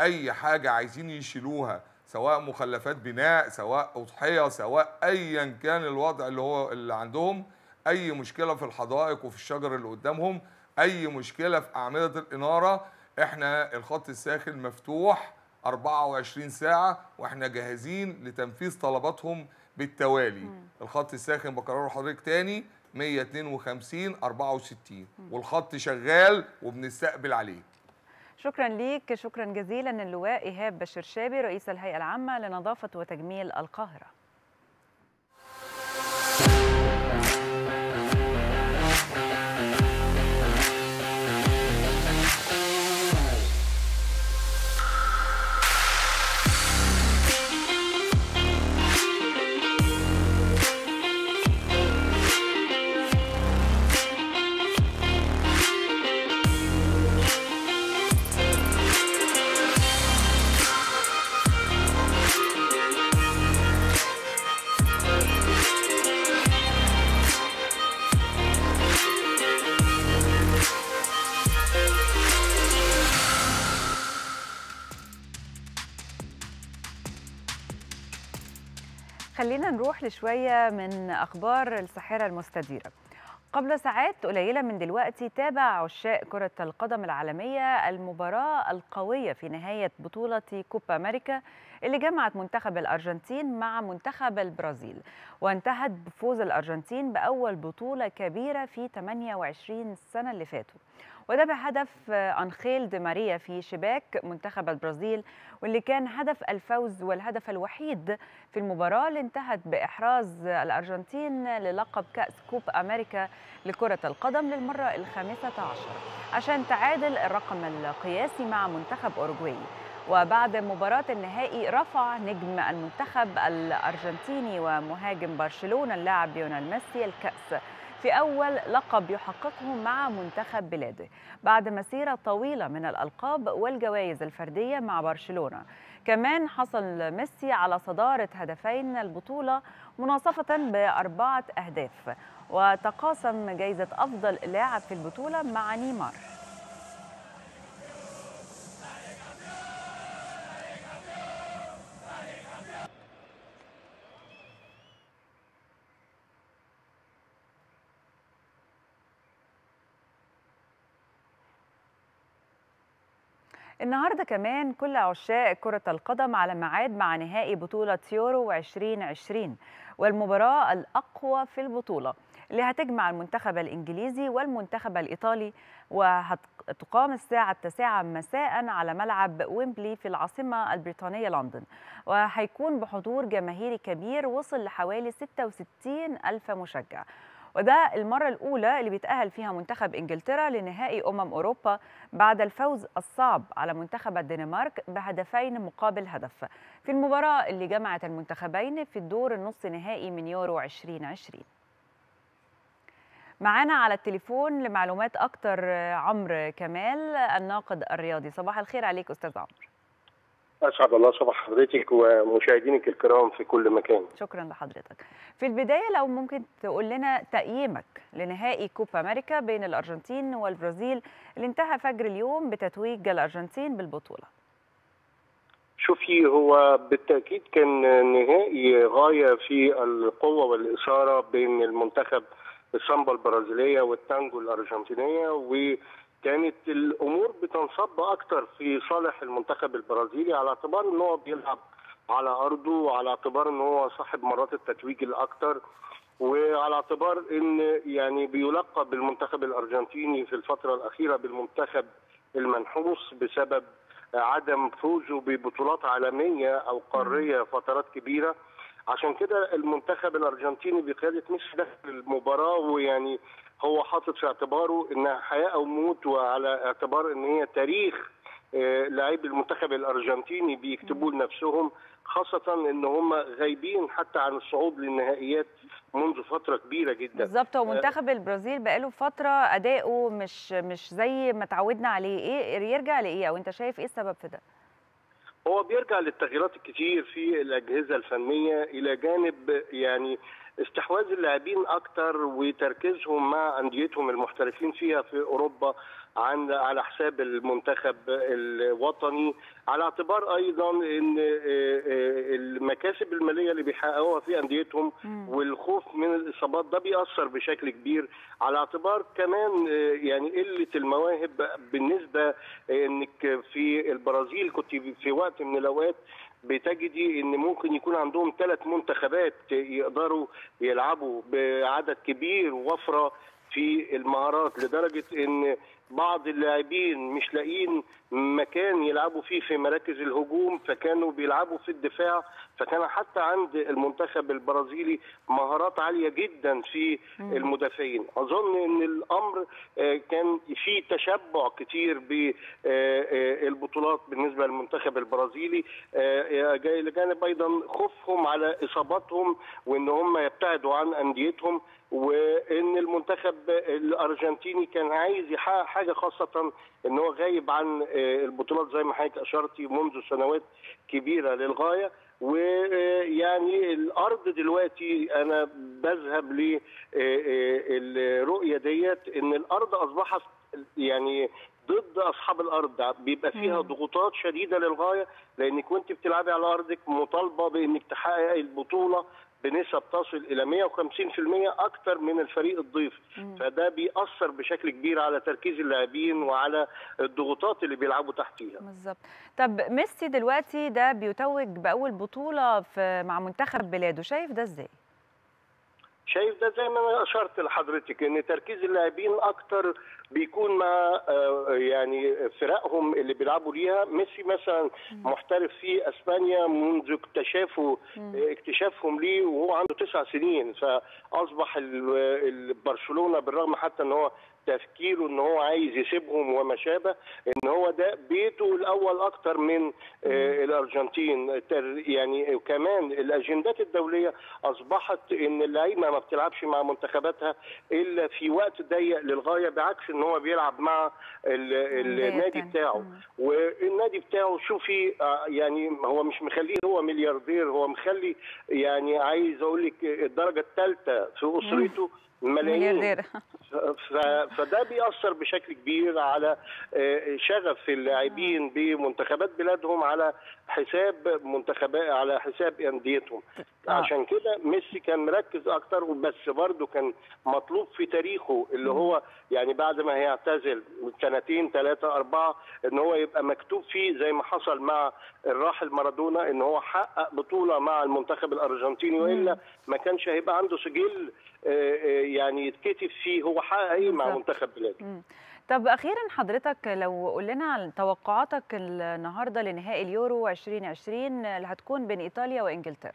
J: أي حاجة عايزين يشيلوها سواء مخلفات بناء سواء أضحية سواء أيا كان الوضع اللي هو اللي عندهم أي مشكلة في الحدائق وفي الشجر اللي قدامهم أي مشكلة في أعمدة الإنارة إحنا الخط الساخن مفتوح 24 ساعة وإحنا جاهزين لتنفيذ طلباتهم بالتوالي. الخط الساخن بكرره لحضرتك تاني. 152 64 والخط شغال وبنستقبل عليه.
A: شكرا ليك شكرا جزيلا اللواء إيهاب بشرشابي رئيس الهيئة العامة لنظافة وتجميل القاهرة. نروح لشوية من أخبار الساحرة المستديرة. قبل ساعات قليلة من دلوقتي تابع عشاق كرة القدم العالمية المباراة القوية في نهاية بطولة كوبا أمريكا اللي جمعت منتخب الأرجنتين مع منتخب البرازيل. وانتهت بفوز الأرجنتين بأول بطولة كبيرة في 28 سنة اللي فاتوا. وده بهدف أنخيل دي ماريا في شباك منتخب البرازيل واللي كان هدف الفوز والهدف الوحيد في المباراة اللي انتهت بإحراز الأرجنتين للقب كأس كوبا أمريكا لكرة القدم للمرة الخامسة عشر عشان تعادل الرقم القياسي مع منتخب أوروغواي. وبعد مباراة النهائي رفع نجم المنتخب الأرجنتيني ومهاجم برشلونة اللاعب ليونيل ميسي الكأس. في أول لقب يحققه مع منتخب بلاده بعد مسيرة طويلة من الألقاب والجوائز الفردية مع برشلونة. كمان حصل ميسي على صدارة هدفين البطولة مناصفة بأربعة أهداف وتقاسم جائزة أفضل لاعب في البطولة مع نيمار. النهارده كمان كل عشاق كرة القدم على ميعاد مع نهائي بطولة يورو 2020 والمباراة الأقوى في البطولة اللي هتجمع المنتخب الإنجليزي والمنتخب الإيطالي وهتقام الساعة التاسعة مساء على ملعب ويمبلي في العاصمة البريطانية لندن. وهيكون بحضور جماهيري كبير وصل لحوالي 66 ألف مشجع. وده المرة الأولى اللي بيتأهل فيها منتخب إنجلترا لنهائي أمم أوروبا بعد الفوز الصعب على منتخب الدنمارك بهدفين مقابل هدف. في المباراة اللي جمعت المنتخبين في الدور النص نهائي من يورو 2020 معانا على التليفون لمعلومات أكتر عمرو كمال الناقد الرياضي. صباح الخير عليك أستاذ عمرو.
K: أسعد الله صباح حضرتك ومشاهدينك الكرام في كل مكان.
A: شكرا لحضرتك. في البداية لو ممكن تقول لنا تقييمك لنهائي كوبا أمريكا بين الأرجنتين والبرازيل اللي انتهى فجر اليوم بتتويج الأرجنتين بالبطولة.
K: شوفي هو بالتأكيد كان نهائي غاية في القوة والإثارة بين المنتخب السامبا البرازيلية والتانجو الأرجنتينية و كانت الأمور بتنصب أكتر في صالح المنتخب البرازيلي على اعتبار إن هو بيلعب على أرضه وعلى اعتبار إن هو صاحب مرات التتويج الاكثر وعلى اعتبار إن يعني بيلقب بالمنتخب الأرجنتيني في الفترة الأخيرة بالمنتخب المنحوس بسبب عدم فوزه ببطولات عالمية أو قارية فترات كبيرة. عشان كده المنتخب الأرجنتيني بقيادة ميسي دخل المباراة ويعني هو حاطط في اعتباره انها حياة أو موت وعلى اعتبار إن هي تاريخ لاعبي المنتخب الأرجنتيني بيكتبوا لنفسهم خاصة إن هم غايبين حتى عن الصعود للنهائيات منذ فترة كبيرة جدا.
A: بالظبط ومنتخب البرازيل بقاله فترة أداؤه مش مش زي ما تعودنا عليه. إيه يرجع لإيه؟ أو أنت شايف إيه السبب في ده؟
K: هو بيرجع للتغييرات الكتير في الأجهزة الفنية إلى جانب يعني استحواذ اللاعبين أكتر وتركيزهم مع أنديتهم المحترفين فيها في أوروبا عن على حساب المنتخب الوطني. على اعتبار أيضا إن المكاسب المالية اللي بيحققوها في أنديتهم والخوف من الإصابات ده بيأثر بشكل كبير. على اعتبار كمان يعني قلة المواهب بالنسبة إنك في البرازيل كنت في وقت من الأوقات بتجدي إن ممكن يكون عندهم ثلاث منتخبات يقدروا يلعبوا بعدد كبير ووفرة في المهارات لدرجة إن بعض اللاعبين مش لاقيين مكان يلعبوا فيه في مراكز الهجوم فكانوا بيلعبوا في الدفاع. فكان حتى عند المنتخب البرازيلي مهارات عالية جدا في المدافعين. أظن إن الأمر كان في تشبع كتير بالبطولات بالنسبة للمنتخب البرازيلي. إلى جانب أيضا خوفهم على إصاباتهم وإن هم يبتعدوا عن أنديتهم. وإن المنتخب الأرجنتيني كان عايز يحقق حاجة خاصة إن هو غايب عن البطولات زي ما حضرتك اشرتي منذ سنوات كبيرة للغاية. ويعني الأرض دلوقتي أنا بذهب للرؤيه ديت إن الأرض أصبحت يعني ضد أصحاب الأرض. بيبقى فيها ضغوطات شديدة للغاية لأنك وأنت بتلعبي على أرضك مطالبة بإنك تحققي البطولة بنسب تصل إلى 150% أكتر من الفريق الضيف فده بيأثر بشكل كبير على تركيز اللاعبين وعلى الضغوطات اللي بيلعبوا تحتيها.
A: بالظبط. طب ميسي دلوقتي ده بيتوج بأول بطولة في مع منتخب بلاده شايف ده إزاي؟
K: شايف ده زي ما أنا أشرت لحضرتك إن تركيز اللاعبين أكتر بيكون مع آه، يعني فرقهم اللي بيلعبوا ليها. ميسي مثلا محترف في أسبانيا منذ اكتشافه اكتشافهم ليه وهو عنده تسع سنين. فأصبح برشلونة بالرغم حتى إن هو تفكيره إن هو عايز يسيبهم وما شابه إن هو ده بيته الأول أكتر من آه، الأرجنتين. يعني كمان الأجندات الدولية أصبحت إن اللعيبة ما بتلعبش مع منتخباتها إلا في وقت ضيق للغاية بعكس إن هو بيلعب مع النادي. بتاعه. والنادي بتاعه شوفي آه، يعني هو مش مخليه هو ملياردير هو مخلي يعني عايز أقول لك الدرجة الثالثه في أسرته ملايين. فده بيأثر بشكل كبير على آه، شغف اللاعبين بمنتخبات بلادهم على حساب منتخبات على حساب أنديتهم.
A: آه.
K: عشان كده ميسي كان مركز أكتر بس برضه كان مطلوب في تاريخه اللي هو يعني بعد ما هيعتزل سنتين ثلاثة أربعة إن هو يبقى مكتوب فيه زي ما حصل مع الراحل مارادونا إن هو حقق بطولة مع المنتخب الأرجنتيني وإلا ما كانش هيبقى عنده سجل آه، آه، يعني يتكتب فيه هو حقق إيه مع. منتخب بلاده.
A: طب أخيرا حضرتك لو قول لنا عن توقعاتك النهارده لنهائي اليورو 2020 اللي هتكون بين إيطاليا وإنجلترا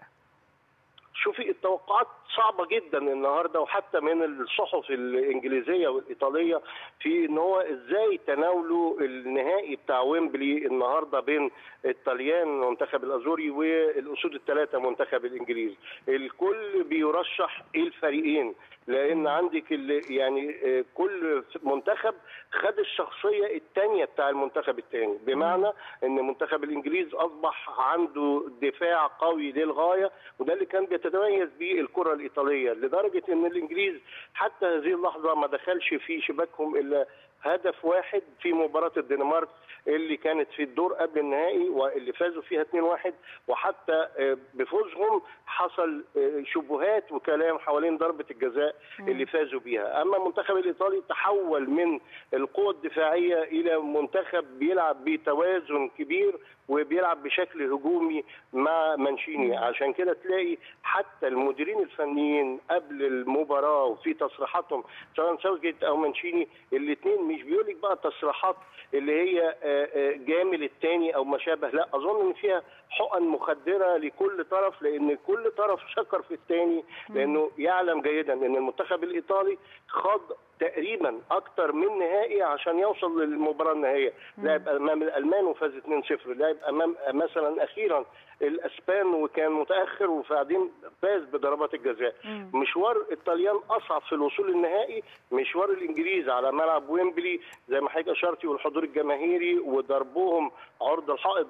K: شوفي التوقعات صعبة جدا النهارده وحتى من الصحف الإنجليزية والإيطالية في إن هو إزاي تناولوا النهائي بتاع ويمبلي النهارده بين الطليان منتخب الأزوري والأسود الثلاثه منتخب الإنجليز. الكل بيرشح الفريقين لأن عندك يعني آه، كل منتخب خد الشخصية الثانية بتاع المنتخب الثاني بمعنى إن منتخب الإنجليز أصبح عنده دفاع قوي للغاية وده اللي كان بيتميز بيه الكرة الإيطالية لدرجة إن الإنجليز حتى هذه اللحظة ما دخلش في شباكهم إلا هدف واحد في مباراة الدنمارك اللي كانت في الدور قبل النهائي واللي فازوا فيها 2-1 وحتى آه، بفوزهم حصل آه، شبهات وكلام حوالين ضربة الجزاء اللي فازوا بيها. أما المنتخب الإيطالي تحول من القوة الدفاعية إلى منتخب بيلعب بتوازن كبير وبيلعب بشكل هجومي مع مانشيني عشان كده تلاقي حتى المديرين الفنيين قبل المباراة وفي تصريحاتهم سواء ساوثجيت أو مانشيني الاثنين مش بيقول لك بقى تصريحات اللي هي آه، آه، جامل الثاني أو ما شابه. لا أظن إن فيها حقن مخدرة لكل طرف لأن كل طرف شكر في الثاني لأنه يعلم جيدا إن المنتخب الإيطالي خاض تقريبا أكتر من نهائي عشان يوصل للمباراة النهائية. لعب امام الألمان وفاز 2-0 لعب امام مثلا أخيرا الأسبان وكان متأخر وبعدين فاز بضربات الجزاء. مشوار الطليان أصعب في الوصول للنهائي مشوار الإنجليز على ملعب ويمبلي زي ما حضرتك اشرتي والحضور الجماهيري وضربهم عرض الحائط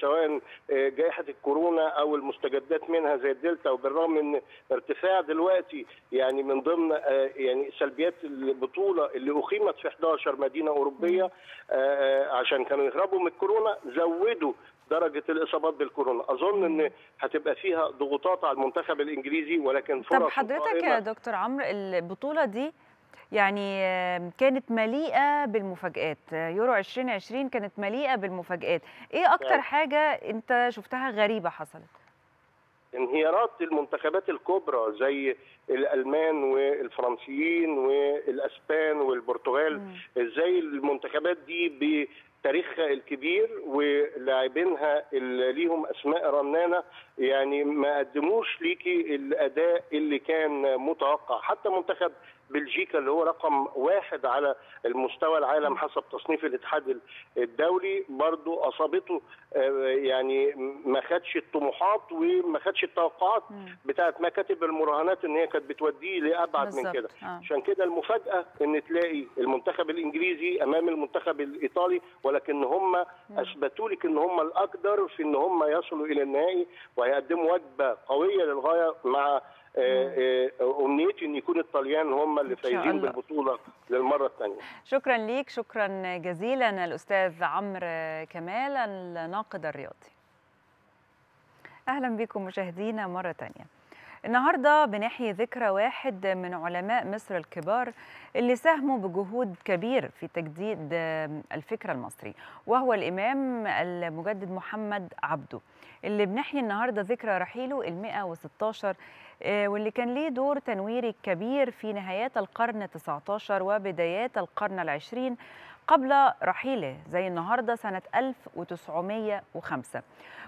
K: سواء جائحة الكورونا أو المستجدات منها زي الدلتا. وبالرغم من ارتفاع دلوقتي يعني من ضمن آه، يعني سلبيات البطولة اللي أقيمت في 11 مدينة أوروبية آه، عشان كانوا يهربوا من الكورونا زودوا درجة الإصابات بالكورونا. أظن إن هتبقى فيها ضغوطات على المنتخب الإنجليزي ولكن فرص
A: طب حضرتك يا. دكتور عمرو البطولة دي يعني كانت مليئة بالمفاجآت. يورو 2020 كانت مليئة بالمفاجآت. إيه أكتر
K: فعلا.
A: حاجة أنت شفتها غريبة حصلت؟
K: انهيارات المنتخبات الكبرى زي الألمان والفرنسيين والأسبان والبرتغال. إزاي المنتخبات دي بتاريخها الكبير ولاعبينها اللي ليهم أسماء رنانة يعني ما قدموش ليكي الأداء اللي كان متوقع. حتى منتخب بلجيكا اللي هو رقم واحد على المستوى العالم حسب تصنيف الاتحاد الدولي برضو أصابته آه، يعني ما خدش الطموحات وما خدش التوقعات بتاعت مكاتب المراهنات إن هي كانت بتوديه لأبعد من كده.
A: آه.
K: عشان كده المفاجأة إن تلاقي المنتخب الإنجليزي أمام المنتخب الإيطالي ولكن هم أثبتوا لك إن هم الأقدر في إن هم يصلوا إلى النهائي وهيقدموا وجبة قوية للغاية مع أمنيتي إن يكون الطليان هم اللي فايزين. بالبطولة للمرة الثانية.
A: شكرا ليك شكرا جزيلا الأستاذ عمرو كمال الناقد الرياضي. أهلا بكم مشاهدينا مرة تانية النهارده بنحيي ذكرى واحد من علماء مصر الكبار اللي ساهموا بجهود كبير في تجديد الفكر المصري وهو الإمام المجدد محمد عبده اللي بنحيي النهارده ذكرى رحيله ال 116 واللي كان ليه دور تنويري كبير في نهايات القرن 19 وبدايات القرن العشرين. قبل رحيله زي النهارده سنة 1905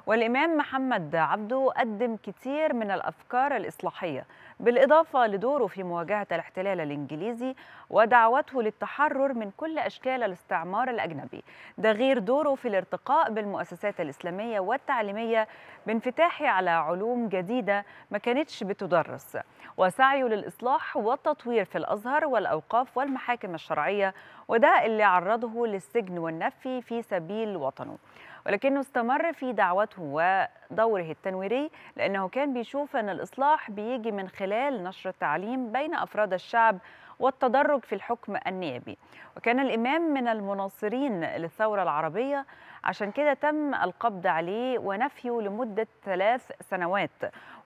A: والإمام محمد عبده قدم كتير من الأفكار الإصلاحية. بالإضافة لدوره في مواجهة الاحتلال الإنجليزي ودعوته للتحرر من كل أشكال الاستعمار الأجنبي. ده غير دوره في الارتقاء بالمؤسسات الإسلامية والتعليمية بانفتاحه على علوم جديدة ما كانتش بتدرس. وسعيه للإصلاح والتطوير في الأزهر والأوقاف والمحاكم الشرعية وده اللي عرضه للسجن والنفي في سبيل وطنه. ولكنه استمر في دعوته ودوره التنويري لأنه كان بيشوف أن الإصلاح بيجي من خلال نشر التعليم بين أفراد الشعب والتدرج في الحكم النيابي. وكان الإمام من المناصرين للثورة العربية عشان كده تم القبض عليه ونفيه لمدة ثلاث سنوات.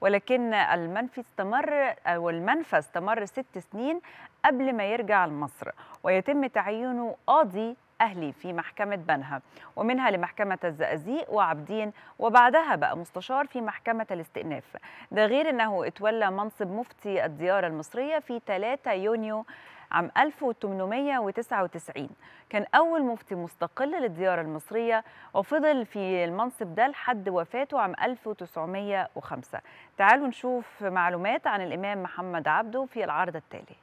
A: ولكن المنفي استمر أو المنفى استمر ست سنين قبل ما يرجع لمصر. ويتم تعيينه قاضي أهلي في محكمة بنها ومنها لمحكمة الزقازيق وعابدين وبعدها بقى مستشار في محكمة الاستئناف. ده غير أنه اتولى منصب مفتي الديار المصرية في 3 يونيو عام 1899 كان أول مفتي مستقل للديار المصرية وفضل في المنصب ده لحد وفاته عام 1905 تعالوا نشوف معلومات عن الإمام محمد عبده في العرض التالي.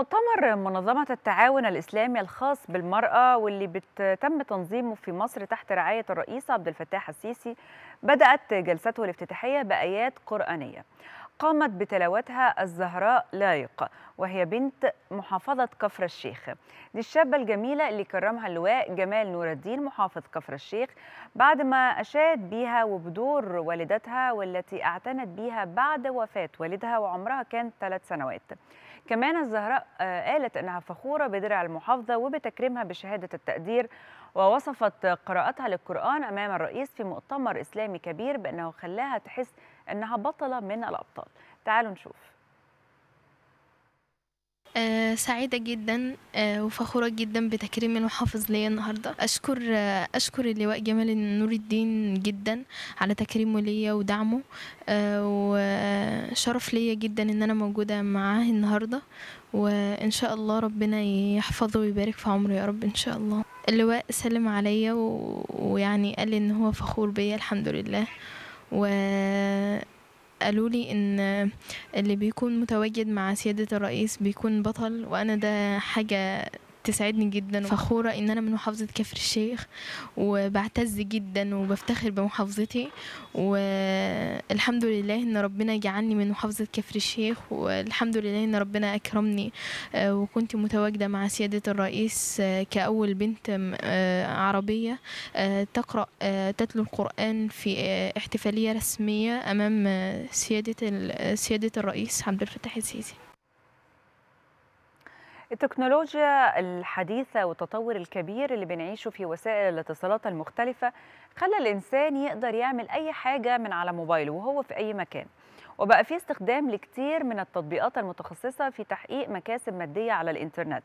A: مؤتمر منظمة التعاون الإسلامي الخاص بالمرأة واللي بتم تنظيمه في مصر تحت رعاية الرئيس عبد الفتاح السيسي بدأت جلسته الافتتاحية بآيات قرآنية. قامت بتلاوتها الزهراء لايق وهي بنت محافظة كفر الشيخ. دي الشابة الجميلة اللي كرمها اللواء جمال نور الدين محافظ كفر الشيخ بعد ما أشاد بيها وبدور والدتها والتي أعتنت بيها بعد وفاة والدها وعمرها كان ثلاث سنوات. كمان الزهراء قالت إنها فخورة بدرع المحافظة وبتكريمها بشهادة التقدير ووصفت قراءتها للقرآن أمام الرئيس في مؤتمر إسلامي كبير بأنه خلاها تحس إنها بطلة من الأبطال. تعالوا نشوف.
L: آه سعيدة جدا آه وفخورة جدا بتكريم المحافظ ليا النهاردة. أشكر آه أشكر اللواء جمال نور الدين جدا على تكريمه ليا ودعمه وشرف ليا جدا إن أنا موجودة معاه النهاردة. وإن شاء الله ربنا يحفظه ويبارك في عمره يا رب إن شاء الله. اللواء سلم عليا و... ويعني قال إن هو فخور بيا الحمد لله. و قالوا لي إن اللي بيكون متواجد مع سيادة الرئيس بيكون بطل وأنا ده حاجة تسعدني جدا فخورة إن أنا من محافظة كفر الشيخ وبعتز جدا وبفتخر بمحافظتي. والحمد لله إن ربنا جعلني من محافظة كفر الشيخ والحمد لله إن ربنا أكرمني. وكنت متواجدة مع سيادة الرئيس كأول بنت عربية تقرأ تتلو القرآن في احتفالية رسمية أمام سيادة سيادة الرئيس عبد الفتاح السيسي.
A: التكنولوجيا الحديثة والتطور الكبير اللي بنعيشه في وسائل الاتصالات المختلفة خلى الإنسان يقدر يعمل أي حاجة من على موبايله وهو في أي مكان. وبقى في استخدام لكتير من التطبيقات المتخصصة في تحقيق مكاسب مادية على الإنترنت.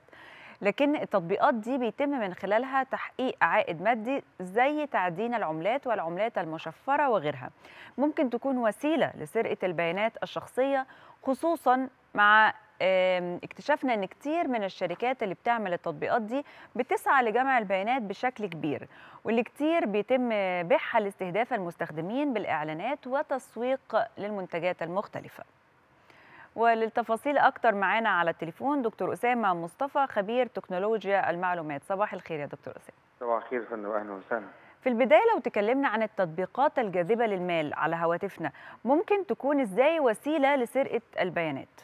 A: لكن التطبيقات دي بيتم من خلالها تحقيق عائد مادي زي تعدين العملات والعملات المشفرة وغيرها. ممكن تكون وسيلة لسرقة البيانات الشخصية خصوصا مع اكتشفنا إن كتير من الشركات اللي بتعمل التطبيقات دي بتسعى لجمع البيانات بشكل كبير واللي كتير بيتم بيعها لاستهداف المستخدمين بالإعلانات وتسويق للمنتجات المختلفة. وللتفاصيل أكتر معانا على التليفون دكتور أسامة مصطفى خبير تكنولوجيا المعلومات. صباح الخير يا دكتور أسامة.
M: صباح الخير يا فندم. أهلا وسهلا.
A: في البداية لو تكلمنا عن التطبيقات الجاذبة للمال على هواتفنا ممكن تكون إزاي وسيلة لسرقة البيانات؟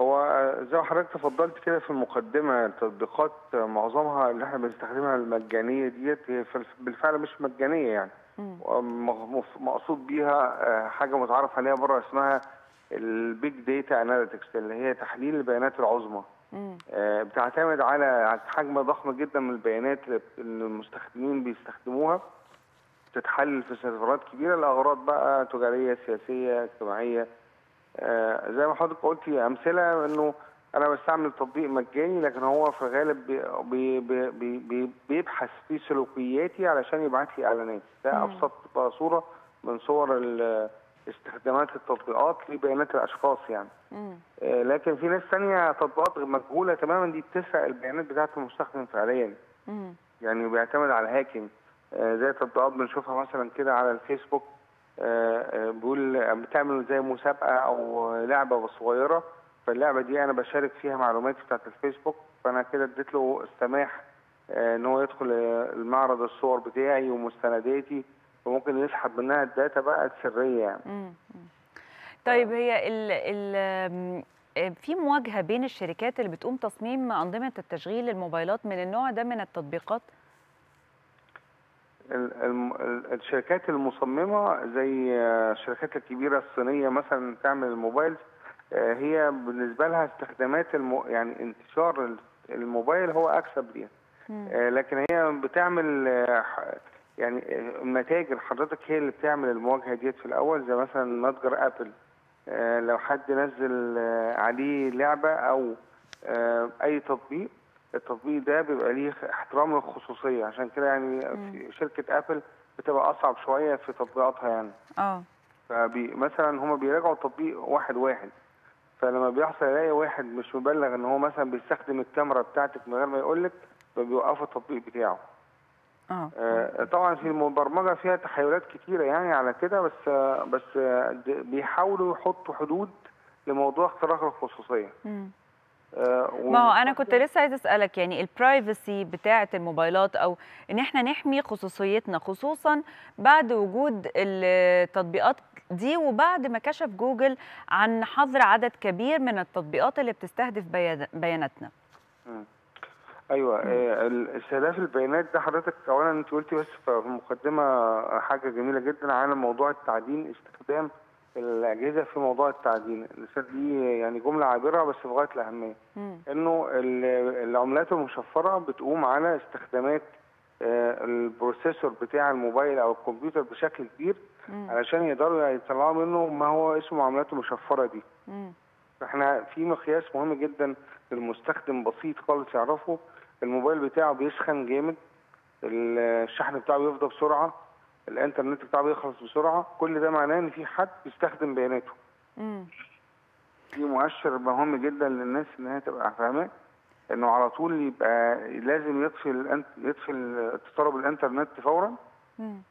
M: هو زي ما حضرتك تفضلت كده في المقدمة التطبيقات معظمها اللي إحنا بنستخدمها المجانية ديت هي بالفعل مش مجانية يعني. مقصود بيها آه، حاجة متعارف عليها بره اسمها ال big data analytics اللي هي تحليل البيانات العظمى. آه، بتعتمد على حجم ضخم جدا من البيانات اللي المستخدمين بيستخدموها. تتحلل في server ات كبيرة لأغراض بقى تجارية سياسية اجتماعية زي ما حضرتك قلتي أمثلة إنه أنا بستعمل تطبيق مجاني لكن هو في الغالب بي بي بي بي بي بيبحث في سلوكياتي علشان يبعت لي إعلانات. ده. أبسط صورة من صور استخدامات التطبيقات لبيانات الأشخاص يعني. آه، لكن في ناس تانية تطبيقات مجهولة تماما دي بتسرق البيانات بتاعة المستخدم فعليا. يعني بيعتمد على ال hacking. آه، زي تطبيقات بنشوفها مثلا كده على الفيسبوك. آه، آه، بيقول بتعمل زي مسابقة أو لعبة صغيرة؟ فاللعبة دي أنا بشارك فيها معلوماتي بتاعة الفيسبوك فأنا كده اديت له السماح آه، إن هو يدخل المعرض الصور بتاعي ومستنداتي وممكن يسحب منها ال data بقى السرية يعني.
A: طيب هي ال ال في مواجهة بين الشركات اللي بتقوم تصميم أنظمة التشغيل الموبايلات من النوع ده من التطبيقات؟
M: الشركات المصممة زي الشركات الكبيرة الصينية مثلا تعمل الموبايل آه، هي بالنسبة لها استخدامات الم... يعني انتشار ال- الموبايل هو أكسب ليها. آه، لكن هي بتعمل آه، يعني متاجر حضرتك هي اللي بتعمل المواجهة ديت في الأول زي مثلا متجر أبل. آه، لو حد نزل عليه لعبة أو آه، أي تطبيق التطبيق ده بيبقى ليه احترام للخصوصية. عشان كده يعني في شركة أبل بتبقى أصعب شوية في تطبيقاتها يعني.
A: آه.
M: فبي مثلا هما بيراجعوا التطبيق واحد واحد. فلما بيحصل يلاقي واحد مش مبلغ إن هو مثلا بيستخدم الكاميرا بتاعتك من غير ما يقول لك فبيوقفوا التطبيق بتاعه.
A: آه.
M: آه، طبعا في البرمجه فيها تحيلات كتيرة يعني على كده بس آه، بس آه، بيحاولوا يحطوا حدود لموضوع اختراق الخصوصية.
A: مم.
M: آه،
A: ما هو أنا كنت لسه عايزة أسألك يعني البرايفسي بتاعة الموبايلات أو إن إحنا نحمي خصوصيتنا خصوصا بعد وجود التطبيقات دي وبعد ما كشف جوجل عن حظر عدد كبير من التطبيقات اللي بتستهدف بيان- بياناتنا.
M: أيوه آه، استهداف البيانات ده حضرتك اولا أنت قلتي بس في المقدمه حاجة جميلة جدا عن موضوع التعدين استخدام الأجهزة في موضوع التعدين. دي يعني جملة عابرة بس في غاية الأهمية. إنه ال- العملات المشفرة بتقوم على استخدامات آه، البروسيسور بتاع الموبايل أو الكمبيوتر بشكل كبير علشان يقدروا يطلعوا منه ما هو اسمه عملات المشفره دي. فإحنا في مقياس مهم جدا للمستخدم بسيط خالص يعرفه. الموبايل بتاعه بيسخن جامد. الشحن بتاعه بيفضى بسرعة. الانترنت بتاعه بيخلص بسرعة كل ده معناه إن في حد بيستخدم بياناته. دي مؤشر مهم جدا للناس إن هي تبقى فاهماه إنه على طول يبقى لازم يطفي يطفي اتصاله بالانترنت فورا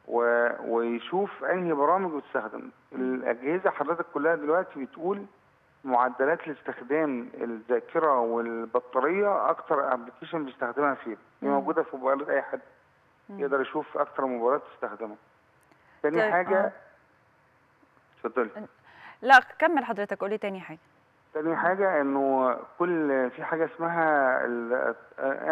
M: و... ويشوف أنهي برامج بتستخدم. الأجهزة حضرتك كلها دلوقتي بتقول معدلات لاستخدام الذاكرة والبطارية أكتر application بيستخدمها فيه دي. موجودة في موبايلات أي حد. يقدر يشوف أكتر موبايلات تستخدمها. تاني
A: طيب،
M: حاجة
A: آه.
M: اتفضلي.
A: لا كمل حضرتك قولي تاني حاجة.
M: تاني حاجة إنه كل في حاجة اسمها ال-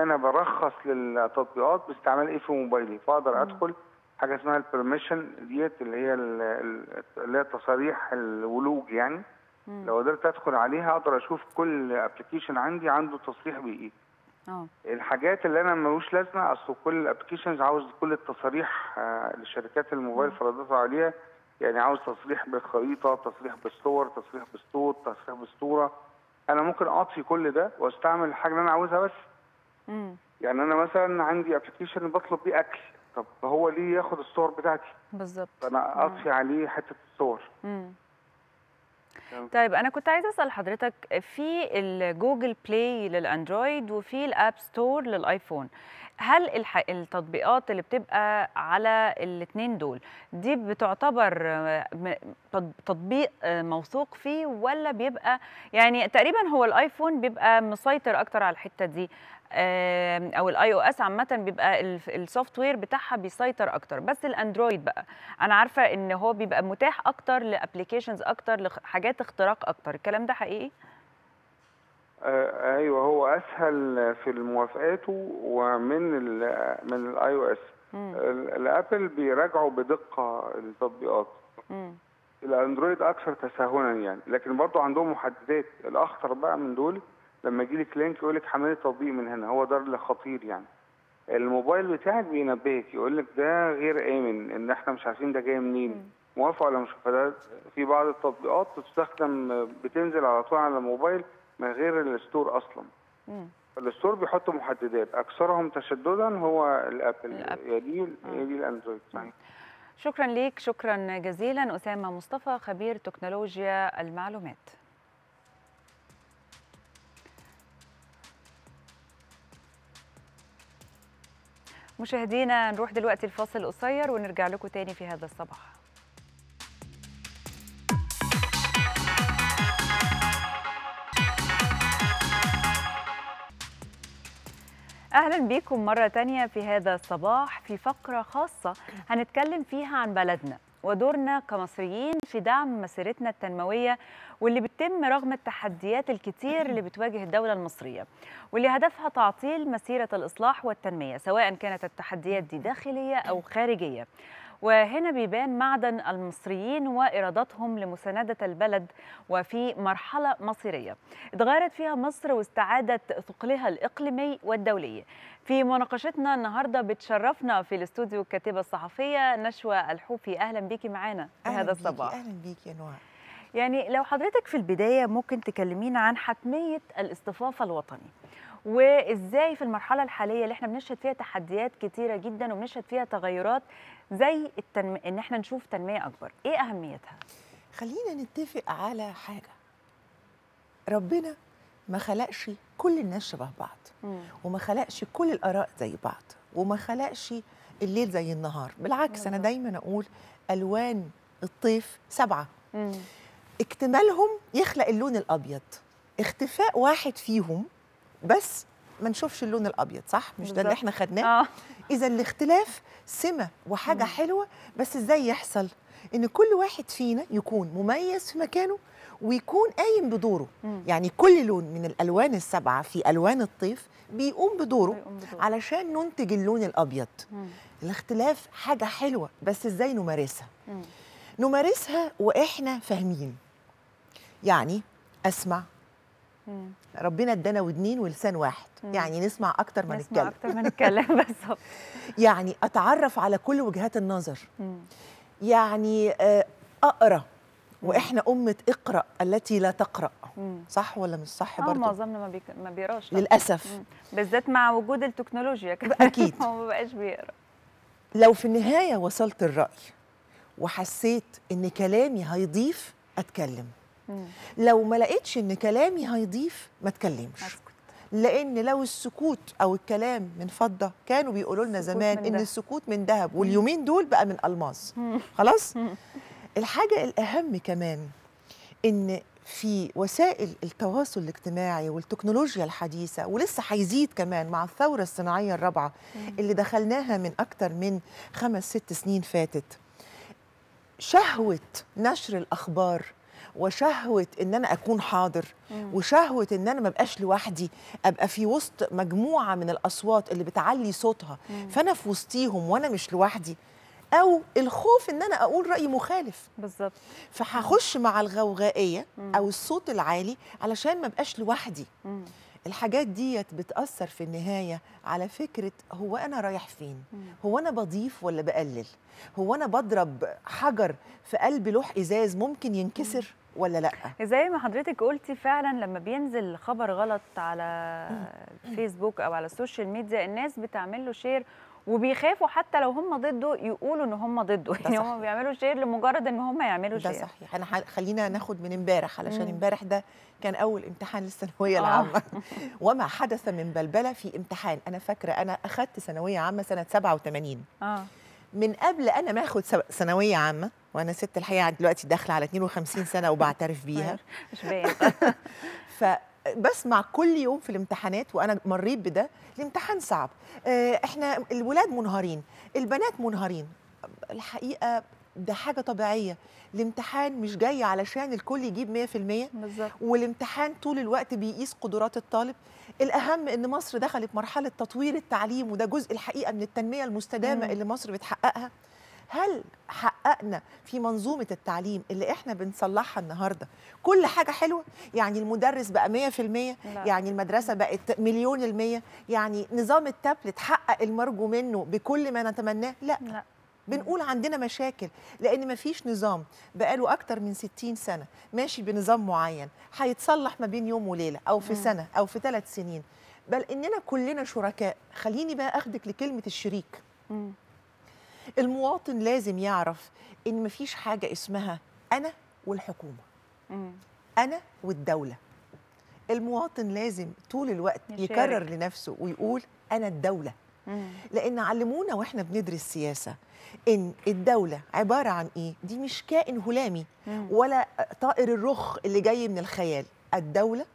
M: أنا برخص للتطبيقات باستعمال إيه في موبايلي. فأقدر أدخل حاجة اسمها ال permission ديت اللي هي ال- ال- اللي هي تصاريح الولوج يعني. لو قدرت أدخل عليها أقدر أشوف كل application عندي عنده تصريح بإيه.
A: آه.
M: الحاجات اللي أنا ملوش لازمة أصل كل ال applications عاوز كل التصاريح آه، لشركات الموبايل فرضتها عليها. يعني عاوز تصريح بالخريطة تصريح بالصور تصريح بالصوت تصريح بالصورة. أنا ممكن أطفي كل ده وأستعمل الحاجة اللي أنا عاوزها بس.
A: مم.
M: يعني أنا مثلا عندي application بطلب بيه أكل. طب هو ليه ياخد الصور بتاعتي؟
A: بالظبط.
M: فأنا أطفي عليه حتة الصور.
A: مم. طيب أنا كنت عايزة أسأل حضرتك في ال Google Play لل Android وفي ال App Store لل iPhone هل. التطبيقات اللي بتبقى على الاثنين دول دي بتعتبر تطبيق موثوق فيه ولا بيبقى يعني تقريبا هو ال iPhone بيبقى مسيطر أكتر على الحتة دي أو ال iOS عامة بيبقى ال software بتاعها بيسيطر أكتر. بس ال Android بقى. أنا عارفة إن هو بيبقى متاح أكتر ل applications أكتر لحاجات اختراق أكتر. الكلام ده حقيقي؟
M: آه أيوه. هو أسهل في موافقاته ومن ال من ال iOS ال Apple بيراجعوا بدقة التطبيقات.
A: مم.
M: ال Android أكثر تساهلا يعني. لكن برضو عندهم محددات. الأخطر بقى من دول لما يجي لك link يقول لك حملي تطبيق من هنا هو ده اللي خطير يعني. الموبايل بتاعك بينبهك يقول لك ده غير آمن إن إحنا مش عارفين ده جاي منين. موافق ولا مش فده في بعض التطبيقات بتستخدم بتنزل على طول على الموبايل من غير ال store
A: أصلا.
M: ال store بيحط محددات أكثرهم تشددا هو ال Apple يليه يليه ال Android صحيح.
A: شكرا ليك شكرا جزيلا. أسامة مصطفى خبير تكنولوجيا المعلومات. مشاهدينا نروح دلوقتي الفاصل قصير ونرجع لكم تاني في هذا الصباح. أهلا بيكم مرة تانية في هذا الصباح في فقرة خاصة هنتكلم فيها عن بلدنا. ودورنا كمصريين في دعم مسيرتنا التنموية واللي بتتم رغم التحديات الكتير اللي بتواجه الدولة المصرية. واللي هدفها تعطيل مسيرة الإصلاح والتنمية سواء كانت التحديات دي داخلية أو خارجية. وهنا بيبان معدن المصريين وإرادتهم لمساندة البلد وفي مرحلة مصيرية. اتغيرت فيها مصر واستعادت ثقلها الإقليمي والدولي. في مناقشتنا النهاردة بتشرفنا في الاستوديو الكاتبة الصحفية نشوى الحوفي. أهلا بيكي معانا في
N: أهلاً
A: هذا
N: بيكي،
A: الصباح.
N: أهلا بيك يا نوع.
A: يعني لو حضرتك في البداية ممكن تكلمينا عن حتمية الاصطفاف الوطني وإزاي في المرحلة الحالية اللي إحنا بنشهد فيها تحديات كتيرة جدا وبنشهد فيها تغيرات زي التنم... إن إحنا نشوف تنمية أكبر. إيه أهميتها؟
N: خلينا نتفق على حاجة. ربنا ما خلقش كل الناس شبه بعض. وما خلقش كل الآراء زي بعض. وما خلقش الليل زي النهار. بالعكس أنا دايما أقول ألوان الطيف سبعة. اكتمالهم يخلق اللون الأبيض. اختفاء واحد فيهم بس ما نشوفش اللون الأبيض صح؟ مش ده اللي. إحنا خدناه.
A: آه.
N: إذا الاختلاف سمة وحاجة حلوة بس إزاي يحصل؟ إن كل واحد فينا يكون مميز في مكانه ويكون قايم بدوره. يعني كل لون من الألوان السبعة في ألوان الطيف بيقوم بدوره علشان ننتج اللون الأبيض. الاختلاف حاجة حلوة بس إزاي نمارسها؟ نمارسها وإحنا فاهمين. يعني أسمع ربنا ادانا ودنين ولسان واحد. يعني نسمع أكتر ما
A: نسمع
N: نتكلم
A: أكتر ما نتكلم [LAUGHS] بالظبط.
N: يعني أتعرف على كل وجهات النظر. يعني آه، أقرأ. وإحنا أمة اقرأ التي لا تقرأ. صح ولا مش صح
A: آه
N: برضه
A: معظمنا ما, بيك... ما بيقراش.
N: للأسف.
A: مم. بالذات مع وجود التكنولوجيا كمان.
N: أكيد. [LAUGHS]
A: هو ما بقاش بيقرأ.
N: لو في النهاية وصلت الرأي وحسيت إن كلامي هيضيف أتكلم. لو ما لقيتش إن كلامي هيضيف ما اتكلمش لأن لو السكوت أو الكلام من فضة كانوا بيقولوا لنا زمان
A: إن.
N: السكوت من ذهب واليومين دول بقى من الماس خلاص؟ الحاجة الأهم كمان إن في وسائل التواصل الاجتماعي والتكنولوجيا الحديثة ولسه هيزيد كمان مع الثورة الصناعية الرابعة اللي دخلناها من أكتر من خمس ست سنين فاتت. شهوة نشر الأخبار وشهوة إن أنا أكون حاضر
O: مم.
N: وشهوة إن أنا ما أبقاش لوحدي أبقى في وسط مجموعة من الأصوات اللي بتعلي صوتها
A: مم.
N: فأنا في وسطيهم وأنا مش لوحدي أو الخوف إن أنا أقول رأي مخالف.
A: بالظبط.
N: فهخش مع الغوغائية أو الصوت العالي علشان ما أبقاش لوحدي. الحاجات ديت بتأثر في النهاية على فكرة هو أنا رايح فين؟ هو أنا بضيف ولا بقلل؟ هو أنا بضرب حجر في قلب لوح إزاز ممكن ينكسر ولا لأ؟
A: زي ما حضرتك قلتي فعلا لما بينزل خبر غلط على الفيسبوك أو على ال social media الناس بتعمل له share وبيخافوا حتى لو هم ضده يقولوا إن هم ضده. يعني. هم بيعملوا share لمجرد إن هم يعملوا
N: ده
A: share.
N: صحيح. انا خلينا ناخد من امبارح علشان. امبارح ده كان أول امتحان للثانوية
A: آه.
N: العامة. [LAUGHS] [LAUGHS] وما حدث من بلبلة في امتحان. أنا فاكرة أنا أخدت ثانوية عامة سنة 87
A: آه.
N: من قبل أنا ما آخد ثانوية عامة وأنا ست الحقيقة دلوقتي داخلة على 52 سنة وبعترف [LAUGHS] بيها.
A: مش باين
N: فبسمع كل يوم في الامتحانات وأنا مريت بده الامتحان صعب. آه، إحنا الولاد منهارين البنات منهارين. الحقيقة ده حاجة طبيعية. الامتحان مش جاي علشان الكل يجيب 100%
A: بالظبط.
N: والامتحان طول الوقت بيقيس قدرات الطالب. الأهم إن مصر دخلت مرحلة تطوير التعليم وده جزء الحقيقة من التنمية المستدامة
A: مم.
N: اللي مصر بتحققها. هل حققنا في منظومة التعليم اللي إحنا بنصلحها النهاردة كل حاجة حلوة يعني المدرس بقى 100% يعني المدرسة بقت مليون المية يعني نظام التابلت حقق المرجو منه بكل ما نتمناه لا,
A: لا.
N: بنقول عندنا مشاكل لأن مفيش نظام بقاله أكتر من 60 سنة ماشي بنظام معين هيتصلح ما بين يوم وليلة أو في. سنة أو في ثلاث سنين بل إننا كلنا شركاء خليني بقى أخدك لكلمة الشريك. المواطن لازم يعرف إن مفيش حاجة اسمها أنا والحكومة
A: مم.
N: أنا والدولة المواطن لازم طول الوقت
A: يشارك.
N: يكرر لنفسه ويقول أنا الدولة
A: مم.
N: لأن علمونا وإحنا بندرس سياسة إن الدولة عبارة عن إيه دي مش كائن هلامي
A: مم.
N: ولا طائر الرخ اللي جاي من الخيال الدولة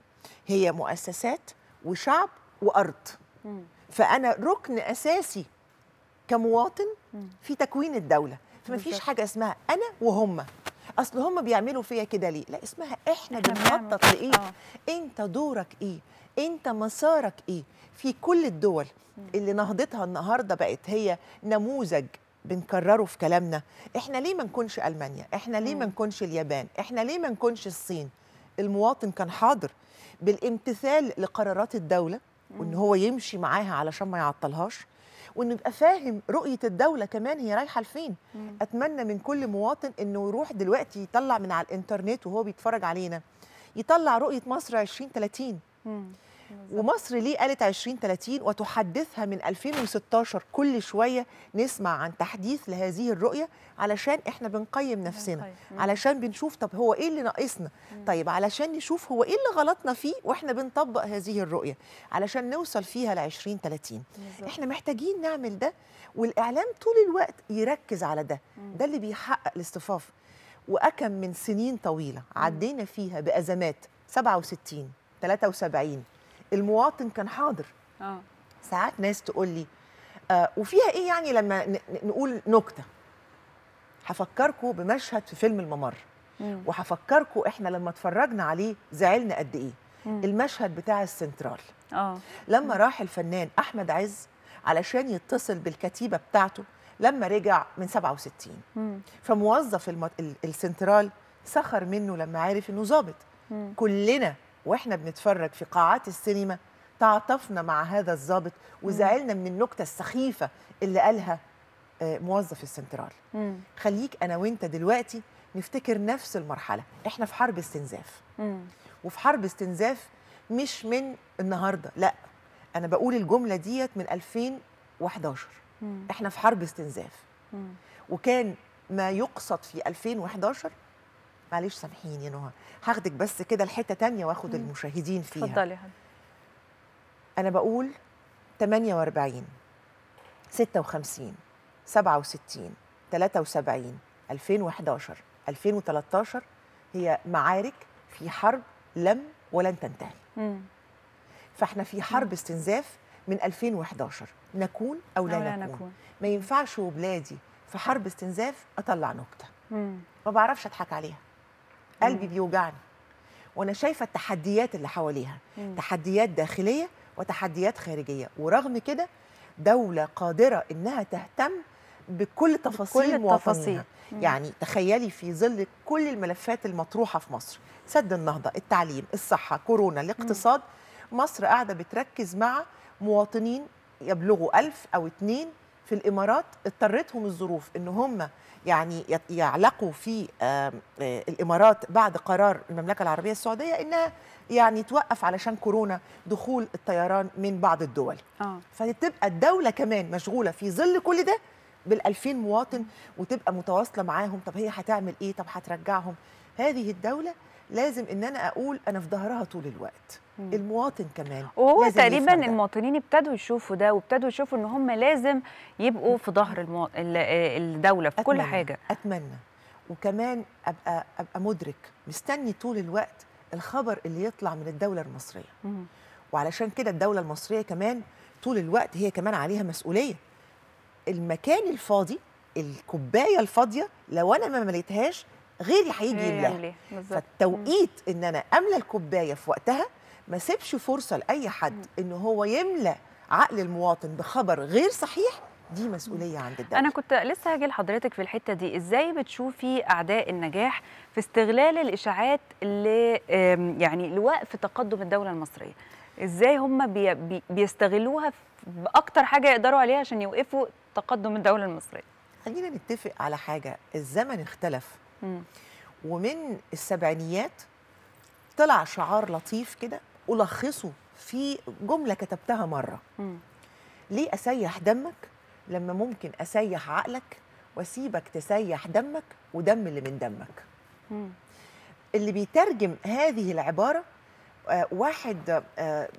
N: هي مؤسسات وشعب وأرض
A: مم.
N: فأنا ركن أساسي كمواطن. في تكوين الدولة. فمفيش
A: بالظبط.
N: حاجة اسمها أنا وهم. أصل هم بيعملوا فيا كده ليه؟ لا اسمها
A: إحنا
N: بنخطط لإيه؟
A: آه.
N: أنت دورك إيه؟ أنت مسارك إيه؟ في كل الدول اللي نهضتها النهارده بقت هي نموذج بنكرره في كلامنا. إحنا ليه ما نكونش ألمانيا؟ إحنا ليه ما. نكونش اليابان؟ إحنا ليه ما نكونش الصين؟ المواطن كان حاضر بالامتثال لقرارات الدولة وإن هو يمشي معاها علشان ما يعطلهاش. وانه يبقى فاهم رؤية الدولة كمان هي رايحة لفين. أتمنى من كل مواطن إنه يروح دلوقتي يطلع من على الإنترنت وهو بيتفرج علينا يطلع رؤية مصر 2030
A: مم.
N: ومصر ليه قالت 2030 وتحدثها من 2016 كل شوية نسمع عن تحديث لهذه الرؤية علشان إحنا بنقيم نفسنا.
A: مم.
N: علشان بنشوف طب هو إيه اللي ناقصنا طيب علشان نشوف هو إيه اللي غلطنا فيه وإحنا بنطبق هذه الرؤية علشان نوصل فيها ل 2030
A: بالظبط.
N: إحنا محتاجين نعمل ده والإعلام طول الوقت يركز على ده. ده اللي بيحقق الاصطفاف وأكم من سنين طويلة عدينا فيها بأزمات 67 73 المواطن كان حاضر.
A: آه.
N: ساعات ناس تقول لي آه وفيها إيه يعني لما نقول نكتة؟ هفكركم بمشهد في فيلم الممر.
A: مم.
N: وهفكركم إحنا لما اتفرجنا عليه زعلنا قد إيه؟
A: مم.
N: المشهد بتاع السنترال.
A: آه.
N: لما راح الفنان أحمد عز علشان يتصل بالكتيبة بتاعته لما رجع من 67
A: مم.
N: فموظف السنترال سخر منه لما عرف إنه ظابط.
A: مم.
N: كلنا وإحنا بنتفرج في قاعات السينما تعاطفنا مع هذا الضابط وزعلنا من النكتة السخيفة اللي قالها آه، موظف السنترال
A: مم.
N: خليك أنا وأنت دلوقتي نفتكر نفس المرحلة إحنا في حرب استنزاف
A: مم.
N: وفي حرب استنزاف مش من النهارده لأ أنا بقول الجملة ديت من 2011
A: مم.
N: إحنا في حرب استنزاف
A: مم.
N: وكان ما يقصد في 2011 معلش سامحيني يا نهى هاخدك بس كده لحتة تانية
A: وآخد.
N: المشاهدين فيها
A: اتفضلي
N: أنا بقول 48 56 67 73 2011 2013 هي معارك في حرب لم ولن تنتهي
A: مم.
N: فإحنا في حرب استنزاف من 2011 نكون أو لا,
A: أو لا
N: نكون.
A: نكون.
N: ما ينفعش وبلادي في حرب استنزاف أطلع
A: نكتة.
N: ما بعرفش أضحك عليها قلبي بيوجعني. وأنا شايفة التحديات اللي حواليها.
A: مم.
N: تحديات داخلية وتحديات خارجية. ورغم كده دولة قادرة إنها تهتم بكل تفاصيل
A: بكل
N: مواطنيها.
A: التفاصيل. مم.
N: يعني تخيلي في ظل كل الملفات المطروحة في مصر. سد النهضة التعليم الصحة كورونا الاقتصاد. مصر قاعدة بتركز مع مواطنين يبلغوا ألف أو اتنين في الإمارات اضطرتهم الظروف إن هم يعني يعلقوا في آه، الإمارات بعد قرار المملكة العربية السعودية إنها يعني توقف علشان كورونا دخول الطيران من بعض الدول.
A: آه.
N: فتبقى الدولة كمان مشغولة في ظل كل ده بال2000 مواطن وتبقى متواصلة معاهم. طب هي هتعمل إيه؟ طب هترجعهم؟ هذه الدولة لازم إن أنا أقول أنا في ظهرها طول الوقت
A: مم.
N: المواطن كمان
A: وهو تقريبا. المواطنين ابتدوا يشوفوا ده وابتدوا يشوفوا إن هم لازم يبقوا في ظهر المو... ال- الدولة في كل
N: أتمنى
A: حاجة
N: أتمنى وكمان أبقى أبقى مدرك مستني طول الوقت الخبر اللي يطلع من الدولة المصرية
A: مم.
N: وعلشان كده الدولة المصرية كمان طول الوقت هي كمان عليها مسؤولية المكان الفاضي الكوباية الفاضية لو أنا ما مليتهاش غيري هيجي
A: هي
N: يملاها. فالتوقيت إن أنا أملى الكوباية في وقتها ما سيبش فرصة لأي حد إن هو يملى عقل المواطن بخبر غير صحيح دي مسؤولية عند الدولة.
A: أنا كنت لسه هاجي لحضرتك في الحتة دي. إزاي بتشوفي أعداء النجاح في استغلال الإشاعات ل يعني لوقف تقدم الدولة المصرية؟ إزاي هم بي بي بيستغلوها باكتر حاجة يقدروا عليها عشان يوقفوا تقدم الدولة المصرية؟
N: خلينا نتفق على حاجة. الزمن اختلف. ومن السبعينيات طلع شعار لطيف كده ألخصه في جملة كتبتها مرة. ليه أسيح دمك لما ممكن أسيح عقلك وأسيبك تسيح دمك ودم اللي من دمك. اللي بيترجم هذه العبارة آه، واحد آه،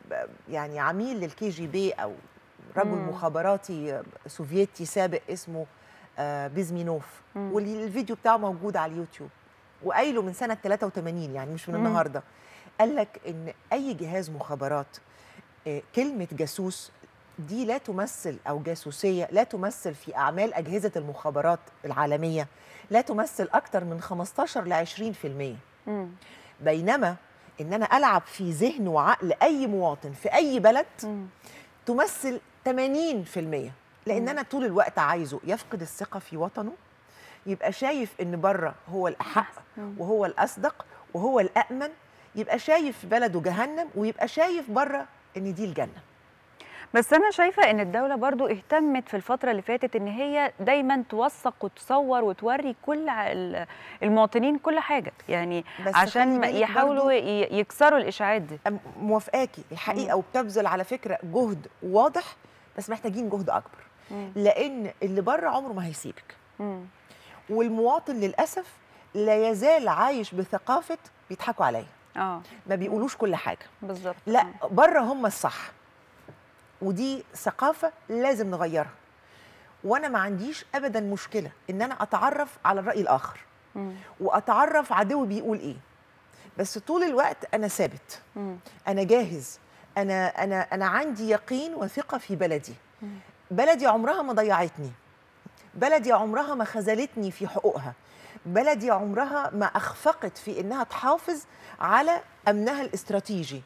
N: يعني عميل لل KGB أو رجل. مخابراتي آه، سوفيتي سابق اسمه آه، بيزمينوف
A: مم.
N: والفيديو بتاعه موجود على اليوتيوب وقايله من سنة 83 يعني مش من
A: مم.
N: النهاردة قال لك إن أي جهاز مخابرات آه، كلمة جاسوس دي لا تمثل أو جاسوسية لا تمثل في أعمال أجهزة المخابرات العالمية لا تمثل أكتر من 15 ل 20%
A: مم.
N: بينما إن أنا ألعب في ذهن وعقل أي مواطن في أي بلد
A: مم.
N: تمثل 80%
A: لأن.
N: أنا طول الوقت عايزه يفقد الثقة في وطنه يبقى شايف إن بره هو
A: الأحق.
N: وهو الأصدق وهو الامن يبقى شايف بلده جهنم ويبقى شايف بره إن دي الجنة.
A: بس أنا شايفة إن الدولة برضو اهتمت في الفترة اللي فاتت إن هي دايما توثق وتصور وتوري كل المواطنين كل حاجة. يعني
N: بس
A: عشان يحاولوا يكسروا الإشاعات دي.
N: موافقاكي الحقيقة وبتبذل على فكرة جهد واضح بس محتاجين جهد أكبر.
A: مم.
N: لأن اللي بره عمره ما هيسيبك.
A: مم.
N: والمواطن للأسف لا يزال عايش بثقافة بيضحكوا عليا.
A: آه.
N: ما بيقولوش كل حاجة.
A: بالظبط.
N: لا بره هم الصح. ودي ثقافة لازم نغيرها. وأنا ما عنديش ابدا مشكلة إن أنا أتعرف على الرأي الآخر.
A: مم.
N: وأتعرف عدوي بيقول إيه. بس طول الوقت أنا ثابت. أنا جاهز. أنا أنا أنا عندي يقين وثقة في بلدي.
A: مم.
N: بلدي عمرها ما ضيعتني بلدي عمرها ما خذلتني في حقوقها بلدي عمرها ما أخفقت في إنها تحافظ على أمنها الاستراتيجي.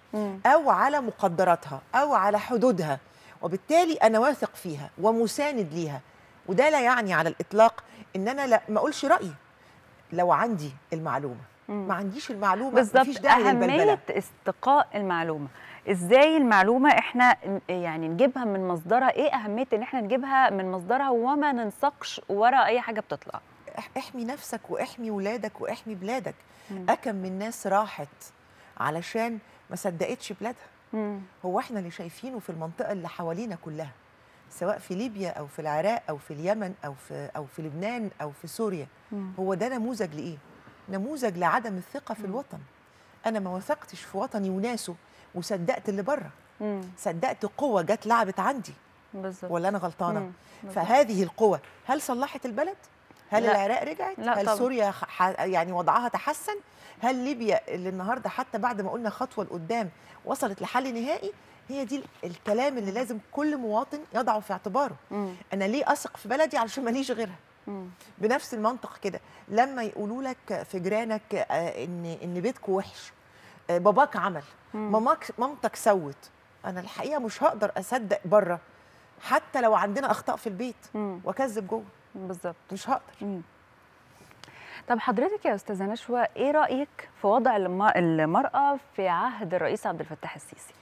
N: أو على مقدراتها أو على حدودها وبالتالي أنا واثق فيها ومساند ليها وده لا يعني على الإطلاق إن أنا لا ما أقولش رأيي لو عندي
A: المعلومة.
N: ما عنديش المعلومة
A: بالظبط. أهمية استقاء المعلومة. إزاي المعلومة إحنا يعني نجيبها من مصدرها؟ إيه أهمية إن إحنا نجيبها من مصدرها وما ننسقش ورا أي حاجة بتطلع؟
N: إح- إحمي نفسك وإحمي ولادك وإحمي بلادك.
A: مم.
N: أكم من ناس راحت علشان ما صدقتش بلادها.
A: مم.
N: هو إحنا اللي شايفينه في المنطقة اللي حوالينا كلها سواء في ليبيا أو في العراق أو في اليمن أو في أو في لبنان أو في سوريا.
A: مم.
N: هو ده نموذج لإيه؟ نموذج لعدم الثقة في الوطن أنا ما وثقتش في وطني وناسه وصدقت اللي بره. صدقت قوة جت لعبت عندي
A: بالظبط
N: ولا
A: أنا غلطانة.
N: فهذه القوة هل صلحت البلد؟ هل
A: لا.
N: العراق رجعت؟
A: لا
N: هل
A: طبعا.
N: سوريا ح- يعني وضعها تحسن؟ هل ليبيا اللي النهارده حتى بعد ما قلنا خطوة لقدام وصلت لحل نهائي؟ هي دي ال- الكلام اللي لازم كل مواطن يضعه في اعتباره.
A: مم.
N: أنا ليه أثق في بلدي علشان ماليش غيرها؟
A: مم.
N: بنفس المنطق كده لما يقولوا لك في جيرانك آه، إن إن بيتك وحش آه، باباك عمل
A: مم.
N: ماماك مامتك سوت أنا الحقيقة مش هقدر أصدق بره حتى لو عندنا أخطاء في البيت. وأكذب جوه
A: بالظبط
N: مش هقدر
A: مم. طب حضرتك يا أستاذة نشوى إيه رأيك في وضع الم- المرأة في عهد الرئيس عبد الفتاح السيسي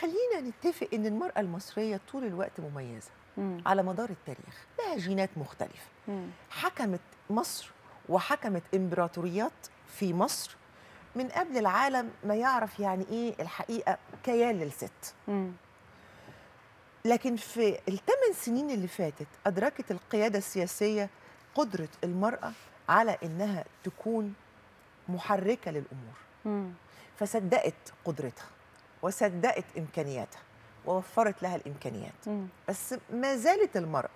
N: خلينا نتفق إن المرأة المصرية طول الوقت مميزة
A: مم.
N: على مدار التاريخ لها جينات
A: مختلفة.
N: حكمت مصر وحكمت إمبراطوريات في مصر من قبل العالم ما يعرف يعني إيه الحقيقة كيان للست
A: مم.
N: لكن في الثمان سنين اللي فاتت أدركت القيادة السياسية قدرة المرأة على إنها تكون محركة للأمور
A: مم.
N: فصدقت قدرتها وصدقت إمكانياتها ووفرت لها الإمكانيات
A: مم.
N: بس ما زالت المرأة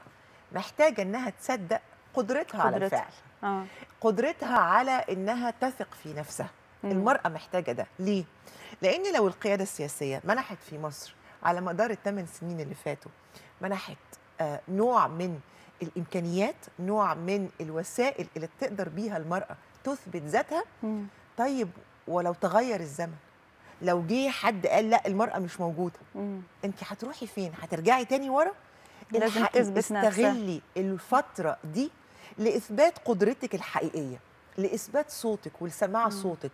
N: محتاجة إنها تصدق قدرتها على
A: قدرتها.
N: الفعل
A: آه
N: قدرتها على إنها تثق في نفسها
A: مم.
N: المرأة محتاجة ده ليه؟ لأن لو القيادة السياسية منحت في مصر على مدار الثمان سنين اللي فاتوا منحت آه نوع من الإمكانيات نوع من الوسائل اللي تقدر بيها المرأة تثبت ذاتها
A: مم.
N: طيب ولو تغير الزمن لو جه حد قال لا المرأة مش موجودة
A: مم.
N: أنت هتروحي فين هترجعي تاني ورا
A: لازم تثبت.
N: استغلي الفترة دي لإثبات قدرتك الحقيقية لإثبات صوتك ولسماع. صوتك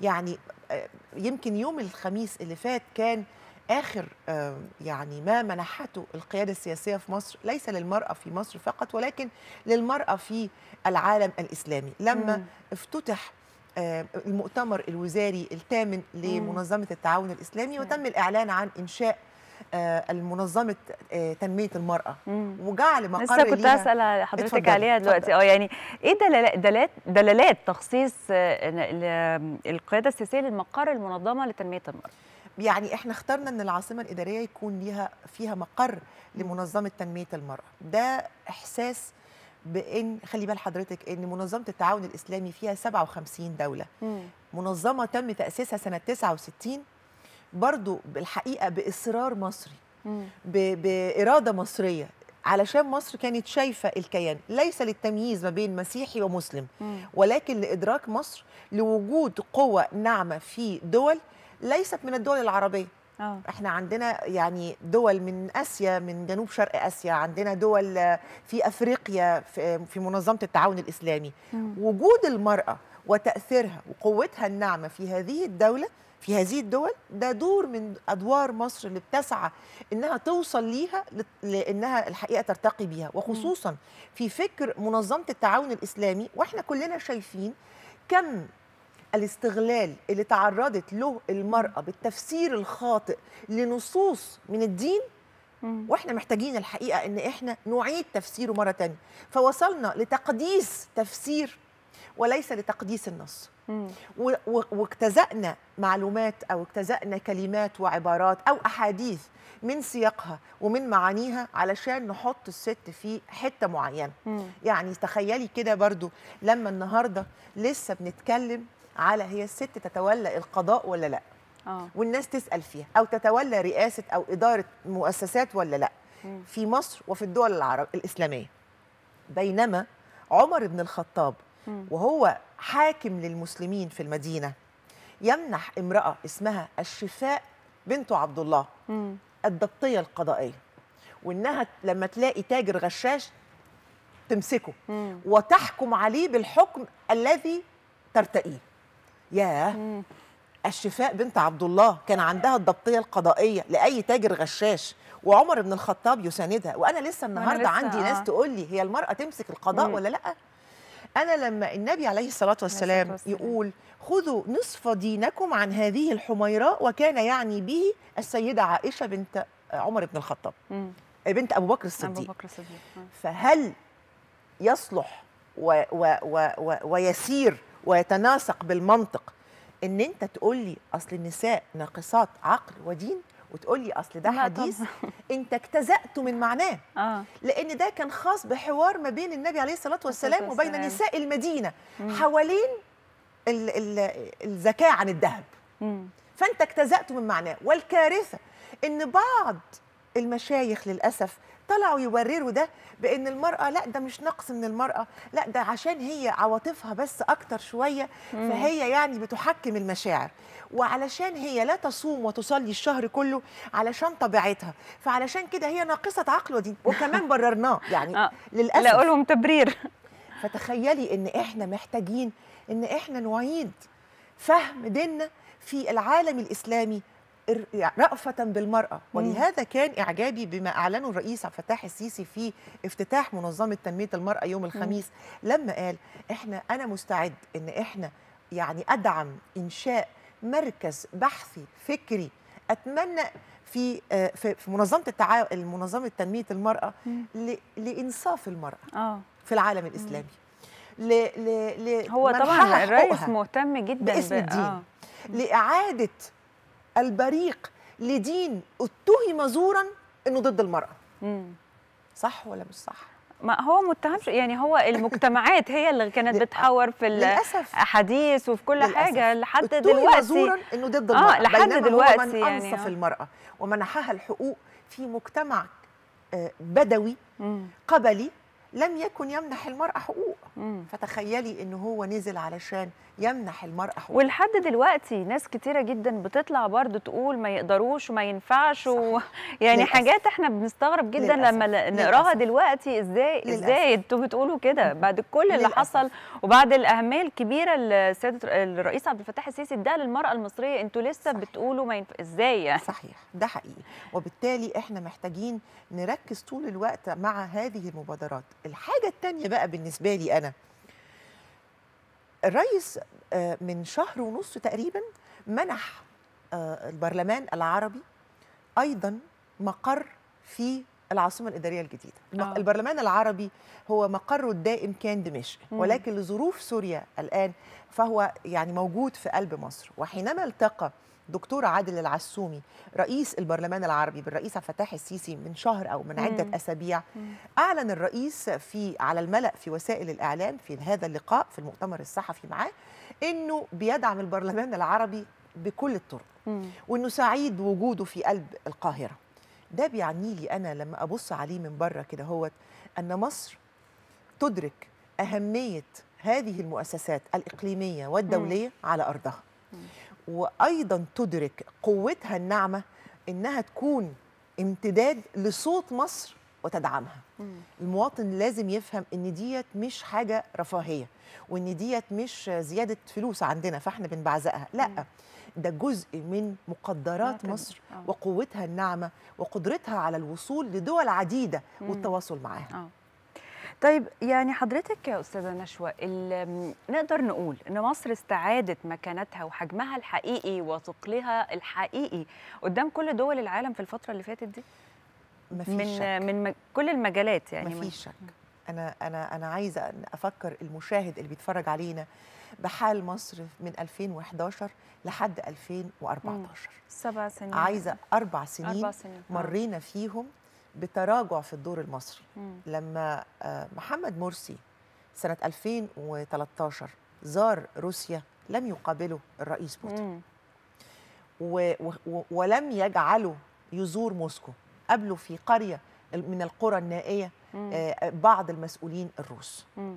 N: يعني آه، يمكن يوم الخميس اللي فات كان آخر آه، يعني ما منحته القيادة السياسية في مصر ليس للمرأة في مصر فقط ولكن للمرأة في العالم الإسلامي لما
A: مم.
N: افتتح آه، المؤتمر الوزاري الثامن لمنظمة التعاون الإسلامي وتم الإعلان عن إنشاء آه، المنظمة آه، تنمية المرأة. وجعل مقر
A: لسه كنت هسأل حضرتك عليها دلوقتي. آه يعني إيه دلالات دلالات تخصيص آه، ال- ال- القيادة السياسية للمقر المنظمة لتنمية المرأة؟
N: يعني إحنا اخترنا إن العاصمة الإدارية يكون ليها فيها مقر لمنظمة تنمية المرأة. ده إحساس بإن خلي بال حضرتك إن منظمة التعاون الإسلامي فيها 57 دولة.
A: مم.
N: منظمة تم تأسيسها سنة 69 برضو بالحقيقة بإصرار مصري بإرادة مصرية علشان مصر كانت شايفة الكيان. ليس للتمييز ما بين مسيحي ومسلم. ولكن لإدراك مصر لوجود قوة ناعمة في دول ليست من الدول العربية.
A: آه.
N: إحنا عندنا يعني دول من آسيا من جنوب شرق آسيا عندنا دول في أفريقيا في في منظمة التعاون الإسلامي.
A: مم.
N: وجود المرأة وتأثيرها وقوتها الناعمة في هذه الدولة في هذه الدول ده دور من أدوار مصر اللي بتسعى إنها توصل ليها لإنها الحقيقة ترتقي بيها. وخصوصا في فكر منظمة التعاون الإسلامي وإحنا كلنا شايفين كم الاستغلال اللي تعرضت له المرأة بالتفسير الخاطئ لنصوص من الدين. وإحنا محتاجين الحقيقة إن إحنا نعيد تفسيره مرة تانية. فوصلنا لتقديس تفسير وليس لتقديس النص واجتزأنا معلومات أو اجتزأنا كلمات وعبارات أو أحاديث من سياقها ومن معانيها علشان نحط الست في حتة معينة
A: مم.
N: يعني تخيلي كده برضو لما النهاردة لسه بنتكلم على هي الست تتولى القضاء ولا لأ
A: آه
N: والناس تسأل فيها أو تتولى رئاسة أو إدارة مؤسسات ولا لأ
A: مم.
N: في مصر وفي الدول العرب الإسلامية بينما عمر بن الخطاب. وهو حاكم للمسلمين في المدينة يمنح امرأة اسمها الشفاء بنت عبد الله. الضبطية القضائية وإنها لما تلاقي تاجر غشاش تمسكه. وتحكم عليه بالحكم الذي ترتقيه ياه
A: مم.
N: الشفاء بنت عبد الله كان عندها الضبطية القضائية لأي تاجر غشاش وعمر بن الخطاب يساندها وأنا لسه النهاردة
A: لسه،
N: عندي
A: آه.
N: ناس تقول لي هي المرأة تمسك القضاء
A: مم.
N: ولا لأ أنا لما النبي عليه الصلاة والسلام
A: والسلام.
N: يقول خذوا نصف دينكم عن هذه الحميراء وكان يعني به السيدة عائشة بنت عمر بن الخطاب
A: مم.
N: بنت أبو بكر الصديق
A: بكر الصديق.
N: فهل يصلح و و و و ويسير ويتناسق بالمنطق إن أنت تقول لي أصل النساء ناقصات عقل ودين وتقول لي أصل ده حديث. انت اجتزأته من معناه
A: آه
N: لأن ده كان خاص بحوار ما بين النبي عليه الصلاة والسلام وبين. نساء المدينة
A: مم.
N: حوالين ال ال الزكاة عن الذهب. فانت اجتزأته من معناه والكارثة إن بعض المشايخ للأسف طلعوا يبرروا ده بإن المرأة لأ ده مش نقص من المرأة لأ ده عشان هي عواطفها بس أكتر
A: شوية.
N: فهي يعني بتحكم المشاعر وعلشان هي لا تصوم وتصلي الشهر كله علشان طبيعتها فعلشان كده هي ناقصة عقل ودين وكمان [LAUGHS] بررناه يعني
A: آه.
N: للأسف
A: لا أقولهم تبرير
N: فتخيلي إن إحنا محتاجين إن إحنا نعيد فهم ديننا في العالم الإسلامي رأفة بالمرأة. ولهذا كان إعجابي بما أعلنه الرئيس عبد الفتاح السيسي في افتتاح منظمة تنمية المرأة يوم الخميس لما قال إحنا أنا مستعد إن إحنا يعني أدعم إنشاء مركز بحثي فكري أتمنى في آه، في منظمة التعاون منظمة تنمية المرأة ل- لإنصاف المرأة
A: آه.
N: في العالم الإسلامي. ل ل ل
A: هو طبعا الرئيس. مهتم جدا
N: باسم الدين.
A: آه.
N: لإعادة البريق لدين اتهم زورا إنه ضد المرأة
A: مم.
N: صح ولا مش صح؟
A: ما هو متهمش يعني هو المجتمعات هي اللي كانت بتحور في. الحديث وفي كل
N: للأسف.
A: حاجة لحد
N: اتهم
A: دلوقتي
N: زورا إنه ضد
A: آه
N: المرأة
A: لحد
N: بينما هو
A: دلوقتي
N: من
A: يعني
N: انصف
A: آه.
N: المرأة ومنحها الحقوق في مجتمع آه، بدوي. قبلي لم يكن يمنح المرأة حقوق.
A: مم.
N: فتخيلي انه هو نزل علشان يمنح المرأة حقوق.
A: ولحد دلوقتي ناس كتيرة جدا بتطلع برضو تقول ما يقدروش وما ينفعش و... [LAUGHS] يعني
N: للأسف.
A: حاجات إحنا بنستغرب جدا
N: للأسف.
A: لما نقراها. دلوقتي. إزاي؟
N: للأسف.
A: إزاي أنتوا بتقولوا كده؟ بعد كل اللي
N: للأسف.
A: حصل وبعد الاهميه الكبيرة اللي سياده الرئيس عبد الفتاح السيسي اداها للمرأة المصرية. أنتوا لسه بتقولوا ما ينفع إزاي يعني؟
N: صحيح. ده حقيقي. وبالتالي إحنا محتاجين نركز طول الوقت مع هذه المبادرات. الحاجة التانية بقى بالنسبة لي أنا الرئيس آه، من شهر ونص تقريبا منح آه، البرلمان العربي أيضا مقر في العاصمة الإدارية الجديدة
A: آه.
N: البرلمان العربي هو مقره الدائم كان دمشق
A: مم.
N: ولكن لظروف سوريا الآن فهو يعني موجود في قلب مصر وحينما التقى دكتور عادل العسومي رئيس البرلمان العربي بالرئيس عبد الفتاح السيسي من شهر أو من عدة
A: مم.
N: أسابيع
A: مم.
N: أعلن الرئيس في على الملأ في وسائل الإعلام في هذا اللقاء في المؤتمر الصحفي معاه إنه بيدعم البرلمان العربي بكل الطرق. وإنه سعيد بوجوده في قلب القاهرة ده بيعني لي أنا لما أبص عليه من بره كده هوت أن مصر تدرك أهمية هذه المؤسسات الإقليمية والدولية على أرضها وأيضا تدرك قوتها الناعمة إنها تكون امتداد لصوت مصر وتدعمها
A: مم.
N: المواطن لازم يفهم إن ديت مش حاجة رفاهية وإن ديت مش زيادة فلوس عندنا فإحنا بنبعزقها لأ ده جزء من مقدرات. مصر
A: آه.
N: وقوتها الناعمة وقدرتها على الوصول لدول عديدة
A: مم.
N: والتواصل معاها
A: آه طيب يعني حضرتك يا أستاذة نشوى ال- نقدر نقول إن مصر استعادت مكانتها وحجمها الحقيقي وثقلها الحقيقي قدام كل دول العالم في الفترة اللي فاتت دي؟
N: مفيش
A: من
N: شك.
A: من كل المجالات يعني
N: مفيش شك. أنا أنا أنا عايزة أن أفكر المشاهد اللي بيتفرج علينا بحال مصر من 2011 لحد 2014
A: سبع سنين.
N: عايزة أربع سنين,
A: أربع سنين،.
N: مرينا فيهم بتراجع في الدور المصري
A: مم.
N: لما آه، محمد مرسي سنة 2013 زار روسيا لم يقابله الرئيس بوتين
A: مم.
N: و و ولم يجعله يزور موسكو قابله في قرية من القرى النائية
A: مم.
N: آه، بعض المسؤولين الروس
A: مم.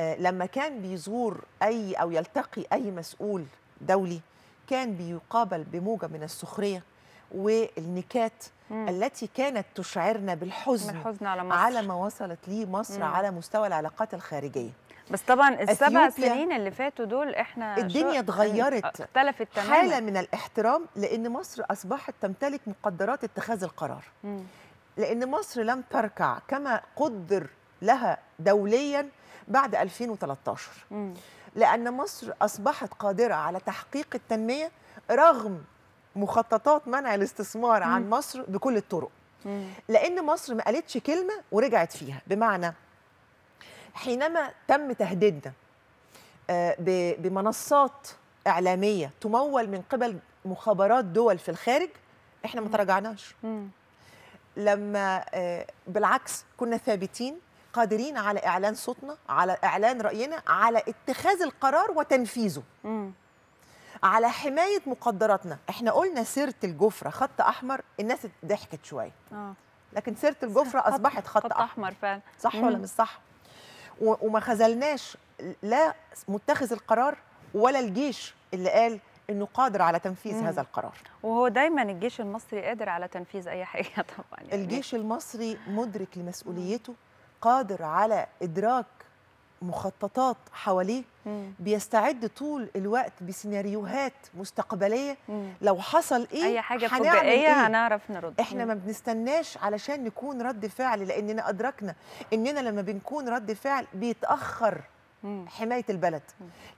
N: آه، لما كان بيزور أي أو يلتقي أي مسؤول دولي كان بيقابل بموجة من السخرية والنكات
A: مم.
N: التي كانت تشعرنا بالحزن
A: بالحزن على مصر.
N: على ما وصلت ليه مصر
A: مم.
N: على مستوى العلاقات الخارجية
A: بس طبعا السبع سنين اللي فاتوا دول إحنا
N: الدنيا
A: شو-
N: اتغيرت
A: اختلفت تماما
N: حالة من الاحترام لأن مصر أصبحت تمتلك مقدرات اتخاذ القرار
A: مم.
N: لأن مصر لم تركع كما قدر لها دوليا بعد 2013
A: مم.
N: لأن مصر أصبحت قادرة على تحقيق التنمية رغم مخططات منع الاستثمار عن. مصر بكل الطرق. لأن مصر ما قالتش كلمة ورجعت فيها بمعنى حينما تم تهديدنا آه، بمنصات إعلامية تمول من قبل مخابرات دول في الخارج إحنا ما تراجعناش. لما آه، بالعكس كنا ثابتين قادرين على إعلان صوتنا على إعلان رأينا على اتخاذ القرار وتنفيذه
A: مم.
N: على حماية مقدراتنا. إحنا قلنا سيرة الجفرة خط أحمر الناس ضحكت شوية.
A: آه.
N: لكن سيرة الجفرة
A: خط-
N: أصبحت خط,
A: خط أحمر. فعلا.
N: صح
A: مم.
N: ولا مش صح؟ وما خذلناش لا متخذ القرار ولا الجيش اللي قال إنه قادر على تنفيذ
A: مم.
N: هذا القرار.
A: وهو دايما الجيش المصري قادر على تنفيذ أي حاجة [LAUGHS] طبعا يعني.
N: الجيش المصري مدرك لمسؤوليته قادر على إدراك مخططات حواليه بيستعد طول الوقت بسيناريوهات مستقبلية. لو حصل
A: إيه أي
N: حاجة
A: فجائية
N: إيه؟
A: هنعرف نرد.
N: إحنا ما بنستناش علشان نكون رد فعل لأننا أدركنا إننا لما بنكون رد فعل بيتأخر حماية البلد.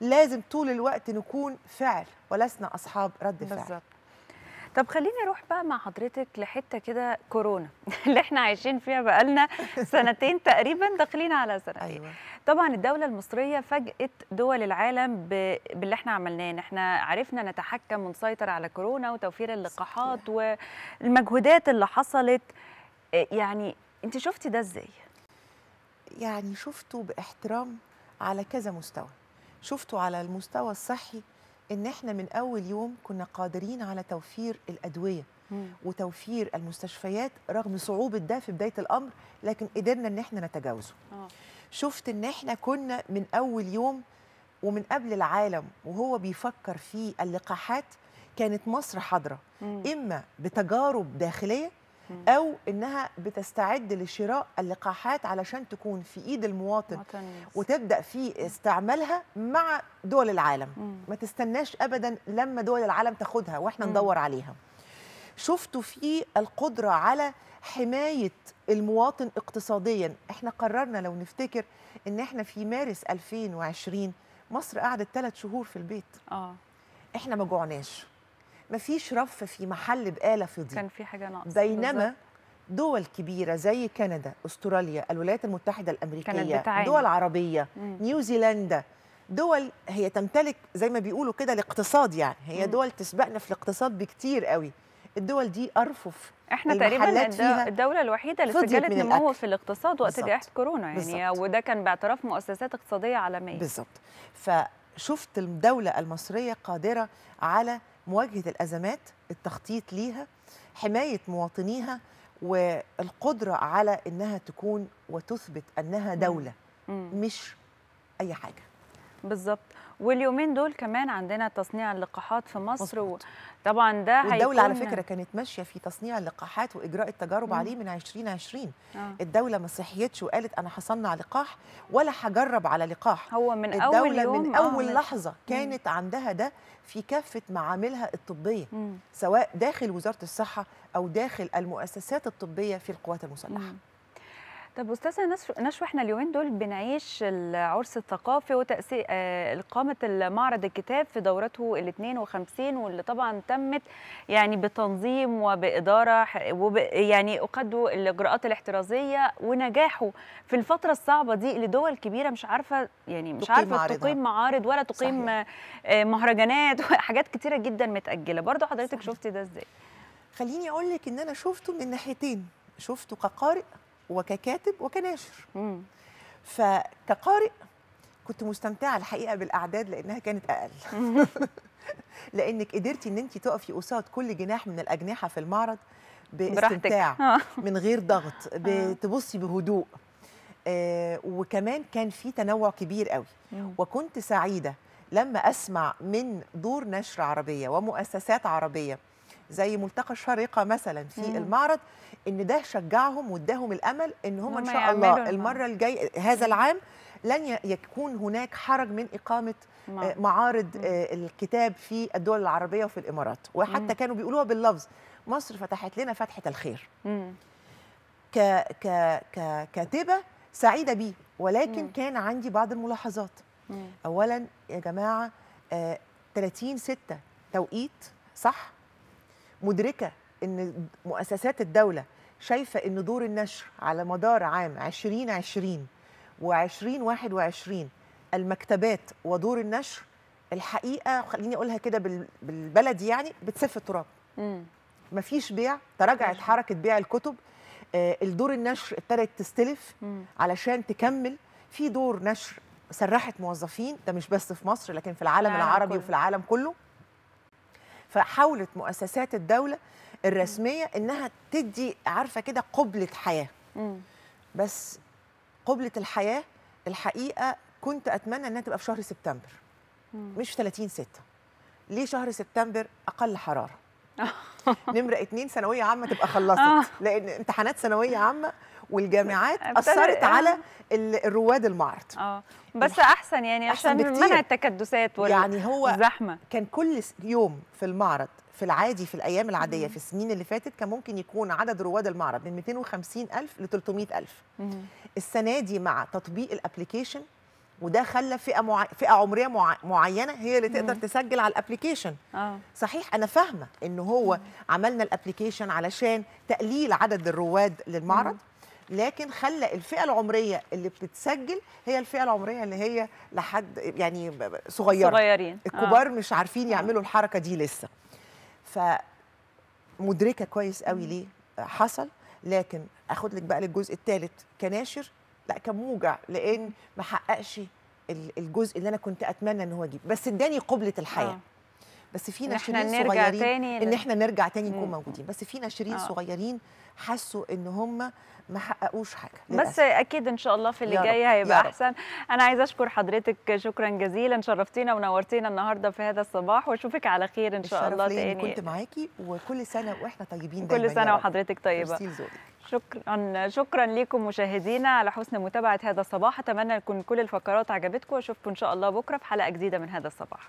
N: لازم طول الوقت نكون فعل ولسنا أصحاب رد فعل.
A: بالظبط. طب خليني أروح بقى مع حضرتك لحتة كده كورونا [LAUGHS] اللي إحنا عايشين فيها بقالنا [LAUGHS] سنتين تقريبا داخلين على سنتين.
N: أيوة.
A: طبعا الدولة المصرية فاجئت دول العالم ب... باللي إحنا عملناه إحنا عرفنا نتحكم ونسيطر على كورونا وتوفير اللقاحات والمجهودات اللي حصلت. إيه يعني أنت شفتي ده إزاي؟
N: يعني شفته بإحترام على كذا مستوى. شفته على المستوى الصحي إن إحنا من أول يوم كنا قادرين على توفير الأدوية وتوفير المستشفيات رغم صعوبة ده في بداية الأمر لكن قدرنا إن إحنا نتجاوزه.
A: آه.
N: شفت إن إحنا كنا من أول يوم ومن قبل العالم وهو بيفكر في اللقاحات كانت مصر حاضره إما بتجارب داخلية أو إنها بتستعد لشراء اللقاحات علشان تكون في إيد المواطن وتبدأ في استعمالها مع دول العالم. ما تستناش ابدا لما دول العالم تاخدها
A: وإحنا.
N: ندور عليها. شفتوا في القدرة على حماية المواطن اقتصاديا؟ إحنا قررنا لو نفتكر إن إحنا في مارس 2020 مصر قعدت ثلاث شهور في البيت.
A: آه.
N: إحنا ما جوعناش مفيش رف في محل بقاله فضي
A: كان في حاجة ناقصة
N: بينما
A: بالظبط.
N: دول كبيرة زي كندا، أستراليا، الولايات المتحدة الأمريكية،. دول عربية،
A: مم.
N: نيوزيلندا، دول هي تمتلك زي ما بيقولوا كده الاقتصاد يعني، هي
A: مم.
N: دول تسبقنا في الاقتصاد بكتير قوي. الدول دي أرفف
A: إحنا تقريبا الدولة الوحيدة اللي سجلت نمو. في الاقتصاد وقت. جائحه كورونا يعني
N: بالظبط.
A: وده كان باعتراف مؤسسات اقتصادية عالمية
N: بالظبط فشفت الدولة المصرية قادرة على مواجهة الأزمات التخطيط ليها حماية مواطنيها والقدرة على إنها تكون وتثبت أنها دولة
A: مم.
N: مش أي حاجة.
A: بالظبط. واليومين دول كمان عندنا تصنيع اللقاحات في مصر وطبعا ده
N: والدولة على فكرة كانت ماشية في تصنيع اللقاحات وإجراء التجارب
A: مم.
N: عليه من 2020
A: آه.
N: الدولة ما صحيتش وقالت أنا هصنع لقاح ولا هجرب على لقاح
A: هو من أول
N: الدولة
A: يوم
N: من
A: آه،
N: أول
A: من-
N: لحظة كانت عندها ده في كافة معاملها الطبية
A: مم.
N: سواء داخل وزارة الصحة أو داخل المؤسسات الطبية في القوات المسلحة
A: مم. طب أستاذة نشوى إحنا اليومين دول بنعيش العرس الثقافي وتأسيس إقامة معرض الكتاب في دورته ال 52 واللي طبعا تمت يعني بتنظيم وبإدارة وب يعني أقدوا الإجراءات الاحترازية ونجاحه في الفترة الصعبة دي لدول كبيرة مش عارفة يعني مش
N: تقيم
A: عارفة
N: معارضها.
A: تقيم معارض ولا تقيم
N: صحيح.
A: آه، مهرجانات [LAUGHS] وحاجات كتيرة جدا متأجلة برضو حضرتك شفتي ده إزاي
N: خليني أقول لك إن أنا شفته من ناحيتين شفته كقارئ وككاتب وكناشر
A: مم.
N: فكقارئ كنت مستمتعة الحقيقة بالأعداد لأنها كانت أقل [LAUGHS] [LAUGHS] لأنك قدرتي إن أنت تقفي قصاد كل جناح من الأجنحة في المعرض باستمتاع [LAUGHS]
A: آه.
N: من غير ضغط بتبصي بهدوء آه وكمان كان في تنوع كبير قوي. وكنت سعيدة لما أسمع من دور نشر عربية ومؤسسات عربية زي ملتقى الشارقة مثلا في
A: مم.
N: المعرض إن ده شجعهم واداهم الأمل إن هم
A: إن
N: شاء الله. المرة الجاية هذا العام لن يكون هناك حرج من
A: إقامة.
N: آه، معارض آه، الكتاب في الدول العربية وفي الإمارات وحتى
A: مم.
N: كانوا بيقولوها باللفظ مصر فتحت لنا فتحة الخير
A: مم.
N: ك ك ككاتبه سعيدة بيه ولكن
A: مم.
N: كان عندي بعض الملاحظات
A: مم.
N: اولا يا جماعة آه 30 6 توقيت صح مدركة إن مؤسسات الدولة شايفة إن دور النشر على مدار عام 2020 و2021 المكتبات ودور النشر الحقيقة خليني أقولها كده بال- بالبلدي يعني بتسف التراب. مفيش بيع تراجعت حركة بيع الكتب آه، الدور النشر ابتدت تستلف
A: مم.
N: علشان تكمل في دور نشر سرحت موظفين ده مش بس في مصر لكن في العالم
A: العالم
N: العربي
A: كله.
N: وفي العالم كله فحاولت مؤسسات الدولة الرسمية إنها تدي عارفة كده قبلة حياة
A: مم.
N: بس قبلة الحياة الحقيقة كنت أتمنى إنها تبقى في شهر سبتمبر. مش في 30 6 ليه شهر سبتمبر أقل حرارة [LAUGHS] نمرة اتنين ثانوية عامة تبقى
A: آه.
N: خلصت لأن امتحانات ثانوية عامة والجامعات أثرت
A: آه.
N: على ال- الرواد المعرض.
A: آه. بس أحسن يعني
N: أحسن
A: عشان
N: بكتير.
A: منع التكدسات وال-
N: يعني هو
A: الزحمه
N: كان كل يوم في المعرض في العادي في الأيام العادية في السنين اللي فاتت كان ممكن يكون عدد رواد المعرض من 250 ألف ل 300 ألف.
A: مهم.
N: السنة دي مع تطبيق ال application وده خلى فئة مع... فئة عمرية مع... معينة هي اللي تقدر
A: مم.
N: تسجل على ال
A: application آه.
N: صحيح أنا فاهمة إن هو عملنا ال application علشان تقليل عدد الرواد للمعرض لكن خلى الفئة العمرية اللي بتتسجل هي الفئة العمرية اللي هي لحد يعني صغيرة.
A: صغيرين. آه.
N: الكبار مش عارفين يعملوا الحركة دي لسه. فمدركة كويس قوي ليه حصل لكن اخد لك بقى للجزء الثالث كناشر. لا كان موجع لأن ما حققش ال- الجزء اللي أنا كنت أتمنى إن هو يجيب. بس إداني قبلة الحياة.
A: آه.
N: بس في ناشرين
A: نرجع
N: صغيرين
A: تاني إن
N: إحنا نرجع تاني نكون. موجودين بس في ناشرين
A: آه.
N: صغيرين حسوا إن هم ما حققوش حاجة
A: بس
N: للأسف.
A: أكيد إن شاء الله في اللي جاي هيبقى. أحسن أنا عايزة أشكر حضرتك شكرا جزيلا شرفتينا ونورتينا النهارده في هذا الصباح وأشوفك على خير إن شاء الله تاني
N: كنت معاكي وكل سنة وإحنا طيبين دايما
A: كل
N: سنة.
A: وحضرتك
N: طيبة.
A: شكرا شكرا لكم مشاهدينا على حسن متابعة هذا الصباح أتمنى تكون كل الفقرات عجبتكم وأشوفكم إن شاء الله بكرة في حلقة جديدة من هذا الصباح